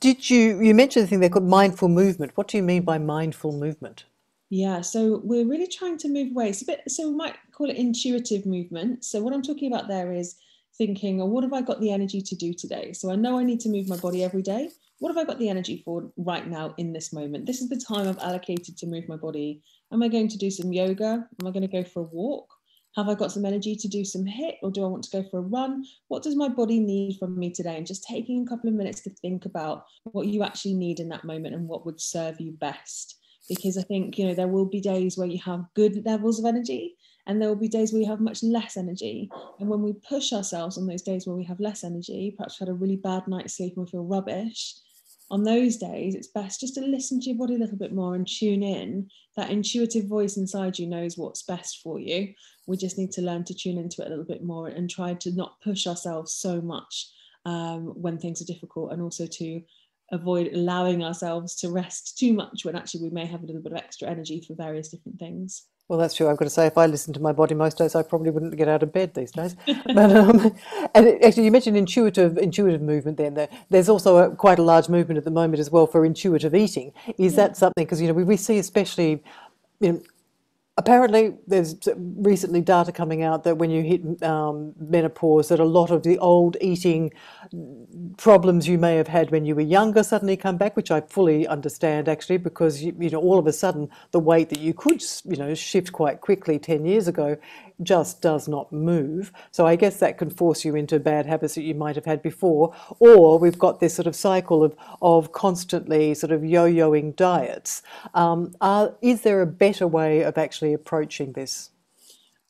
Did you you mentioned the thing they called mindful movement? What do you mean by mindful movement? Yeah, so we're really trying to move away. It's a bit so we might call it intuitive movement. So what I'm talking about there is thinking, oh, what have I got the energy to do today? So I know I need to move my body every day what have I got the energy for right now in this moment? This is the time I've allocated to move my body. Am I going to do some yoga? Am I going to go for a walk? Have I got some energy to do some HIIT or do I want to go for a run? What does my body need from me today? And just taking a couple of minutes to think about what you actually need in that moment and what would serve you best. Because I think, you know, there will be days where you have good levels of energy and there will be days where you have much less energy. And when we push ourselves on those days where we have less energy, perhaps we've had a really bad night's sleep and we feel rubbish, on those days, it's best just to listen to your body a little bit more and tune in. That intuitive voice inside you knows what's best for you. We just need to learn to tune into it a little bit more and try to not push ourselves so much um, when things are difficult and also to avoid allowing ourselves to rest too much when actually we may have a little bit of extra energy for various different things. Well, that's true. I've got to say, if I listened to my body most days, I probably wouldn't get out of bed these days. but um, and actually, you mentioned intuitive intuitive movement. Then there, there's also a, quite a large movement at the moment as well for intuitive eating. Is yeah. that something? Because you know we, we see especially you know, apparently there's recently data coming out that when you hit um, menopause that a lot of the old eating problems you may have had when you were younger suddenly come back which i fully understand actually because you, you know all of a sudden the weight that you could you know shift quite quickly 10 years ago just does not move. So I guess that can force you into bad habits that you might have had before. Or we've got this sort of cycle of, of constantly sort of yo-yoing diets. Um, are, is there a better way of actually approaching this?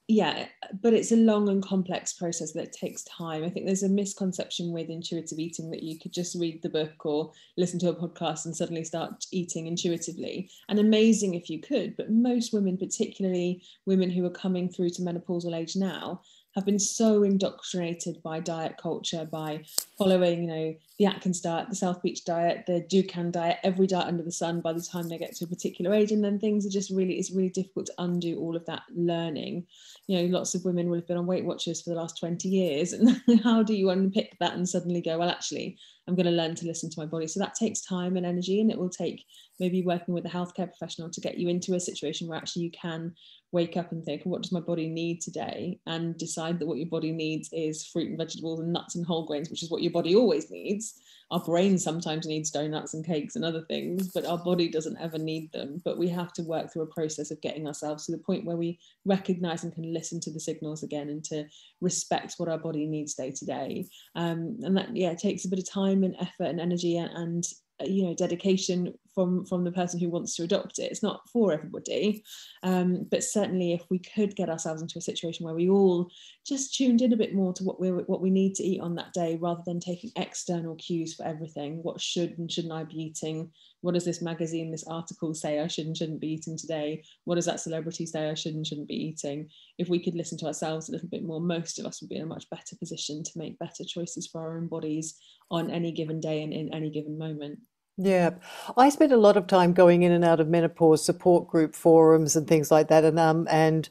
Yeah but it's a long and complex process that takes time. I think there's a misconception with intuitive eating that you could just read the book or listen to a podcast and suddenly start eating intuitively and amazing if you could but most women particularly women who are coming through to menopausal age now have been so indoctrinated by diet culture, by following, you know, the Atkins diet, the South Beach diet, the Dukan diet, every diet under the sun by the time they get to a particular age. And then things are just really, it's really difficult to undo all of that learning. You know, lots of women will have been on Weight Watchers for the last 20 years. And how do you unpick that and suddenly go, well, actually, I'm going to learn to listen to my body. So that takes time and energy, and it will take maybe working with a healthcare professional to get you into a situation where actually you can wake up and think, what does my body need today? And decide that what your body needs is fruit and vegetables and nuts and whole grains, which is what your body always needs. Our brain sometimes needs donuts and cakes and other things, but our body doesn't ever need them. But we have to work through a process of getting ourselves to the point where we recognize and can listen to the signals again and to respect what our body needs day to day. Um, and that, yeah, takes a bit of time and effort and energy and, and uh, you know dedication from from the person who wants to adopt it. It's not for everybody, um, but certainly if we could get ourselves into a situation where we all just tuned in a bit more to what we what we need to eat on that day, rather than taking external cues for everything. What should and shouldn't I be eating? What does this magazine, this article say I should and shouldn't be eating today? What does that celebrity say I should and shouldn't be eating? If we could listen to ourselves a little bit more, most of us would be in a much better position to make better choices for our own bodies on any given day and in any given moment. Yeah, I spent a lot of time going in and out of menopause support group forums and things like that, and um, and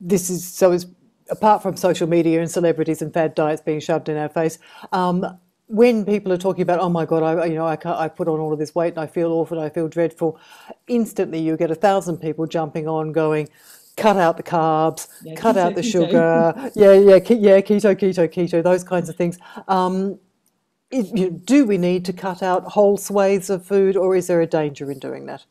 this is so as apart from social media and celebrities and fad diets being shoved in our face, um, when people are talking about, oh my god, I you know I I put on all of this weight and I feel awful, I feel dreadful, instantly you get a thousand people jumping on going. Cut out the carbs, Yeah, cut keto, out the keto. sugar, yeah, yeah, ke- yeah, keto, keto, keto, those kinds of things. Um, is- you know, do we need to cut out whole swathes of food, or is there a danger in doing that?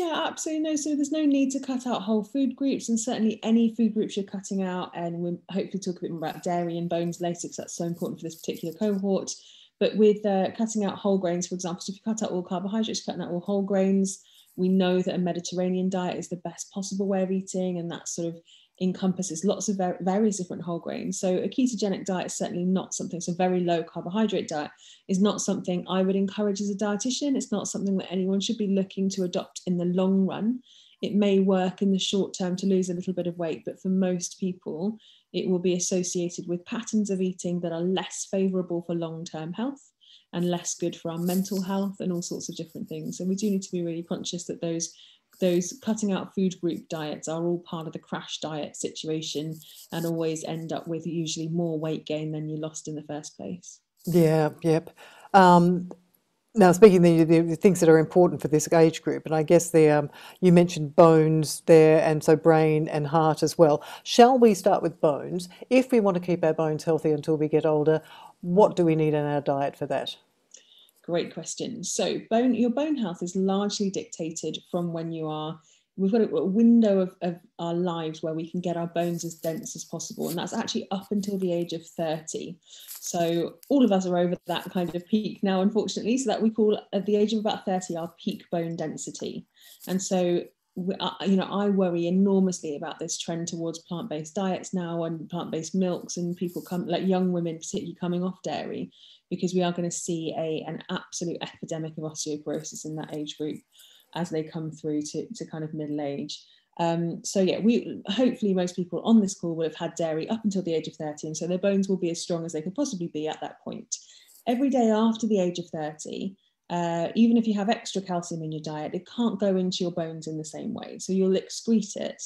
Yeah, absolutely no. So there's no need to cut out whole food groups, and certainly any food groups you're cutting out. And we'll hopefully talk a bit more about dairy and bones later, because that's so important for this particular cohort. But with uh, cutting out whole grains, for example, so if you cut out all carbohydrates, cutting out all whole grains, we know that a Mediterranean diet is the best possible way of eating, and that sort of encompasses lots of var- various different whole grains. So a ketogenic diet is certainly not something. So very low carbohydrate diet is not something I would encourage as a dietitian. It's not something that anyone should be looking to adopt in the long run. It may work in the short term to lose a little bit of weight, but for most people, it will be associated with patterns of eating that are less favorable for long term health and less good for our mental health and all sorts of different things. And we do need to be really conscious that those those cutting out food group diets are all part of the crash diet situation and always end up with usually more weight gain than you lost in the first place. Yeah, yep. Um, now, speaking the, the things that are important for this age group, and I guess the um, you mentioned bones there, and so brain and heart as well. Shall we start with bones? If we want to keep our bones healthy until we get older, what do we need in our diet for that? Great question. So, bone your bone health is largely dictated from when you are. We've got a, window of, of our lives where we can get our bones as dense as possible, and that's actually up until the age of 30. So, all of us are over that kind of peak now, unfortunately. So, that we call at the age of about 30 our peak bone density. And so, uh, you know, I worry enormously about this trend towards plant-based diets now and plant-based milks, and people come like young women, particularly coming off dairy, because we are going to see a an absolute epidemic of osteoporosis in that age group as they come through to, to kind of middle age. Um, so yeah, we hopefully most people on this call will have had dairy up until the age of 30, and so their bones will be as strong as they could possibly be at that point. Every day after the age of 30, uh, even if you have extra calcium in your diet, it can't go into your bones in the same way. So you'll excrete it.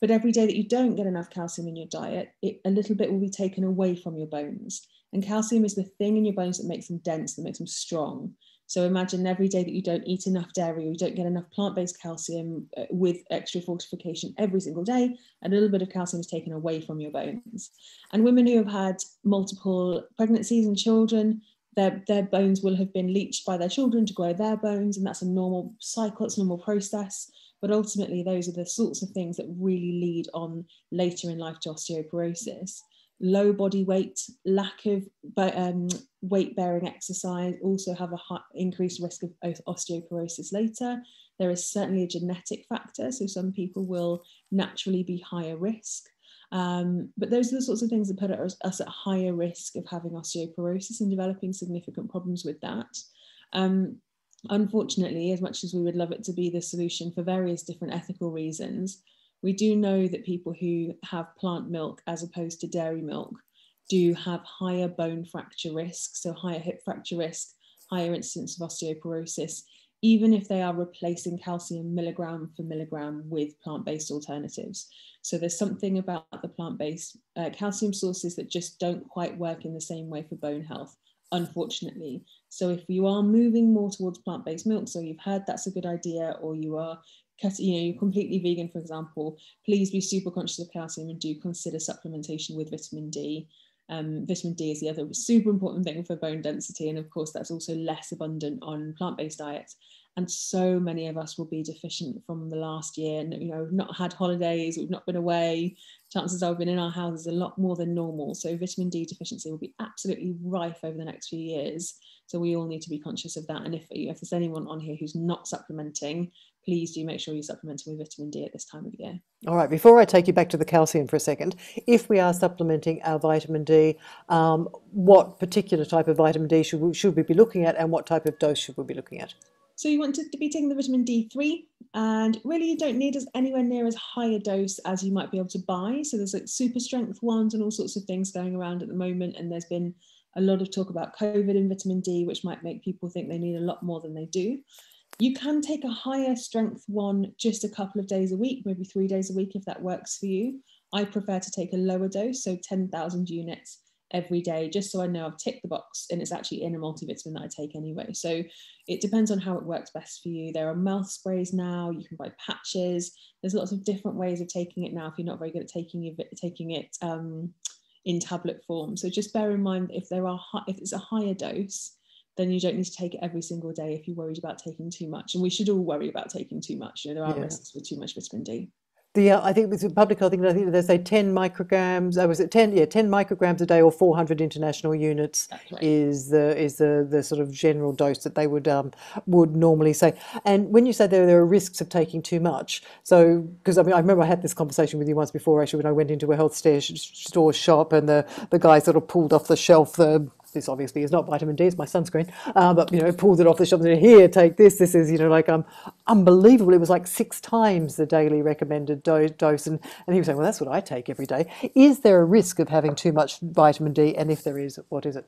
But every day that you don't get enough calcium in your diet, it, a little bit will be taken away from your bones. And calcium is the thing in your bones that makes them dense, that makes them strong. So imagine every day that you don't eat enough dairy or you don't get enough plant-based calcium uh, with extra fortification every single day, a little bit of calcium is taken away from your bones. And women who have had multiple pregnancies and children, their, their bones will have been leached by their children to grow their bones, and that's a normal cycle, it's a normal process. But ultimately, those are the sorts of things that really lead on later in life to osteoporosis low body weight, lack of um, weight bearing exercise also have a high, increased risk of osteoporosis later. There is certainly a genetic factor, so some people will naturally be higher risk. Um, but those are the sorts of things that put us, at higher risk of having osteoporosis and developing significant problems with that. Um, unfortunately, as much as we would love it to be the solution for various different ethical reasons, we do know that people who have plant milk as opposed to dairy milk do have higher bone fracture risk, so higher hip fracture risk, higher incidence of osteoporosis, even if they are replacing calcium milligram for milligram with plant-based alternatives. So there's something about the plant-based uh, calcium sources that just don't quite work in the same way for bone health, unfortunately. So if you are moving more towards plant-based milk, so you've heard that's a good idea, or you are you know, you're completely vegan, for example, please be super conscious of calcium and do consider supplementation with vitamin D. Um, vitamin D is the other super important thing for bone density. And of course, that's also less abundant on plant-based diets. And so many of us will be deficient from the last year and, you know, we've not had holidays, we've not been away. chances are we've been in our houses a lot more than normal. So vitamin D deficiency will be absolutely rife over the next few years. So we all need to be conscious of that. And if, if there's anyone on here who's not supplementing, please do make sure you're supplementing with vitamin D at this time of year. All right, before I take you back to the calcium for a second, if we are supplementing our vitamin D, um, what particular type of vitamin D should we, should we be looking at and what type of dose should we be looking at? So you want to be taking the vitamin D3 and really you don't need as anywhere near as high a dose as you might be able to buy. So there's like super strength ones and all sorts of things going around at the moment. And there's been a lot of talk about COVID and vitamin D, which might make people think they need a lot more than they do. You can take a higher strength one just a couple of days a week, maybe three days a week if that works for you. I prefer to take a lower dose, so 10,000 units every day, just so I know I've ticked the box and it's actually in a multivitamin that I take anyway. So it depends on how it works best for you. There are mouth sprays now, you can buy patches. There's lots of different ways of taking it now if you're not very good at taking it, taking it um, in tablet form. So just bear in mind if there are if it's a higher dose, then you don't need to take it every single day if you're worried about taking too much. And we should all worry about taking too much. You know, there are yeah. risks with too much vitamin D. The uh, I think with public health, I think they say 10 micrograms. I uh, was it 10? Yeah, 10 micrograms a day or 400 international units right. is the is the the sort of general dose that they would um, would normally say. And when you say there there are risks of taking too much, so because I mean I remember I had this conversation with you once before actually when I went into a health store shop and the the guy sort of pulled off the shelf the this obviously is not vitamin D, it's my sunscreen, uh, but you know, pulled it off the shelf and said, here, take this. This is, you know, like um, unbelievable. It was like six times the daily recommended do- dose. And, and he was saying, well, that's what I take every day. Is there a risk of having too much vitamin D? And if there is, what is it?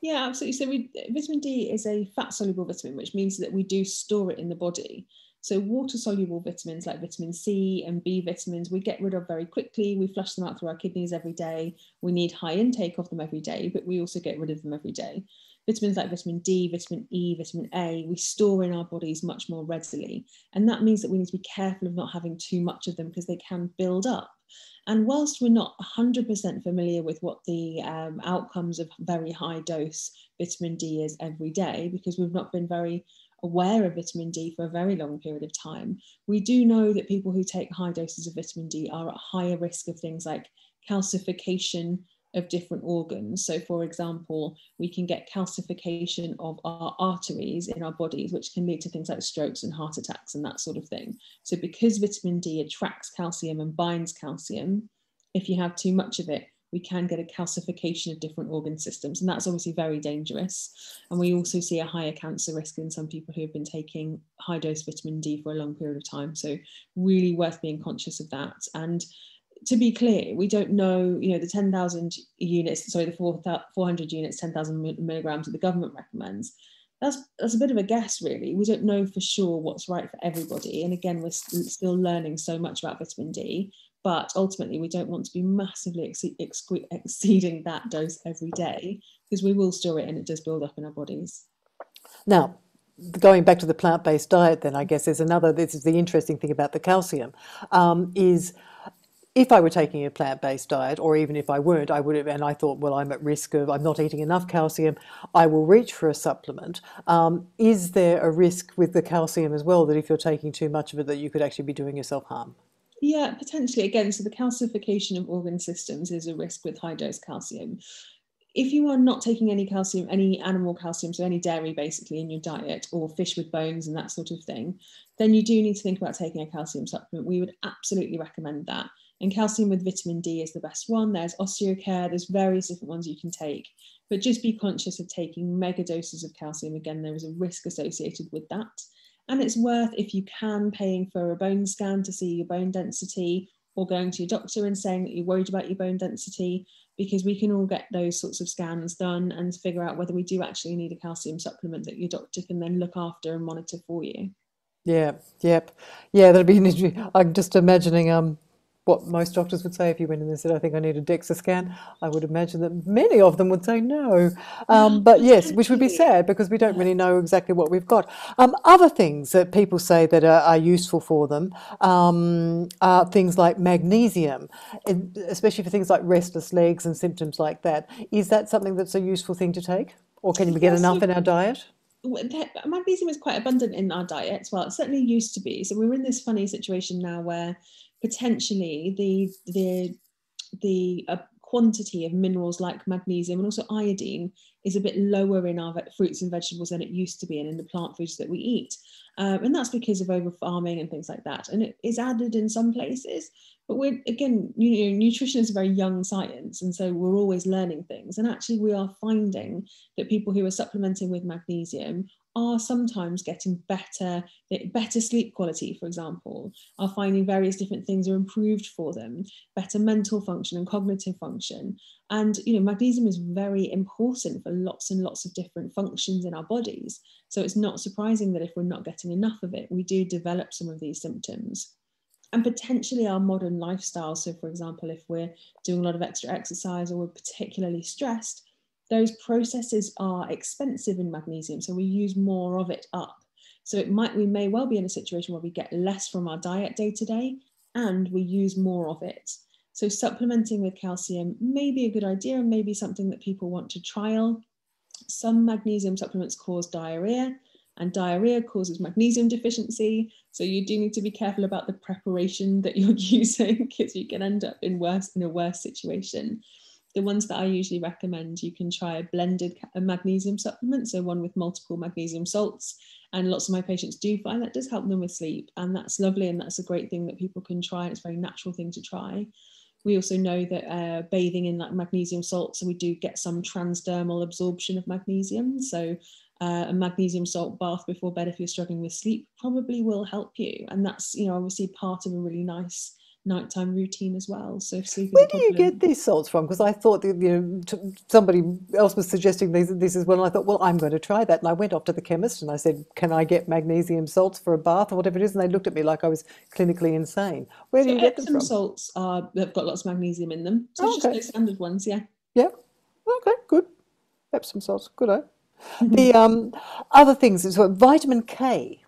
Yeah, absolutely. So we, vitamin D is a fat soluble vitamin, which means that we do store it in the body. So water soluble vitamins like vitamin C and B vitamins, we get rid of very quickly. We flush them out through our kidneys every day. We need high intake of them every day, but we also get rid of them every day. Vitamins like vitamin D, vitamin E, vitamin A, we store in our bodies much more readily. And that means that we need to be careful of not having too much of them because they can build up. And whilst we're not 100% familiar with what the um, outcomes of very high dose vitamin D is every day, because we've not been very aware of vitamin D for a very long period of time, we do know that people who take high doses of vitamin D are at higher risk of things like calcification of different organs. So, for example, we can get calcification of our arteries in our bodies, which can lead to things like strokes and heart attacks and that sort of thing. So, because vitamin D attracts calcium and binds calcium, if you have too much of it, we can get a calcification of different organ systems, and that's obviously very dangerous. And we also see a higher cancer risk in some people who have been taking high dose vitamin D for a long period of time. So, really worth being conscious of that. And to be clear, we don't know, you know, the 10,000 units, sorry, the 400 units, 10,000 milligrams that the government recommends. That's, that's a bit of a guess, really. We don't know for sure what's right for everybody. And again, we're still learning so much about vitamin D but ultimately we don't want to be massively ex- ex- exceeding that dose every day because we will store it and it does build up in our bodies. Now, going back to the plant-based diet, then I guess there's another. This is the interesting thing about the calcium um, is. If I were taking a plant-based diet, or even if I weren't, I would have, and I thought, well, I'm at risk of, I'm not eating enough calcium, I will reach for a supplement. Um, is there a risk with the calcium as well that if you're taking too much of it, that you could actually be doing yourself harm? Yeah, potentially. Again, so the calcification of organ systems is a risk with high dose calcium. If you are not taking any calcium, any animal calcium, so any dairy basically in your diet, or fish with bones and that sort of thing, then you do need to think about taking a calcium supplement. We would absolutely recommend that. And calcium with vitamin D is the best one. There's osteocare, there's various different ones you can take. But just be conscious of taking mega doses of calcium. Again, there is a risk associated with that. And it's worth, if you can, paying for a bone scan to see your bone density or going to your doctor and saying that you're worried about your bone density because we can all get those sorts of scans done and figure out whether we do actually need a calcium supplement that your doctor can then look after and monitor for you. Yeah, yep. Yeah, that'd be an interesting. I'm just imagining um what most doctors would say if you went in and said, I think I need a DEXA scan, I would imagine that many of them would say no. Um, but yes, which would be sad because we don't really know exactly what we've got. Um, other things that people say that are, are useful for them um, are things like magnesium, especially for things like restless legs and symptoms like that. Is that something that's a useful thing to take? Or can we get enough in our diet? magnesium is quite abundant in our diet. Well, it certainly used to be. So we're in this funny situation now where potentially the the the uh, quantity of minerals like magnesium and also iodine is a bit lower in our fruits and vegetables than it used to be and in the plant foods that we eat. Um, and that's because of over farming and things like that. And it is added in some places, but we're again, you know, nutrition is a very young science, and so we're always learning things. And actually, we are finding that people who are supplementing with magnesium are sometimes getting better, better sleep quality, for example, are finding various different things are improved for them, better mental function and cognitive function. And you know, magnesium is very important for lots and lots of different functions in our bodies. So it's not surprising that if we're not getting enough of it, we do develop some of these symptoms. And potentially our modern lifestyle. So, for example, if we're doing a lot of extra exercise or we're particularly stressed, those processes are expensive in magnesium, so we use more of it up. So it might we may well be in a situation where we get less from our diet day to day and we use more of it. So supplementing with calcium may be a good idea and maybe something that people want to trial. Some magnesium supplements cause diarrhea and diarrhea causes magnesium deficiency. So you do need to be careful about the preparation that you're using because you can end up in worse in a worse situation the ones that I usually recommend, you can try a blended magnesium supplement, so one with multiple magnesium salts. And lots of my patients do find that does help them with sleep, and that's lovely, and that's a great thing that people can try. It's a very natural thing to try. We also know that uh, bathing in like magnesium salts, so we do get some transdermal absorption of magnesium. So uh, a magnesium salt bath before bed, if you're struggling with sleep, probably will help you. And that's you know obviously part of a really nice nighttime routine as well. So if sleep Where do you get these salts from? Because I thought that you know t- somebody else was suggesting this, this as well, and I thought, well, I'm going to try that. And I went off to the chemist and I said, can I get magnesium salts for a bath or whatever it is? And they looked at me like I was clinically insane. Where so do you get them from? salts are they've got lots of magnesium in them, so oh, okay. just the standard ones, yeah. Yeah. Okay. Good. Epsom salts. Good. Eh? the um, other things is what vitamin K.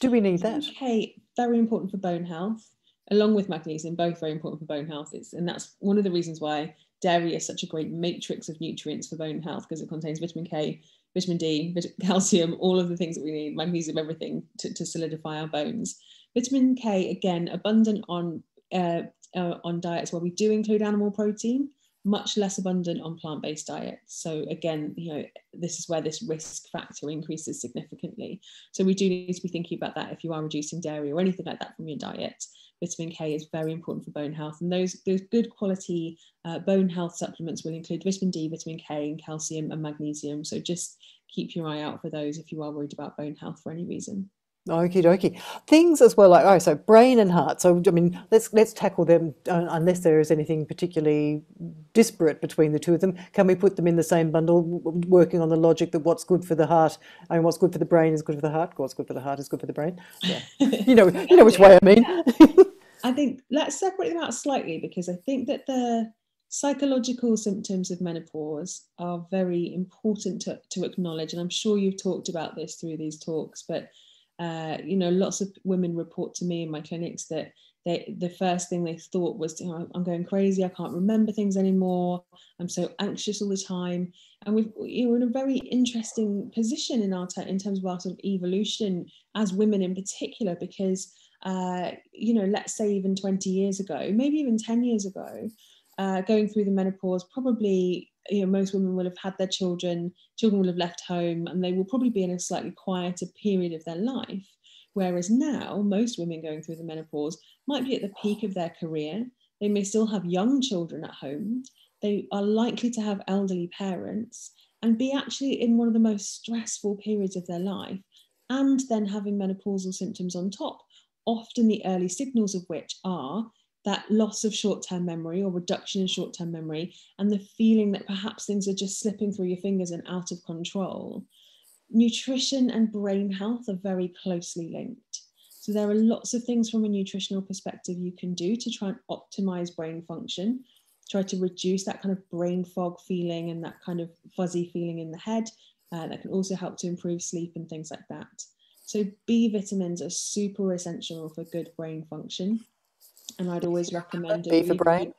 Do we need that? K very important for bone health along with magnesium, both very important for bone health. It's, and that's one of the reasons why dairy is such a great matrix of nutrients for bone health because it contains vitamin K, vitamin D, calcium, all of the things that we need, magnesium, everything to, to solidify our bones. Vitamin K, again, abundant on uh, uh, on diets where we do include animal protein, much less abundant on plant-based diets. So again, you know, this is where this risk factor increases significantly. So we do need to be thinking about that if you are reducing dairy or anything like that from your diet vitamin K is very important for bone health. And those, those good quality uh, bone health supplements will include vitamin D, vitamin K, and calcium and magnesium. So just keep your eye out for those if you are worried about bone health for any reason. Okie dokie. Things as well like oh, so brain and heart. So I mean, let's let's tackle them uh, unless there is anything particularly disparate between the two of them. Can we put them in the same bundle, working on the logic that what's good for the heart I mean, what's good for the brain is good for the heart. What's good for the heart is good for the brain. Yeah, you know, you know which way I mean. I think let's separate them out slightly because I think that the psychological symptoms of menopause are very important to, to acknowledge, and I'm sure you've talked about this through these talks, but uh, you know, lots of women report to me in my clinics that they, the first thing they thought was, you know, I'm going crazy. I can't remember things anymore. I'm so anxious all the time. And we've, you know, in a very interesting position in our in terms of our sort of evolution as women in particular, because, uh, you know, let's say even 20 years ago, maybe even 10 years ago, uh, going through the menopause, probably you know most women will have had their children children will have left home and they will probably be in a slightly quieter period of their life. Whereas now most women going through the menopause might be at the peak of their career. They may still have young children at home. They are likely to have elderly parents and be actually in one of the most stressful periods of their life and then having menopausal symptoms on top often the early signals of which are that loss of short term memory or reduction in short term memory, and the feeling that perhaps things are just slipping through your fingers and out of control. Nutrition and brain health are very closely linked. So, there are lots of things from a nutritional perspective you can do to try and optimize brain function, try to reduce that kind of brain fog feeling and that kind of fuzzy feeling in the head. Uh, that can also help to improve sleep and things like that. So, B vitamins are super essential for good brain function and I'd always recommend B for brain.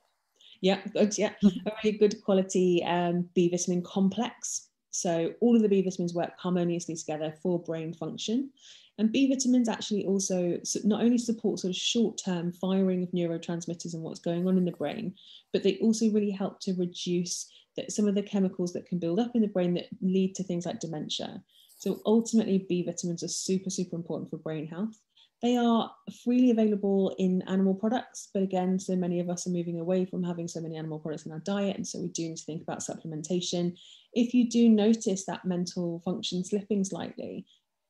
Yeah, good. Yeah, a really good quality um, B vitamin complex. So all of the B vitamins work harmoniously together for brain function. And B vitamins actually also not only support sort of short term firing of neurotransmitters and what's going on in the brain, but they also really help to reduce that some of the chemicals that can build up in the brain that lead to things like dementia. So ultimately, B vitamins are super, super important for brain health. They are freely available in animal products, but again, so many of us are moving away from having so many animal products in our diet, and so we do need to think about supplementation. If you do notice that mental function slipping slightly,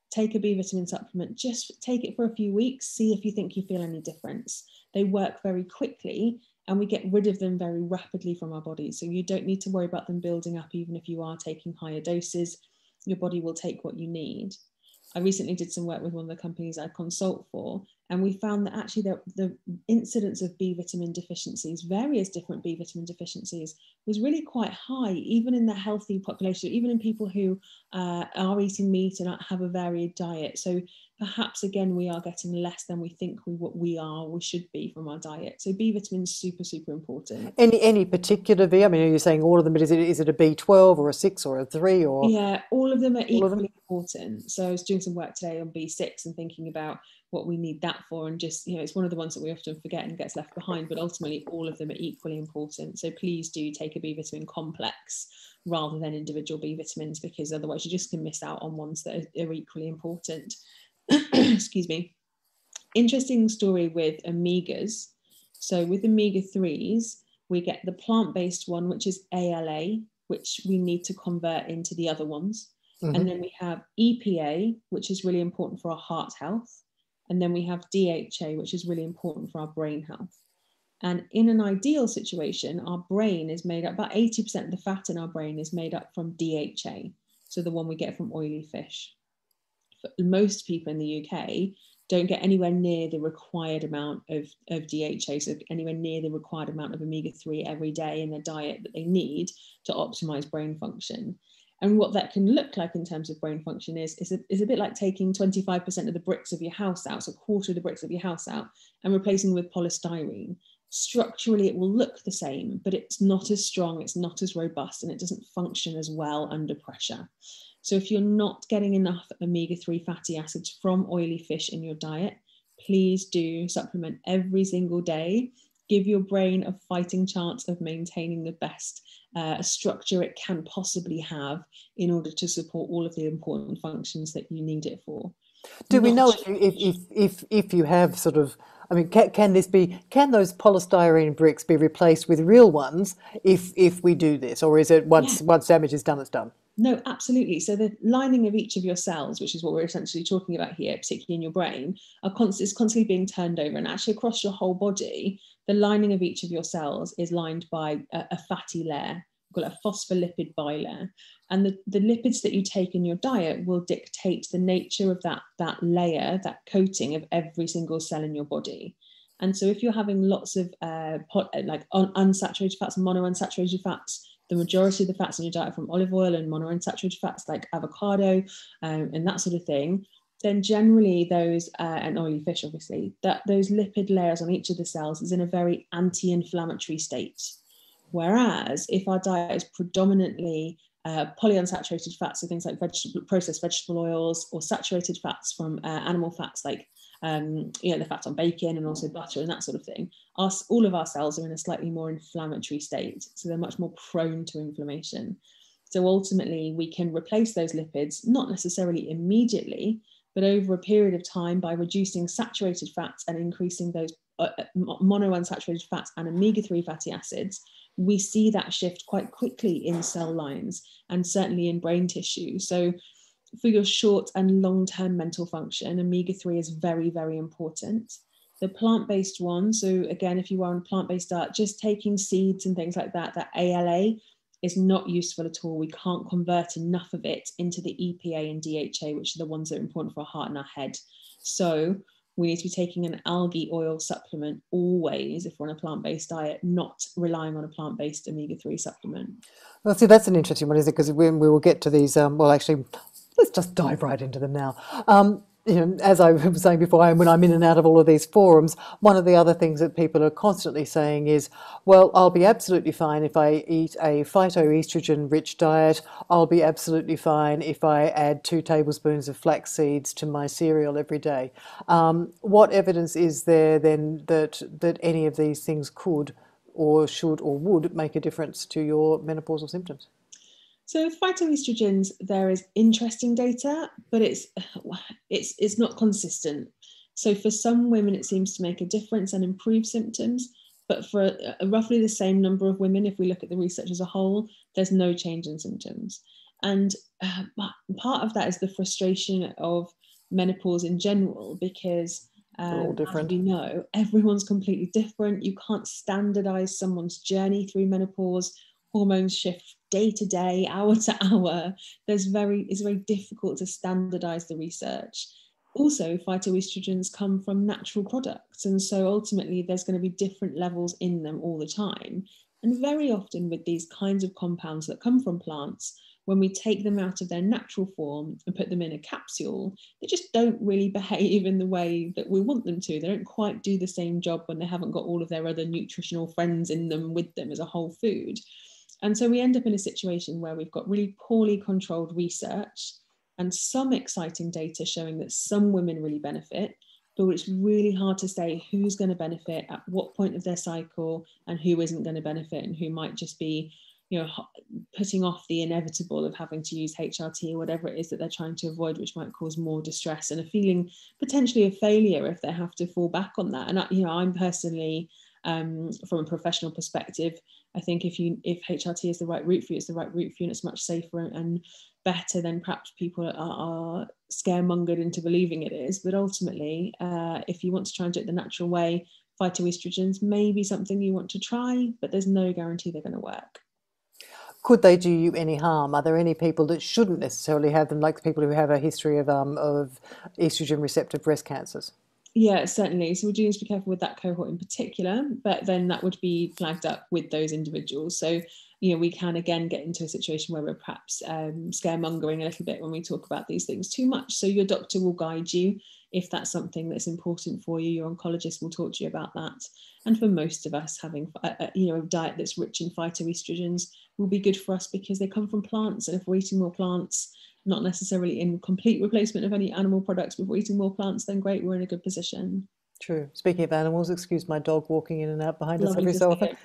take a B vitamin supplement, just take it for a few weeks, see if you think you feel any difference. They work very quickly and we get rid of them very rapidly from our bodies. So you don't need to worry about them building up, even if you are taking higher doses. Your body will take what you need. I recently did some work with one of the companies I consult for, and we found that actually the, the incidence of B vitamin deficiencies, various different B vitamin deficiencies, was really quite high, even in the healthy population, even in people who uh, are eating meat and have a varied diet. So perhaps again we are getting less than we think we what we are we should be from our diet. So B vitamin is super super important. Any any particular B? I mean, are you saying all of them? But Is it is it a B twelve or a six or a three or? Yeah, all of them are equally them? important. So I was doing some work today on B six and thinking about what we need that for and just you know it's one of the ones that we often forget and gets left behind but ultimately all of them are equally important. So please do take a b vitamin complex rather than individual b vitamins because otherwise you just can miss out on ones that are, are equally important. Excuse me. Interesting story with omegas so with omega 3s we get the plant-based one which is ala which we need to convert into the other ones. Mm-hmm. and then we have epa which is really important for our heart health and then we have DHA, which is really important for our brain health. And in an ideal situation, our brain is made up, about 80% of the fat in our brain is made up from DHA, so the one we get from oily fish. But most people in the UK don't get anywhere near the required amount of, of DHA, so anywhere near the required amount of omega 3 every day in their diet that they need to optimize brain function. And what that can look like in terms of brain function is, is, a, is a bit like taking 25% of the bricks of your house out, so a quarter of the bricks of your house out, and replacing with polystyrene. Structurally, it will look the same, but it's not as strong, it's not as robust, and it doesn't function as well under pressure. So if you're not getting enough omega-3 fatty acids from oily fish in your diet, please do supplement every single day give your brain a fighting chance of maintaining the best uh, structure it can possibly have in order to support all of the important functions that you need it for. Do Not we know if, if, if, if, if you have sort of, I mean, can, can this be, can those polystyrene bricks be replaced with real ones if, if we do this? Or is it once, yeah. once damage is done, it's done? No, absolutely. So the lining of each of your cells, which is what we're essentially talking about here, particularly in your brain, are const- is constantly being turned over. And actually across your whole body, the lining of each of your cells is lined by a, a fatty layer, called a phospholipid bilayer. And the, the lipids that you take in your diet will dictate the nature of that, that layer, that coating of every single cell in your body. And so if you're having lots of uh, pot, like unsaturated fats, monounsaturated fats, the majority of the fats in your diet from olive oil and monounsaturated fats like avocado um, and that sort of thing, then generally those uh, and oily fish obviously that those lipid layers on each of the cells is in a very anti-inflammatory state. Whereas if our diet is predominantly uh, polyunsaturated fats so things like vegetable processed vegetable oils or saturated fats from uh, animal fats like um, you know the fat on bacon and also butter and that sort of thing us all of our cells are in a slightly more inflammatory state. So they're much more prone to inflammation. So ultimately we can replace those lipids not necessarily immediately but over a period of time by reducing saturated fats and increasing those uh, uh monounsaturated fats and omega-3 fatty acids, we see that shift quite quickly in cell lines and certainly in brain tissue. So for your short and long-term mental function, omega-3 is very, very important. The plant-based one, so again, if you are on plant-based diet, just taking seeds and things like that, that ALA is not useful at all. We can't convert enough of it into the EPA and DHA, which are the ones that are important for our heart and our head. So we need to be taking an algae oil supplement always if we're on a plant-based diet, not relying on a plant-based omega-3 supplement. Well, see, that's an interesting one, is it? Because we, we will get to these, um, well, actually, let's just dive right into them now. Um, you know, as I was saying before, when I'm in and out of all of these forums, one of the other things that people are constantly saying is, well, I'll be absolutely fine if I eat a phytoestrogen rich diet. I'll be absolutely fine if I add two tablespoons of flax seeds to my cereal every day. Um, what evidence is there then that, that any of these things could or should or would make a difference to your menopausal symptoms? So with phytoestrogens, there is interesting data, but it's it's it's not consistent. So for some women, it seems to make a difference and improve symptoms, but for a, a roughly the same number of women, if we look at the research as a whole, there's no change in symptoms. And uh, part of that is the frustration of menopause in general, because um, different. As we know, everyone's completely different. You can't standardize someone's journey through menopause. Hormones shift day to day, hour to hour. There's very it's very difficult to standardize the research. Also, phytoestrogens come from natural products, and so ultimately there's going to be different levels in them all the time. And very often with these kinds of compounds that come from plants, when we take them out of their natural form and put them in a capsule, they just don't really behave in the way that we want them to. They don't quite do the same job when they haven't got all of their other nutritional friends in them with them as a whole food. And so we end up in a situation where we've got really poorly controlled research and some exciting data showing that some women really benefit, but it's really hard to say who's going to benefit at what point of their cycle and who isn't going to benefit and who might just be you know putting off the inevitable of having to use HRT or whatever it is that they're trying to avoid which might cause more distress and a feeling potentially of failure if they have to fall back on that. And I, you know I'm personally um, from a professional perspective I think if you if HRT is the right route for you it's the right route for you and it's much safer and better than perhaps people are, are scaremongered into believing it is but ultimately uh, if you want to try and do it the natural way phytoestrogens may be something you want to try but there's no guarantee they're going to work could they do you any harm? Are there any people that shouldn't necessarily have them, like the people who have a history of um, of estrogen receptor breast cancers? Yeah, certainly. So we do need to be careful with that cohort in particular, but then that would be flagged up with those individuals. So, you know, we can again get into a situation where we're perhaps um, scaremongering a little bit when we talk about these things too much. So your doctor will guide you if that's something that's important for you. Your oncologist will talk to you about that. And for most of us, having a, uh, uh, you know a diet that's rich in phytoestrogens will be good for us because they come from plants, and if we're eating more plants not necessarily in complete replacement of any animal products, we're eating more plants, then great, we're in a good position. True. Speaking of animals, excuse my dog walking in and out behind Lovely us every so often.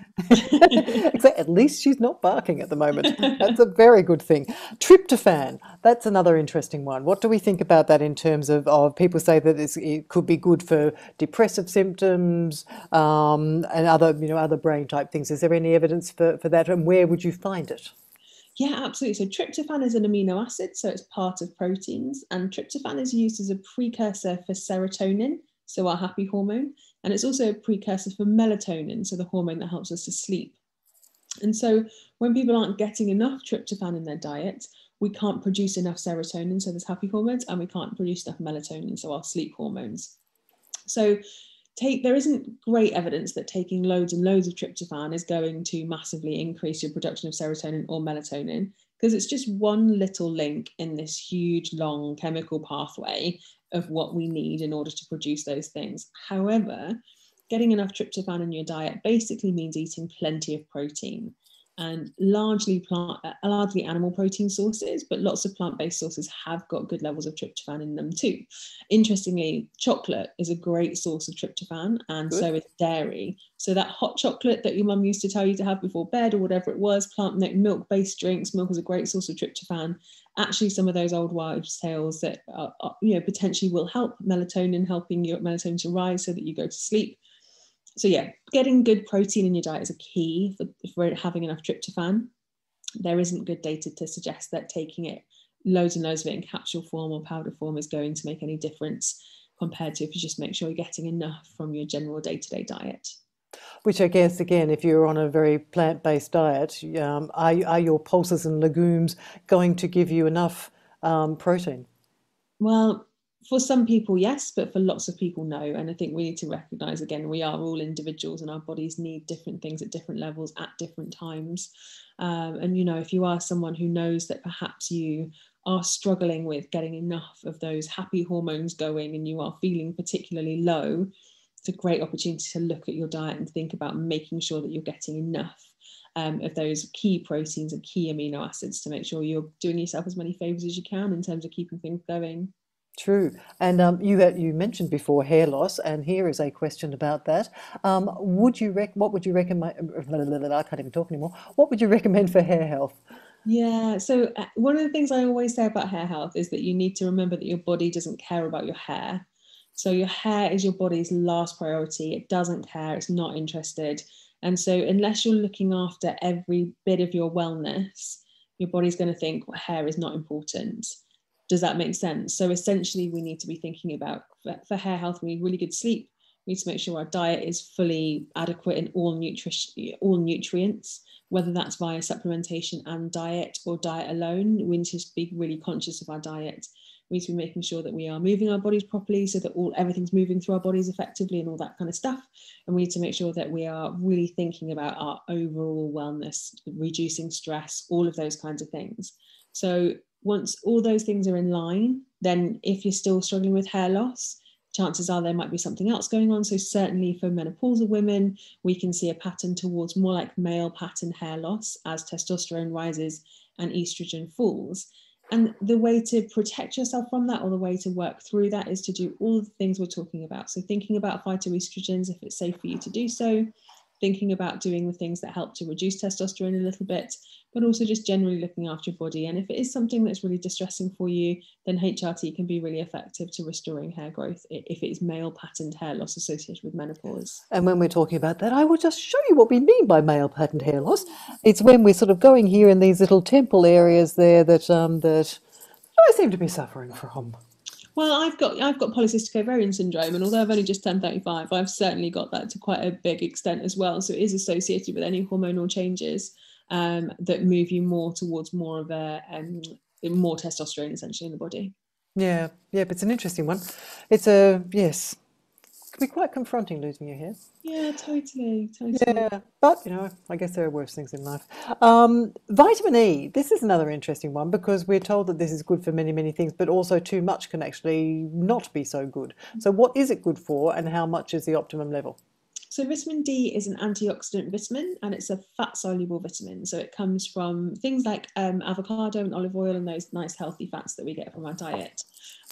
at least she's not barking at the moment. That's a very good thing. Tryptophan, that's another interesting one. What do we think about that in terms of, of people say that it could be good for depressive symptoms um, and other, you know, other brain type things? Is there any evidence for, for that and where would you find it? Yeah, absolutely. So tryptophan is an amino acid, so it's part of proteins, and tryptophan is used as a precursor for serotonin, so our happy hormone, and it's also a precursor for melatonin, so the hormone that helps us to sleep. And so when people aren't getting enough tryptophan in their diet, we can't produce enough serotonin, so there's happy hormones, and we can't produce enough melatonin, so our sleep hormones. So take there isn't great evidence that taking loads and loads of tryptophan is going to massively increase your production of serotonin or melatonin because it's just one little link in this huge long chemical pathway of what we need in order to produce those things. However getting enough tryptophan in your diet basically means eating plenty of protein and largely plant, uh, largely animal protein sources, but lots of plant-based sources have got good levels of tryptophan in them too. Interestingly, chocolate is a great source of tryptophan, and good. so is dairy. So that hot chocolate that your mum used to tell you to have before bed, or whatever it was, plant milk-based drinks, milk is a great source of tryptophan. Actually, some of those old wives' tales that are, are, you know potentially will help melatonin, helping your melatonin to rise so that you go to sleep so yeah, getting good protein in your diet is a key for, for having enough tryptophan. There isn't good data to suggest that taking it loads and loads of it in capsule form or powder form is going to make any difference compared to if you just make sure you're getting enough from your general day-to-day diet. Which I guess, again, if you're on a very plant-based diet, um, are, are your pulses and legumes going to give you enough um, protein? Well, for some people, yes, but for lots of people, no. And I think we need to recognize again, we are all individuals and our bodies need different things at different levels at different times. Um, and, you know, if you are someone who knows that perhaps you are struggling with getting enough of those happy hormones going and you are feeling particularly low, it's a great opportunity to look at your diet and think about making sure that you're getting enough um, of those key proteins and key amino acids to make sure you're doing yourself as many favors as you can in terms of keeping things going. True. And um, you had, you mentioned before hair loss, and here is a question about that. Um, would you rec- what would you recommend? I can't even talk anymore. What would you recommend for hair health? Yeah, so uh, one of the things I always say about hair health is that you need to remember that your body doesn't care about your hair. So your hair is your body's last priority. It doesn't care, it's not interested. And so unless you're looking after every bit of your wellness, your body's going to think well, hair is not important. Does that make sense? So essentially, we need to be thinking about for, for hair health, we need really good sleep. We need to make sure our diet is fully adequate in all nutrition, all nutrients, whether that's via supplementation and diet or diet alone. We need to be really conscious of our diet. We need to be making sure that we are moving our bodies properly so that all everything's moving through our bodies effectively and all that kind of stuff. And we need to make sure that we are really thinking about our overall wellness, reducing stress, all of those kinds of things. So once all those things are in line, then if you're still struggling with hair loss, chances are there might be something else going on. So, certainly for menopausal women, we can see a pattern towards more like male pattern hair loss as testosterone rises and estrogen falls. And the way to protect yourself from that or the way to work through that is to do all the things we're talking about. So, thinking about phytoestrogens if it's safe for you to do so, thinking about doing the things that help to reduce testosterone a little bit, but also just generally looking after your body. And if it is something that's really distressing for you, then HRT can be really effective to restoring hair growth if it is male patterned hair loss associated with menopause. And when we're talking about that, I will just show you what we mean by male patterned hair loss. It's when we're sort of going here in these little temple areas there that um, that I seem to be suffering from. Well, I've got I've got polycystic ovarian syndrome, and although I've only just turned 35, I've certainly got that to quite a big extent as well. So it is associated with any hormonal changes um, that move you more towards more of a um, more testosterone essentially in the body. Yeah, yeah, but it's an interesting one. It's a yes, can be quite confronting losing your hair. Yeah, totally, totally. Yeah, but you know, I guess there are worse things in life. Um, vitamin E. This is another interesting one because we're told that this is good for many, many things, but also too much can actually not be so good. So, what is it good for, and how much is the optimum level? So, vitamin D is an antioxidant vitamin and it's a fat soluble vitamin. So, it comes from things like um, avocado and olive oil and those nice healthy fats that we get from our diet.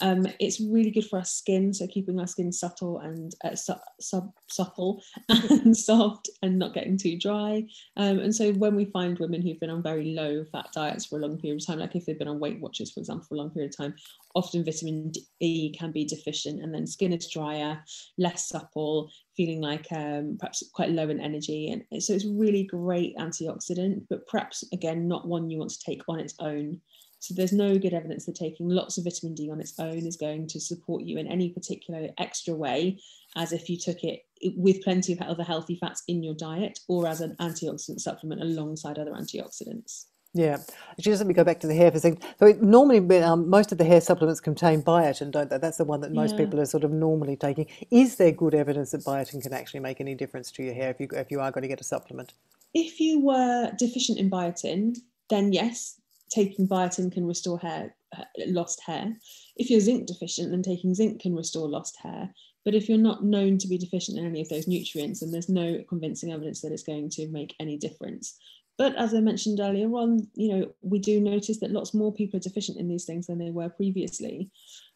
Um, it's really good for our skin, so keeping our skin subtle and uh, su- sub- supple and soft and not getting too dry. Um, and so when we find women who've been on very low fat diets for a long period of time, like if they've been on Weight Watchers, for example, for a long period of time, often vitamin E can be deficient, and then skin is drier, less supple, feeling like um, perhaps quite low in energy. And so it's really great antioxidant, but perhaps again not one you want to take on its own. So there's no good evidence that taking lots of vitamin D on its own is going to support you in any particular extra way, as if you took it with plenty of other healthy fats in your diet or as an antioxidant supplement alongside other antioxidants. Yeah, she just let me go back to the hair for a second. So it, normally, um, most of the hair supplements contain biotin, don't they? That's the one that most yeah. people are sort of normally taking. Is there good evidence that biotin can actually make any difference to your hair if you if you are going to get a supplement? If you were deficient in biotin, then yes, taking biotin can restore hair, uh, lost hair. If you're zinc deficient, then taking zinc can restore lost hair. But if you're not known to be deficient in any of those nutrients, then there's no convincing evidence that it's going to make any difference. But as I mentioned earlier on, you know, we do notice that lots more people are deficient in these things than they were previously.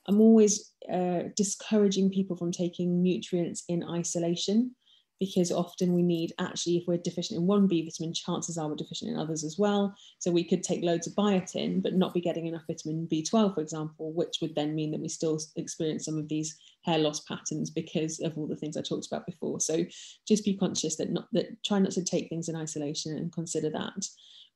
I'm always uh, discouraging people from taking nutrients in isolation because often we need actually if we're deficient in one B vitamin, chances are we're deficient in others as well. So we could take loads of biotin, but not be getting enough vitamin B12, for example, which would then mean that we still experience some of these hair loss patterns because of all the things I talked about before. So just be conscious that not that try not to take things in isolation and consider that.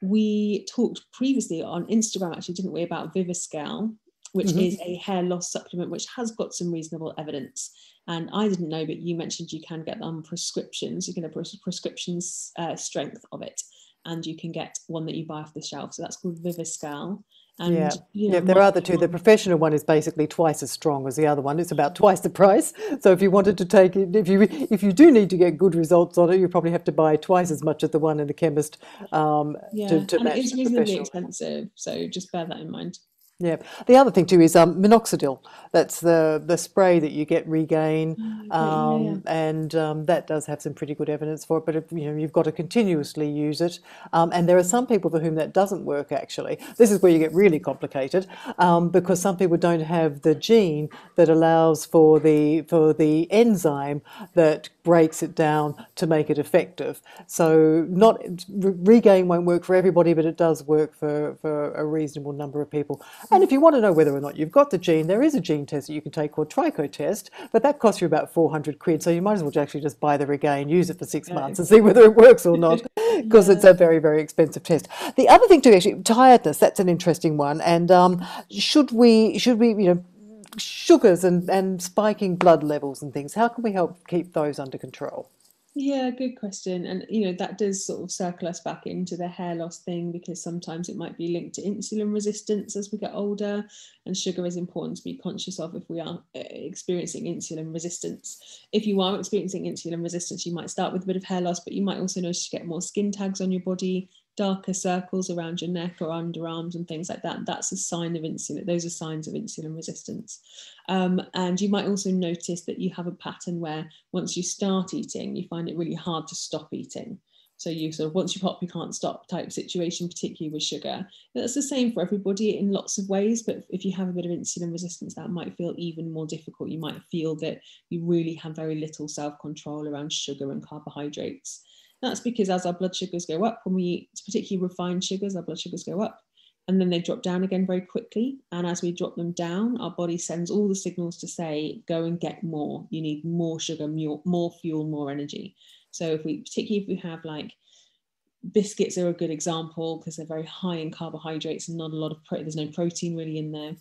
We talked previously on Instagram, actually, didn't we, about Viviscal, which mm-hmm. is a hair loss supplement which has got some reasonable evidence. And I didn't know, but you mentioned you can get them prescriptions. You can have prescription uh, strength of it, and you can get one that you buy off the shelf. So that's called Viviscal. And, yeah, you know, yeah. There are the two. The professional one is basically twice as strong as the other one. It's about twice the price. So if you wanted to take it, if you if you do need to get good results on it, you probably have to buy twice as much as the one in the chemist. Um, yeah, to, to and it is reasonably expensive. So just bear that in mind. Yeah. The other thing too is um, minoxidil. That's the the spray that you get Regaine, Mm, um, yeah, yeah. and um, that does have some pretty good evidence for it. But if, you know you've got to continuously use it, um, and there are some people for whom that doesn't work. Actually, this is where you get really complicated um, because some people don't have the gene that allows for the for the enzyme that breaks it down to make it effective. So not re- Regaine won't work for everybody, but it does work for for a reasonable number of people. And if you want to know whether or not you've got the gene, there is a gene test that you can take called TrichoTest, but that costs you about 400 quid. So you might as well actually just buy the Regaine, use it for six Yeah. months and see whether it works or not, because it's a very, very expensive test. The other thing too, actually, tiredness, that's an interesting one. And um, should we, should we, you know, sugars and, and spiking blood levels and things, how can we help keep those under control? Yeah, good question. And you know, that does sort of circle us back into the hair loss thing because sometimes it might be linked to insulin resistance as we get older, and sugar is important to be conscious of if we are uh, experiencing insulin resistance. If you are experiencing insulin resistance, you might start with a bit of hair loss, but you might also notice you get more skin tags on your body, darker circles around your neck or underarms and things like that. That's a sign of insulin. Those are signs of insulin resistance. Um, and you might also notice that you have a pattern where once you start eating, you find it really hard to stop eating. So you sort of once you pop, you can't stop type situation, particularly with sugar. That's the same for everybody in lots of ways, but if you have a bit of insulin resistance, that might feel even more difficult. You might feel that you really have very little self-control around sugar and carbohydrates. That's because as our blood sugars go up, when we eat particularly refined sugars, our blood sugars go up and then they drop down again very quickly. And as we drop them down, our body sends all the signals to say, go and get more. You need more sugar, more, fuel, more energy. So if we, particularly if we have like biscuits are a good example because they're very high in carbohydrates and not a lot of protein. There's no protein really in there.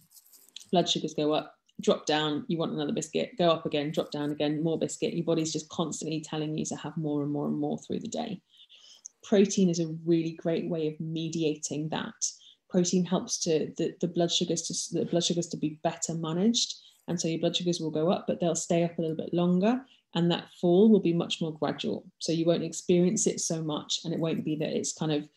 Blood sugars go up, drop down. You want another biscuit, go up again, drop down again, more biscuit. Your body's just constantly telling you to have more and more and more through the day. Protein is a really great way of mediating that. Protein helps to the, the blood sugars to the blood sugars to be better managed, and so your blood sugars will go up, but they'll stay up a little bit longer and that fall will be much more gradual. So you won't experience it so much, and it won't be that it's kind of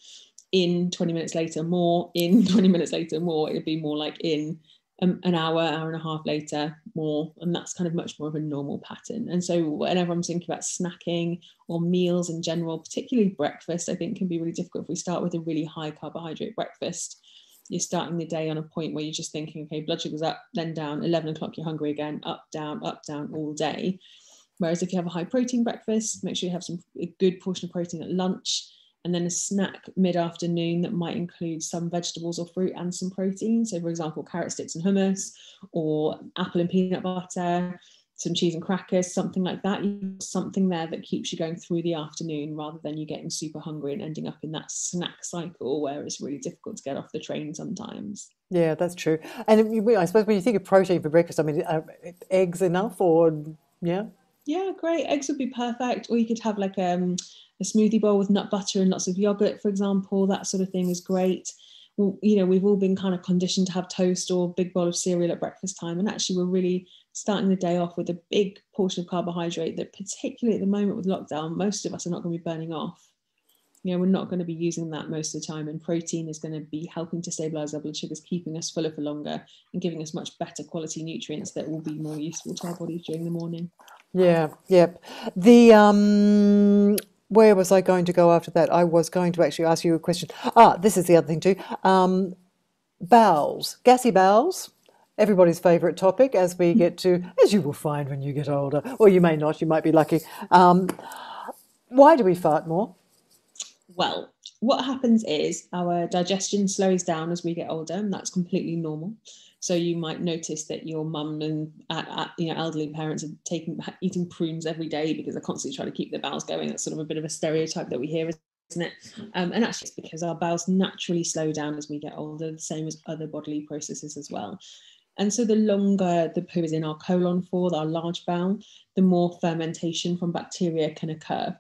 in 20 minutes later more, in 20 minutes later more. It'll be more like in um, an hour, hour and a half later more, and that's kind of much more of a normal pattern. And so whenever I'm thinking about snacking or meals in general, particularly breakfast, I think can be really difficult if we start with a really high carbohydrate breakfast. You're starting the day on a point where you're just thinking, okay, blood sugar's up, then down, 11 o'clock, you're hungry again, up, down, up, down all day. Whereas if you have a high protein breakfast, make sure you have some a good portion of protein at lunch, and then a snack mid afternoon that might include some vegetables or fruit and some protein. So, for example, carrot sticks and hummus, or apple and peanut butter, some cheese and crackers, something like that. Something there that keeps you going through the afternoon rather than you getting super hungry and ending up in that snack cycle where it's really difficult to get off the train sometimes. Yeah, that's true. And I suppose when you think of protein for breakfast, I mean, are eggs enough or yeah? Yeah, great. Eggs would be perfect. Or you could have like um, a smoothie bowl with nut butter and lots of yogurt, for example. That sort of thing is great. Well, you know, we've all been kind of conditioned to have toast or big bowl of cereal at breakfast time. And actually, we're really starting the day off with a big portion of carbohydrate that, particularly at the moment with lockdown, most of us are not going to be burning off. You know, we're not going to be using that most of the time. And protein is going to be helping to stabilize our blood sugars, keeping us fuller for longer and giving us much better quality nutrients that will be more useful to our bodies during the morning. Yeah, yep. The um, where was I going to go after that? I was going to actually ask you a question. Ah, this is the other thing too. Um, bowels, gassy bowels. Everybody's favourite topic as we get to, as you will find when you get older, or you may not. You might be lucky. Um, why do we fart more? Well, what happens is our digestion slows down as we get older, and that's completely normal. So you might notice that your mum and uh, uh, you know elderly parents are taking eating prunes every day because they're constantly trying to keep their bowels going. That's sort of a bit of a stereotype that we hear, isn't it? Um, and actually, it's because our bowels naturally slow down as we get older, the same as other bodily processes as well. And so the longer the poo is in our colon for, our large bowel, the more fermentation from bacteria can occur.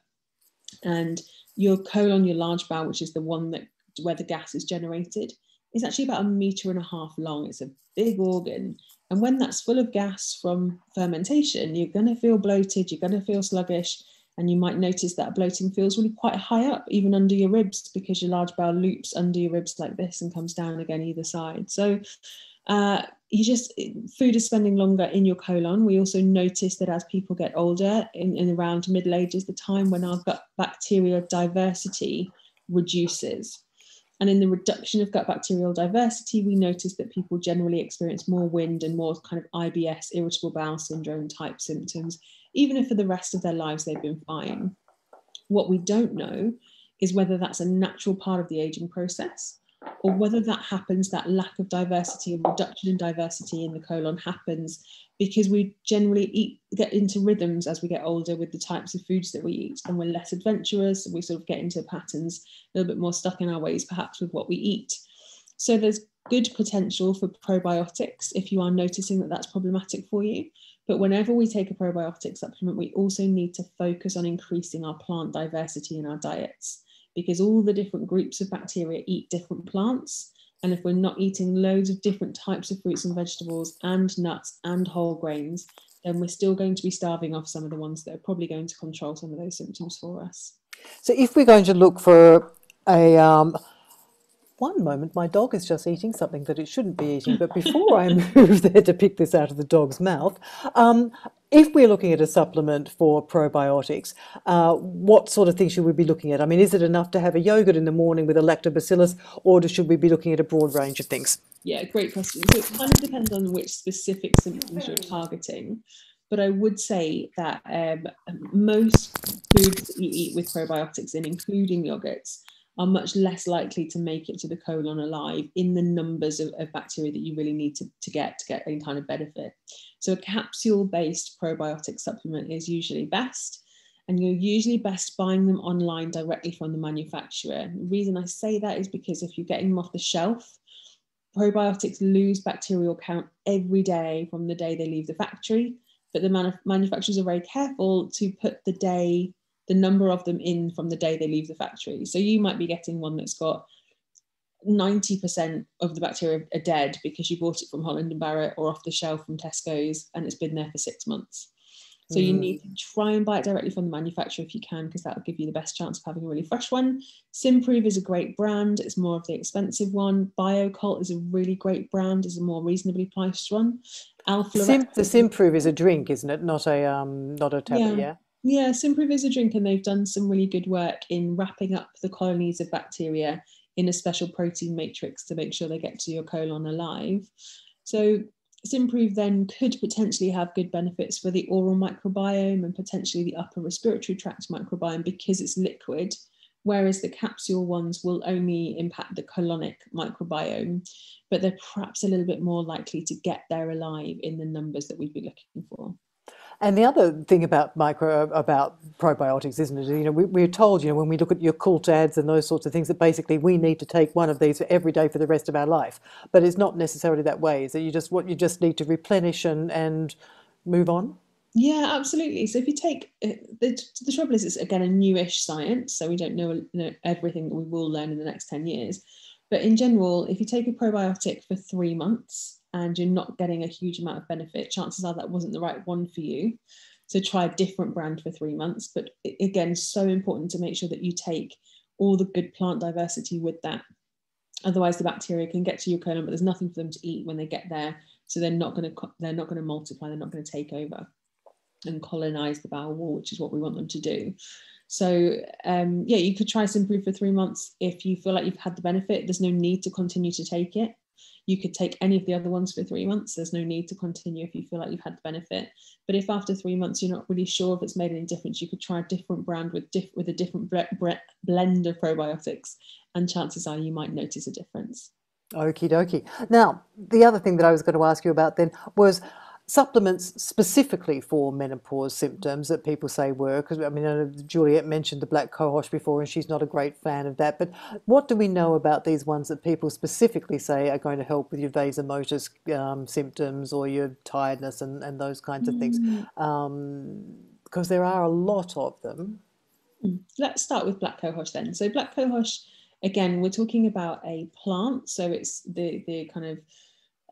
And your colon, your large bowel, which is the one that where the gas is generated, is actually about a meter and a half long. It's a big organ. And when that's full of gas from fermentation, you're going to feel bloated, you're going to feel sluggish, And you might notice that bloating feels really quite high up, even under your ribs, because your large bowel loops under your ribs like this and comes down again either side. So uh, you just food is spending longer in your colon. We also notice that as people get older, in, in around middle ages, the time when our gut bacterial diversity reduces. And in the reduction of gut bacterial diversity, we notice that people generally experience more wind and more kind of IBS, irritable bowel syndrome type symptoms, even if for the rest of their lives they've been fine. What we don't know is whether that's a natural part of the aging process or whether that happens, that lack of diversity and reduction in diversity in the colon happens because we generally eat get into rhythms as we get older with the types of foods that we eat and we're less adventurous we sort of get into patterns a little bit more stuck in our ways perhaps with what we eat. So there's good potential for probiotics if you are noticing that that's problematic for you. But whenever we take a probiotic supplement we also need to focus on increasing our plant diversity in our diets because all the different groups of bacteria eat different plants and if we're not eating loads of different types of fruits and vegetables and nuts and whole grains, then we're still going to be starving off some of the ones that are probably going to control some of those symptoms for us. So if we're going to look for a um, one moment, my dog is just eating something that it shouldn't be eating. But before I move there to pick this out of the dog's mouth, um, if we're looking at a supplement for probiotics, uh, what sort of things should we be looking at? I mean, is it enough to have a yogurt in the morning with a lactobacillus, or should we be looking at a broad range of things? Yeah, great question. So it kind of depends on which specific symptoms you're targeting. But I would say that um, most foods that you eat with probiotics in, including yogurts, are much less likely to make it to the colon alive in the numbers of, of bacteria that you really need to, to get to get any kind of benefit. So a capsule based probiotic supplement is usually best. And you're usually best buying them online directly from the manufacturer. The reason I say that is because if you're getting them off the shelf, probiotics lose bacterial count every day from the day they leave the factory. But the manu- manufacturers are very careful to put the day the number of them in from the day they leave the factory. So you might be getting one that's got 90% of the bacteria are dead because you bought it from Holland and Barrett or off the shelf from Tesco's and it's been there for six months. So mm. you need to try and buy it directly from the manufacturer if you can, because that will give you the best chance of having a really fresh one. Simprove is a great brand. It's more of the expensive one. Bio-Kult is a really great brand. Is a more reasonably priced one. Alpha. Sim- the Simprove is a drink, isn't it? Not a um, not a tablet. Yeah. yeah? Yeah, Simprove is a drink, and they've done some really good work in wrapping up the colonies of bacteria in a special protein matrix to make sure they get to your colon alive. So Simprove then could potentially have good benefits for the oral microbiome and potentially the upper respiratory tract microbiome because it's liquid, whereas the capsule ones will only impact the colonic microbiome, but they're perhaps a little bit more likely to get there alive in the numbers that we'd be looking for. And the other thing about micro about probiotics, isn't it? You know, we, are told, you know, when we look at Yakult ads and those sorts of things, that basically we need to take one of these every day for the rest of our life. But it's not necessarily that way. Is that You just what you just need to replenish and and move on. Yeah, absolutely. So if you take uh, the, the trouble is it's again a newish science, so we don't know, know everything that we will learn in the next ten years. But in general, if you take a probiotic for three months, and you're not getting a huge amount of benefit, chances are that wasn't the right one for you. So try a different brand for three months. But again, so important to make sure that you take all the good plant diversity with that. Otherwise, the bacteria can get to your colon, but there's nothing for them to eat when they get there. So they're not going to they're not going to multiply. They're not going to take over and colonize the bowel wall, which is what we want them to do. So um, yeah, you could try Simprove for three months if you feel like you've had the benefit. There's no need to continue to take it. You could take any of the other ones for three months. There's no need to continue if you feel like you've had the benefit. But if after three months you're not really sure if it's made any difference, you could try a different brand with diff- with a different bre- bre- blend of probiotics, and chances are you might notice a difference. Okie dokie. Now, the other thing that I was going to ask you about then was supplements specifically for menopause symptoms that people say work. Because I mean, Juliet mentioned the black cohosh before, and she's not a great fan of that. But what do we know about these ones that people specifically say are going to help with your vasomotor um, symptoms or your tiredness and, and those kinds of things? Because mm. um, there are a lot of them. Mm. Let's start with black cohosh then. So black cohosh, again, we're talking about a plant. So it's the the kind of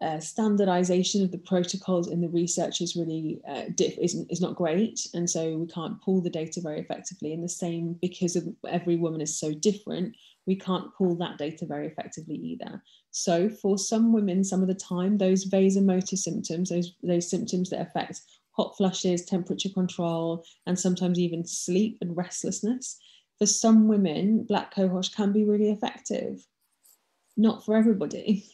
uh, standardization of the protocols in the research is really uh, diff- is, is not great. And so we can't pull the data very effectively. And the same because of every woman is so different we can't pull that data very effectively either. So for some women some of the time those vasomotor symptoms those those symptoms that affect hot flushes temperature control and sometimes even sleep and restlessness for some women black cohosh can be really effective. Not for everybody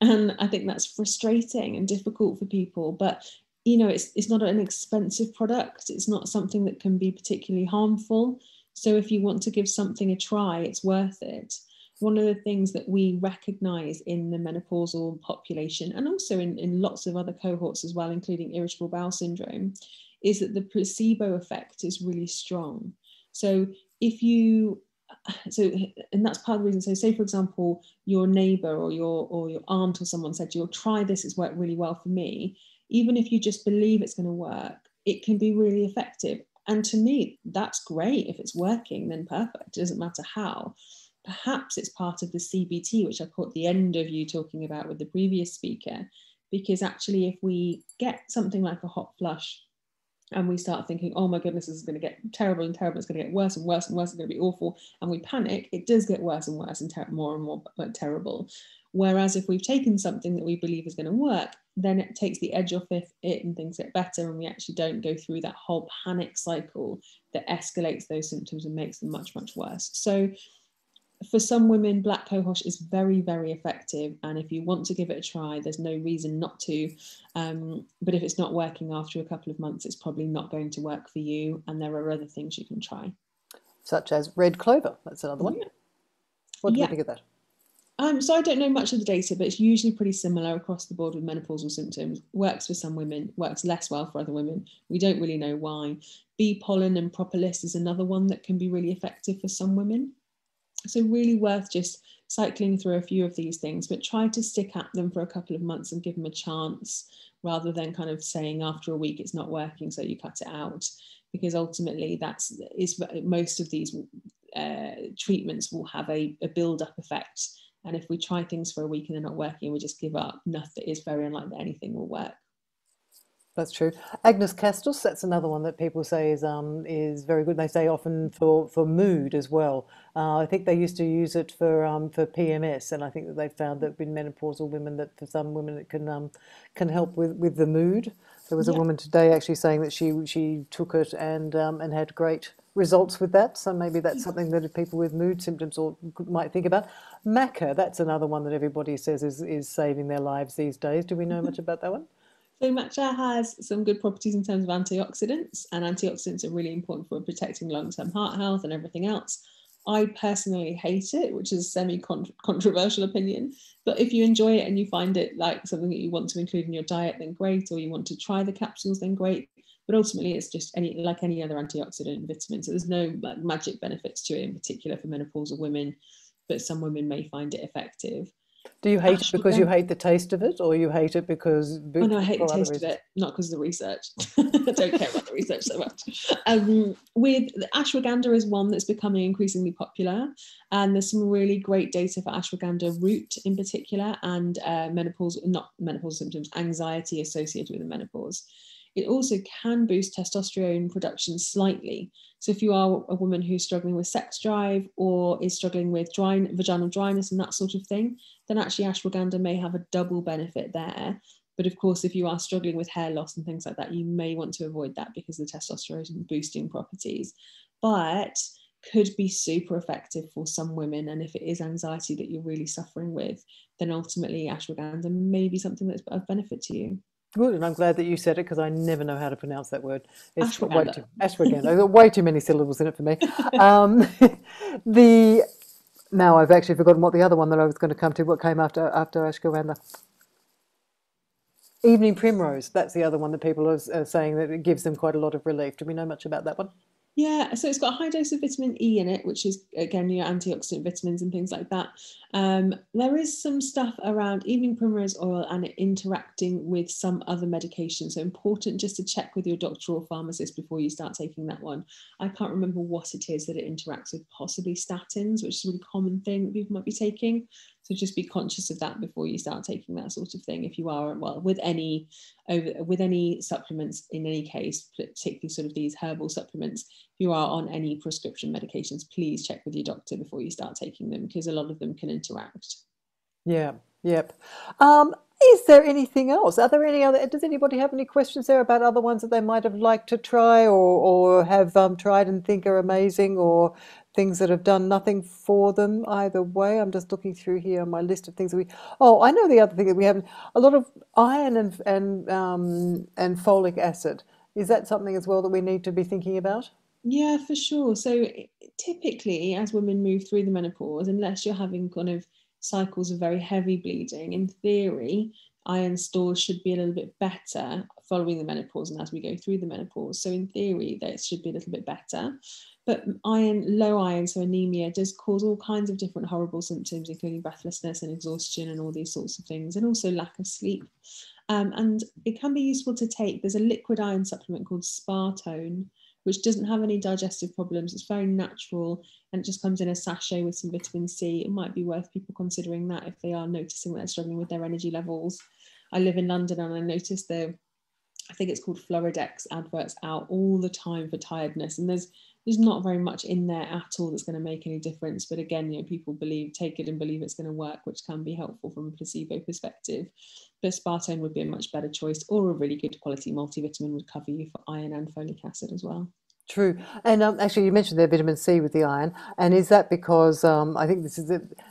and i think that's frustrating and difficult for people but you know it's it's not an expensive product. It's not something that can be particularly harmful. So if you want to give something a try it's worth it. One of the things that we recognize in the menopausal population and also in, in lots of other cohorts as well including irritable bowel syndrome is that the placebo effect is really strong. So if you so and that's part of the reason. So say for example your neighbor or your or your aunt or someone said you'll oh, try this it's worked really well for me. Even if you just believe it's going to work it can be really effective. And to me that's great. If it's working then perfect. It doesn't matter how. Perhaps it's part of the cbt which i caught the end of you talking about with the previous speaker because actually if we get something like a hot flush and we start thinking, oh my goodness, this is going to get terrible and terrible. It's going to get worse and worse and worse. It's going to be awful. And we panic. It does get worse and worse and ter- more and more terrible. Whereas if we've taken something that we believe is going to work, then it takes the edge off it, it and things get better. And we actually don't go through that whole panic cycle that escalates those symptoms and makes them much, much worse. So for some women, black cohosh is very, very effective. And if you want to give it a try, there's no reason not to. Um, but if it's not working after a couple of months, it's probably not going to work for you. And there are other things you can try. Such as red clover. That's another one. Yeah. What do yeah. you think of that? Um, so I don't know much of the data, but it's usually pretty similar across the board with menopausal symptoms. Works for some women, works less well for other women. We don't really know why. Bee pollen and propolis is another one that can be really effective for some women. So really worth just cycling through a few of these things, but try to stick at them for a couple of months and give them a chance rather than kind of saying after a week it's not working, so you cut it out. Because ultimately, that's is most of these uh, treatments will have a, a build-up effect. And if we try things for a week and they're not working, we just give up. Nothing is very unlikely that anything will work. That's true. Agnus castus, that's another one that people say is um, is very good. They say often for, for mood as well. Uh, I think they used to use it for um, for PMS, and I think that they found that with menopausal women, that for some women it can um, can help with, with the mood. There was a woman today actually saying that she she took it and um, and had great results with that. So maybe that's something that people with mood symptoms or might think about. Maca, that's another one that everybody says is is saving their lives these days. Do we know much about that one? So matcha has some good properties in terms of antioxidants, and antioxidants are really important for protecting long-term heart health and everything else. I personally hate it, which is a semi-controversial opinion. But if you enjoy it and you find it like something that you want to include in your diet, then great. Or you want to try the capsules, then great. But ultimately, it's just any like any other antioxidant vitamin. So there's no like magic benefits to it in particular for menopausal women, but some women may find it effective. Do you hate it because you hate the taste of it, or you hate it because? Oh no, I hate the taste of it, not because of the research. I don't care about the research so much. Um, with ashwagandha is one that's becoming increasingly popular, and there's some really great data for ashwagandha root in particular, and uh, menopause, not menopause symptoms, anxiety associated with the menopause. It also can boost testosterone production slightly. So if you are a woman who's struggling with sex drive or is struggling with dry, vaginal dryness and that sort of thing, then actually ashwagandha may have a double benefit there. But of course, if you are struggling with hair loss and things like that, you may want to avoid that because of the testosterone boosting properties. But could be super effective for some women. And if it is anxiety that you're really suffering with, then ultimately ashwagandha may be something that's of benefit to you. Good, and I'm glad that you said it because I never know how to pronounce that word. It's ashwagandha. Way too, ashwagandha. way too many syllables in it for me. Um, the now I've actually forgotten what the other one that I was going to come to. What came after after ashwagandha? Evening primrose. That's the other one that people are, are saying that it gives them quite a lot of relief. Do we know much about that one? Yeah, so it's got a high dose of vitamin E in it, which is again your antioxidant vitamins and things like that. Um, there is some stuff around evening primrose oil and it interacting with some other medication. So important just to check with your doctor or pharmacist before you start taking that one. I can't remember what it is that it interacts with, possibly statins, which is a really common thing that people might be taking. So just be conscious of that before you start taking that sort of thing. If you are well with any over with any supplements, in any case, particularly sort of these herbal supplements, if you are on any prescription medications, please check with your doctor before you start taking them because a lot of them can interact. Yeah. Yep. Um, is there anything else? Are there any other? Does anybody have any questions there about other ones that they might have liked to try or or have um, tried and think are amazing, or things that have done nothing for them either way? I'm just looking through here on my list of things that we. Oh, I know the other thing that we have a lot of iron and and um, and folic acid. Is that something as well that we need to be thinking about? Yeah, for sure. So typically, as women move through the menopause, unless you're having kind of cycles of very heavy bleeding, in theory, iron stores should be a little bit better following the menopause and as we go through the menopause. So in theory, that should be a little bit better. But iron, low iron, so anemia, does cause all kinds of different horrible symptoms, including breathlessness and exhaustion and all these sorts of things, and also lack of sleep. Um, and it can be useful to take. There's a liquid iron supplement called Spatone, which doesn't have any digestive problems. It's very natural and it just comes in a sachet with some vitamin C. It might be worth people considering that if they are noticing that they're struggling with their energy levels. I live in London and I noticed the, I think it's called Floradix adverts out all the time for tiredness. And there's there's not very much in there at all that's going to make any difference. But again, you know, people believe take it and believe it's going to work, which can be helpful from a placebo perspective. But Spatone would be a much better choice, or a really good quality multivitamin would cover you for iron and folic acid as well. True. And um, actually, you mentioned there vitamin C with the iron. And is that because um, I think this is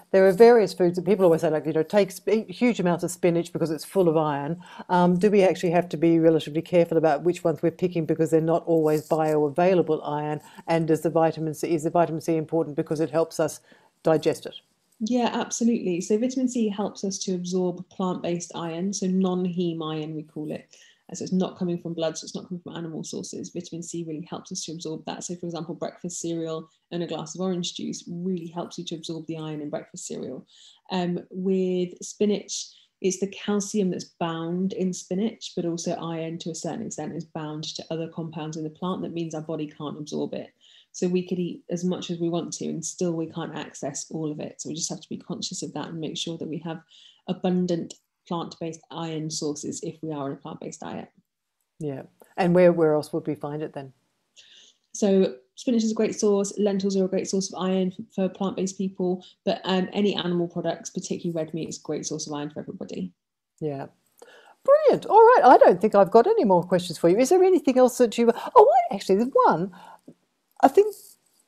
there are various foods that people always say, like, you know, take sp- huge amounts of spinach because it's full of iron. Um, do we actually have to be relatively careful about which ones we're picking because they're not always bioavailable iron? And does the vitamin C, is the vitamin C important because it helps us digest it? Yeah, absolutely. So vitamin C helps us to absorb plant-based iron, so non-heme iron we call it so it's not coming from blood, so it's not coming from animal sources. Vitamin C really helps us to absorb that. So, for example, breakfast cereal and a glass of orange juice really helps you to absorb the iron in breakfast cereal. Um, with spinach, it's the calcium that's bound in spinach, but also iron to a certain extent is bound to other compounds in the plant. That means our body can't absorb it. So we could eat as much as we want to, and still we can't access all of it. So we just have to be conscious of that and make sure that we have abundant plant-based iron sources if we are on a plant-based diet. Yeah, and where where else would we find it then? So spinach is a great source. Lentils are a great source of iron for plant-based people, but um, any animal products, particularly red meat, is a great source of iron for everybody. Yeah. Brilliant. All right. I don't think I've got any more questions for you. Is there anything else that you? Oh, actually, there's one. I think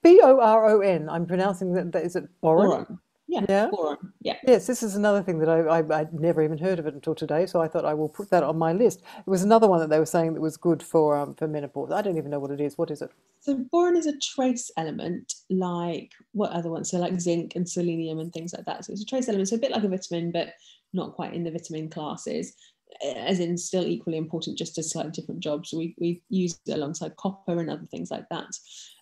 B O R O N. I'm pronouncing that. Is it boron? boron. Yeah. Yeah. Yeah. Yes, this is another thing that I, I would never even heard of it until today, so I thought I will put that on my list. It was another one that they were saying that was good for um, for menopause. I don't even know what it is. What is it? So boron is a trace element, like what other ones? So like zinc and selenium and things like that. So it's a trace element, so a bit like a vitamin, but not quite in the vitamin classes as in still equally important, just as slightly different jobs. We, we use it alongside copper and other things like that.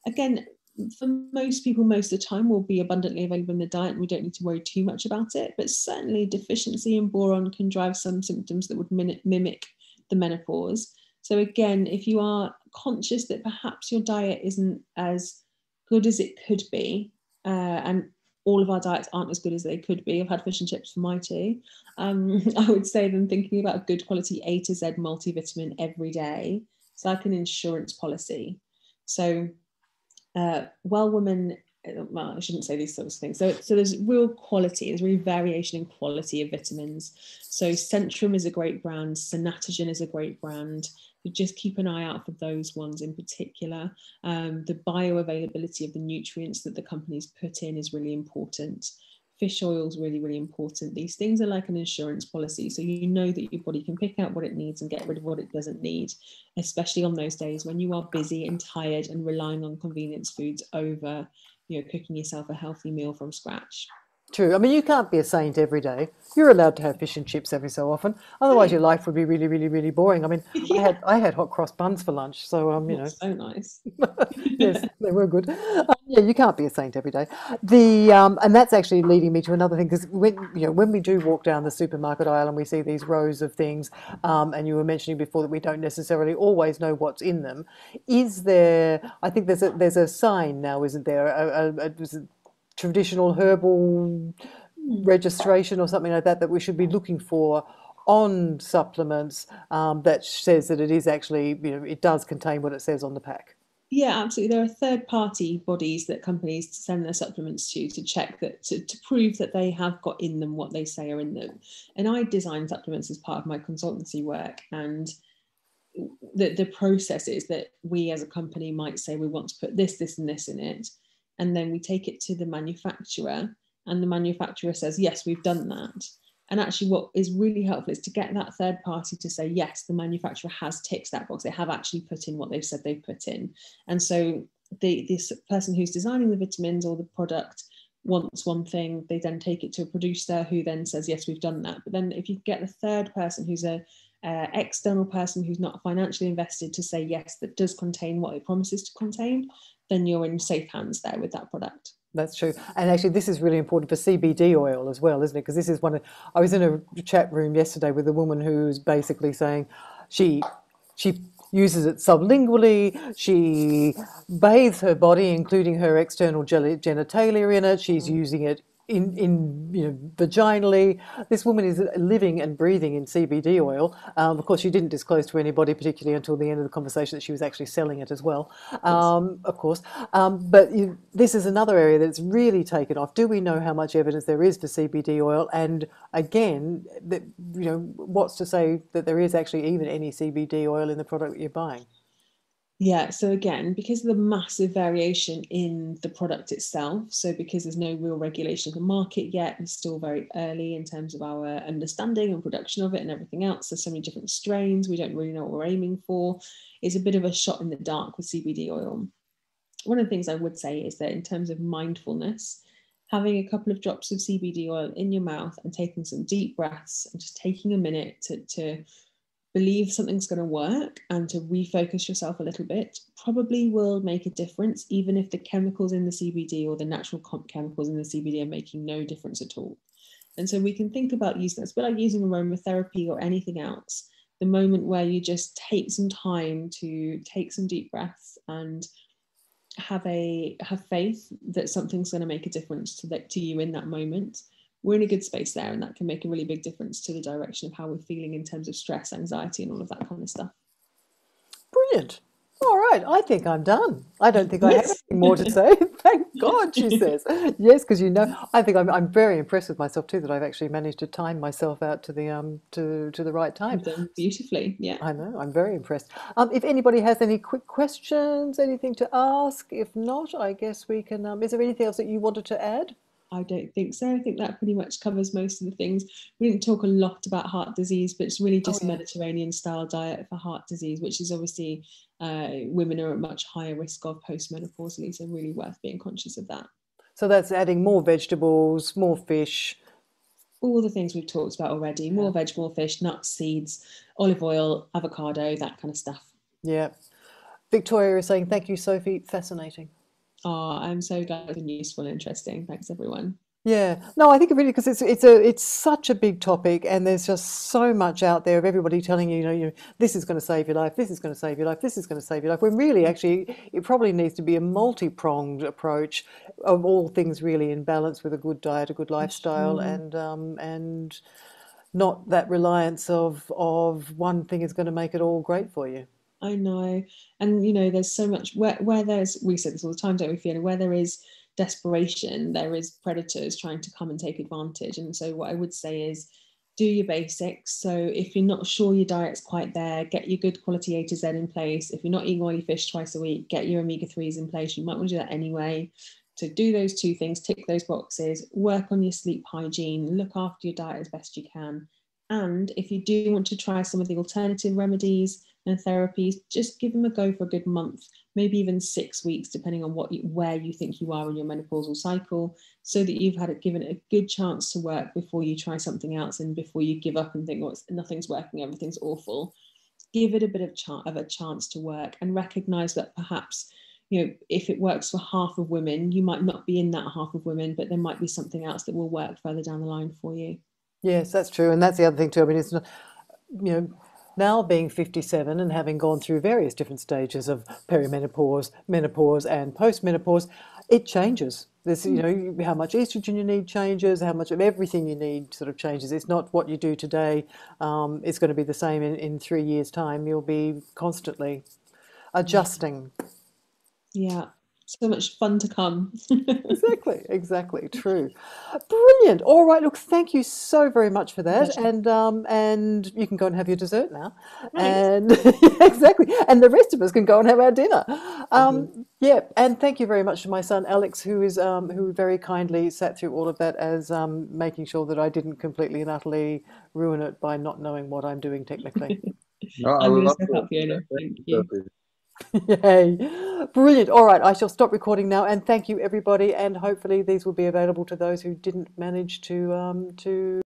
Again, for most people, most of the time will be abundantly available in the diet. And we don't need to worry too much about it. But certainly, deficiency in boron can drive some symptoms that would mimic the menopause. So, again, if you are conscious that perhaps your diet isn't as good as it could be, uh, and all of our diets aren't as good as they could be. I've had fish and chips for my tea. Um, I would say then thinking about a good quality A to Z multivitamin every day. It's like an insurance policy. So uh, well woman uh, well, I shouldn't say these sorts of things. So, so there's real quality, there's really variation in quality of vitamins. So Centrum is a great brand, Sanatogen is a great brand. So just keep an eye out for those ones in particular. Um, the bioavailability of the nutrients that the companies put in is really important fish oil is really, really important. These things are like an insurance policy. So you know that your body can pick out what it needs and get rid of what it doesn't need, especially on those days when you are busy and tired and relying on convenience foods over, you know, cooking yourself a healthy meal from scratch. True. I mean, you can't be a saint every day. You're allowed to have fish and chips every so often. Otherwise, your life would be really, really, really boring. I mean, yeah. I had I had hot cross buns for lunch, so um, you know, so nice. yes, they were good. Um, yeah, you can't be a saint every day. The um, and that's actually leading me to another thing because when you know when we do walk down the supermarket aisle and we see these rows of things, um, and you were mentioning before that we don't necessarily always know what's in them. Is there? I think there's a there's a sign now, isn't there? A, a, a, traditional herbal registration or something like that that we should be looking for on supplements um, that says that it is actually, you know, it does contain what it says on the pack? Yeah, absolutely. There are third party bodies that companies send their supplements to to check that, to, to prove that they have got in them what they say are in them. And I design supplements as part of my consultancy work. And the, the process is that we as a company might say we want to put this, this, and this in it. And then we take it to the manufacturer, and the manufacturer says, Yes, we've done that. And actually, what is really helpful is to get that third party to say, yes, the manufacturer has ticked that box. They have actually put in what they've said they've put in. And so the this person who's designing the vitamins or the product wants one thing, they then take it to a producer who then says, yes, we've done that. But then if you get the third person who's a uh, external person who's not financially invested to say yes, that does contain what it promises to contain, then you're in safe hands there with that product. That's true. And actually, this is really important for CBD oil as well, isn't it? Because this is one of, I was in a chat room yesterday with a woman who's basically saying she, she uses it sublingually, she bathes her body, including her external genitalia in it, she's mm. using it in, in you know, vaginally. This woman is living and breathing in CBD oil. Um, of course, she didn't disclose to anybody, particularly until the end of the conversation, that she was actually selling it as well, um, of course. Um, but you, this is another area that's really taken off. Do we know how much evidence there is for CBD oil? And again, that, you know, what's to say that there is actually even any CBD oil in the product that you're buying? Yeah, so again, because of the massive variation in the product itself, so because there's no real regulation of the market yet, it's still very early in terms of our understanding and production of it and everything else. There's so many different strains, we don't really know what we're aiming for. It's a bit of a shot in the dark with CBD oil. One of the things I would say is that in terms of mindfulness, having a couple of drops of CBD oil in your mouth and taking some deep breaths and just taking a minute to, to believe something's going to work and to refocus yourself a little bit probably will make a difference, even if the chemicals in the CBD or the natural chemicals in the CBD are making no difference at all. And so we can think about using this, but like using aromatherapy or anything else, the moment where you just take some time to take some deep breaths and have a have faith that something's going to make a difference to that to you in that moment we're in a good space there and that can make a really big difference to the direction of how we're feeling in terms of stress anxiety and all of that kind of stuff. Brilliant. All right i think i'm done. I don't think i have anything more to say. Thank god she says. Yes because you know i think I'm, I'm very impressed with myself too that i've actually managed to time myself out to the um to to the right time. Beautifully yeah. I know i'm very impressed. Um if anybody has any quick questions anything to ask if not i guess we can um is there anything else that you wanted to add I don't think so. I think that pretty much covers most of the things. We didn't talk a lot about heart disease, but it's really oh, just oh, yeah. Mediterranean style diet for heart disease, which is obviously uh, women are at much higher risk of postmenopausally, so really worth being conscious of that. So that's adding more vegetables, more fish. All the things we've talked about already more yeah. veg, more fish, nuts, seeds, olive oil, avocado, that kind of stuff. Yeah. Victoria is saying, Thank you, Sophie. Fascinating. Oh, I'm so glad it's been useful and interesting. Thanks, everyone. Yeah, no, I think it really because it's it's a it's such a big topic, and there's just so much out there of everybody telling you, you know, you this is going to save your life, this is going to save your life, this is going to save your life. When really, actually, it probably needs to be a multi-pronged approach of all things really in balance with a good diet, a good lifestyle, mm-hmm. and um and not that reliance of of one thing is going to make it all great for you. I know. And you know, there's so much where where there's we say this all the time, don't we, Fiona? Where there is desperation, there is predators trying to come and take advantage. And so what I would say is do your basics. So if you're not sure your diet's quite there, get your good quality A to Z in place. If you're not eating oily fish twice a week, get your omega-3s in place. You might want to do that anyway. So do those two things, tick those boxes, work on your sleep hygiene, look after your diet as best you can. And if you do want to try some of the alternative remedies, and therapies, just give them a go for a good month, maybe even six weeks, depending on what you, where you think you are in your menopausal cycle, so that you've had it given a good chance to work before you try something else and before you give up and think, well, nothing's working, everything's awful. Give it a bit of, ch- of a chance to work and recognize that perhaps you know, if it works for half of women, you might not be in that half of women, but there might be something else that will work further down the line for you. Yes, that's true, and that's the other thing too. I mean, it's not, you know, now being 57 and having gone through various different stages of perimenopause, menopause, and postmenopause, it changes. There's, you know, how much estrogen you need changes, how much of everything you need sort of changes. It's not what you do today um, is going to be the same in, in three years' time. You'll be constantly adjusting. Yeah, so much fun to come. exactly, exactly, true. Brilliant. All right, look, thank you so very much for that. Pleasure. And um, and you can go and have your dessert now. Right. And yeah, exactly. And the rest of us can go and have our dinner. Um, yeah, and thank you very much to my son Alex, who is um, who very kindly sat through all of that as um, making sure that I didn't completely and utterly ruin it by not knowing what I'm doing technically. No, I I'm going to love step to- up, Fiona. Thank you. Yay. Brilliant. All right, I shall stop recording now and thank you everybody and hopefully these will be available to those who didn't manage to um, to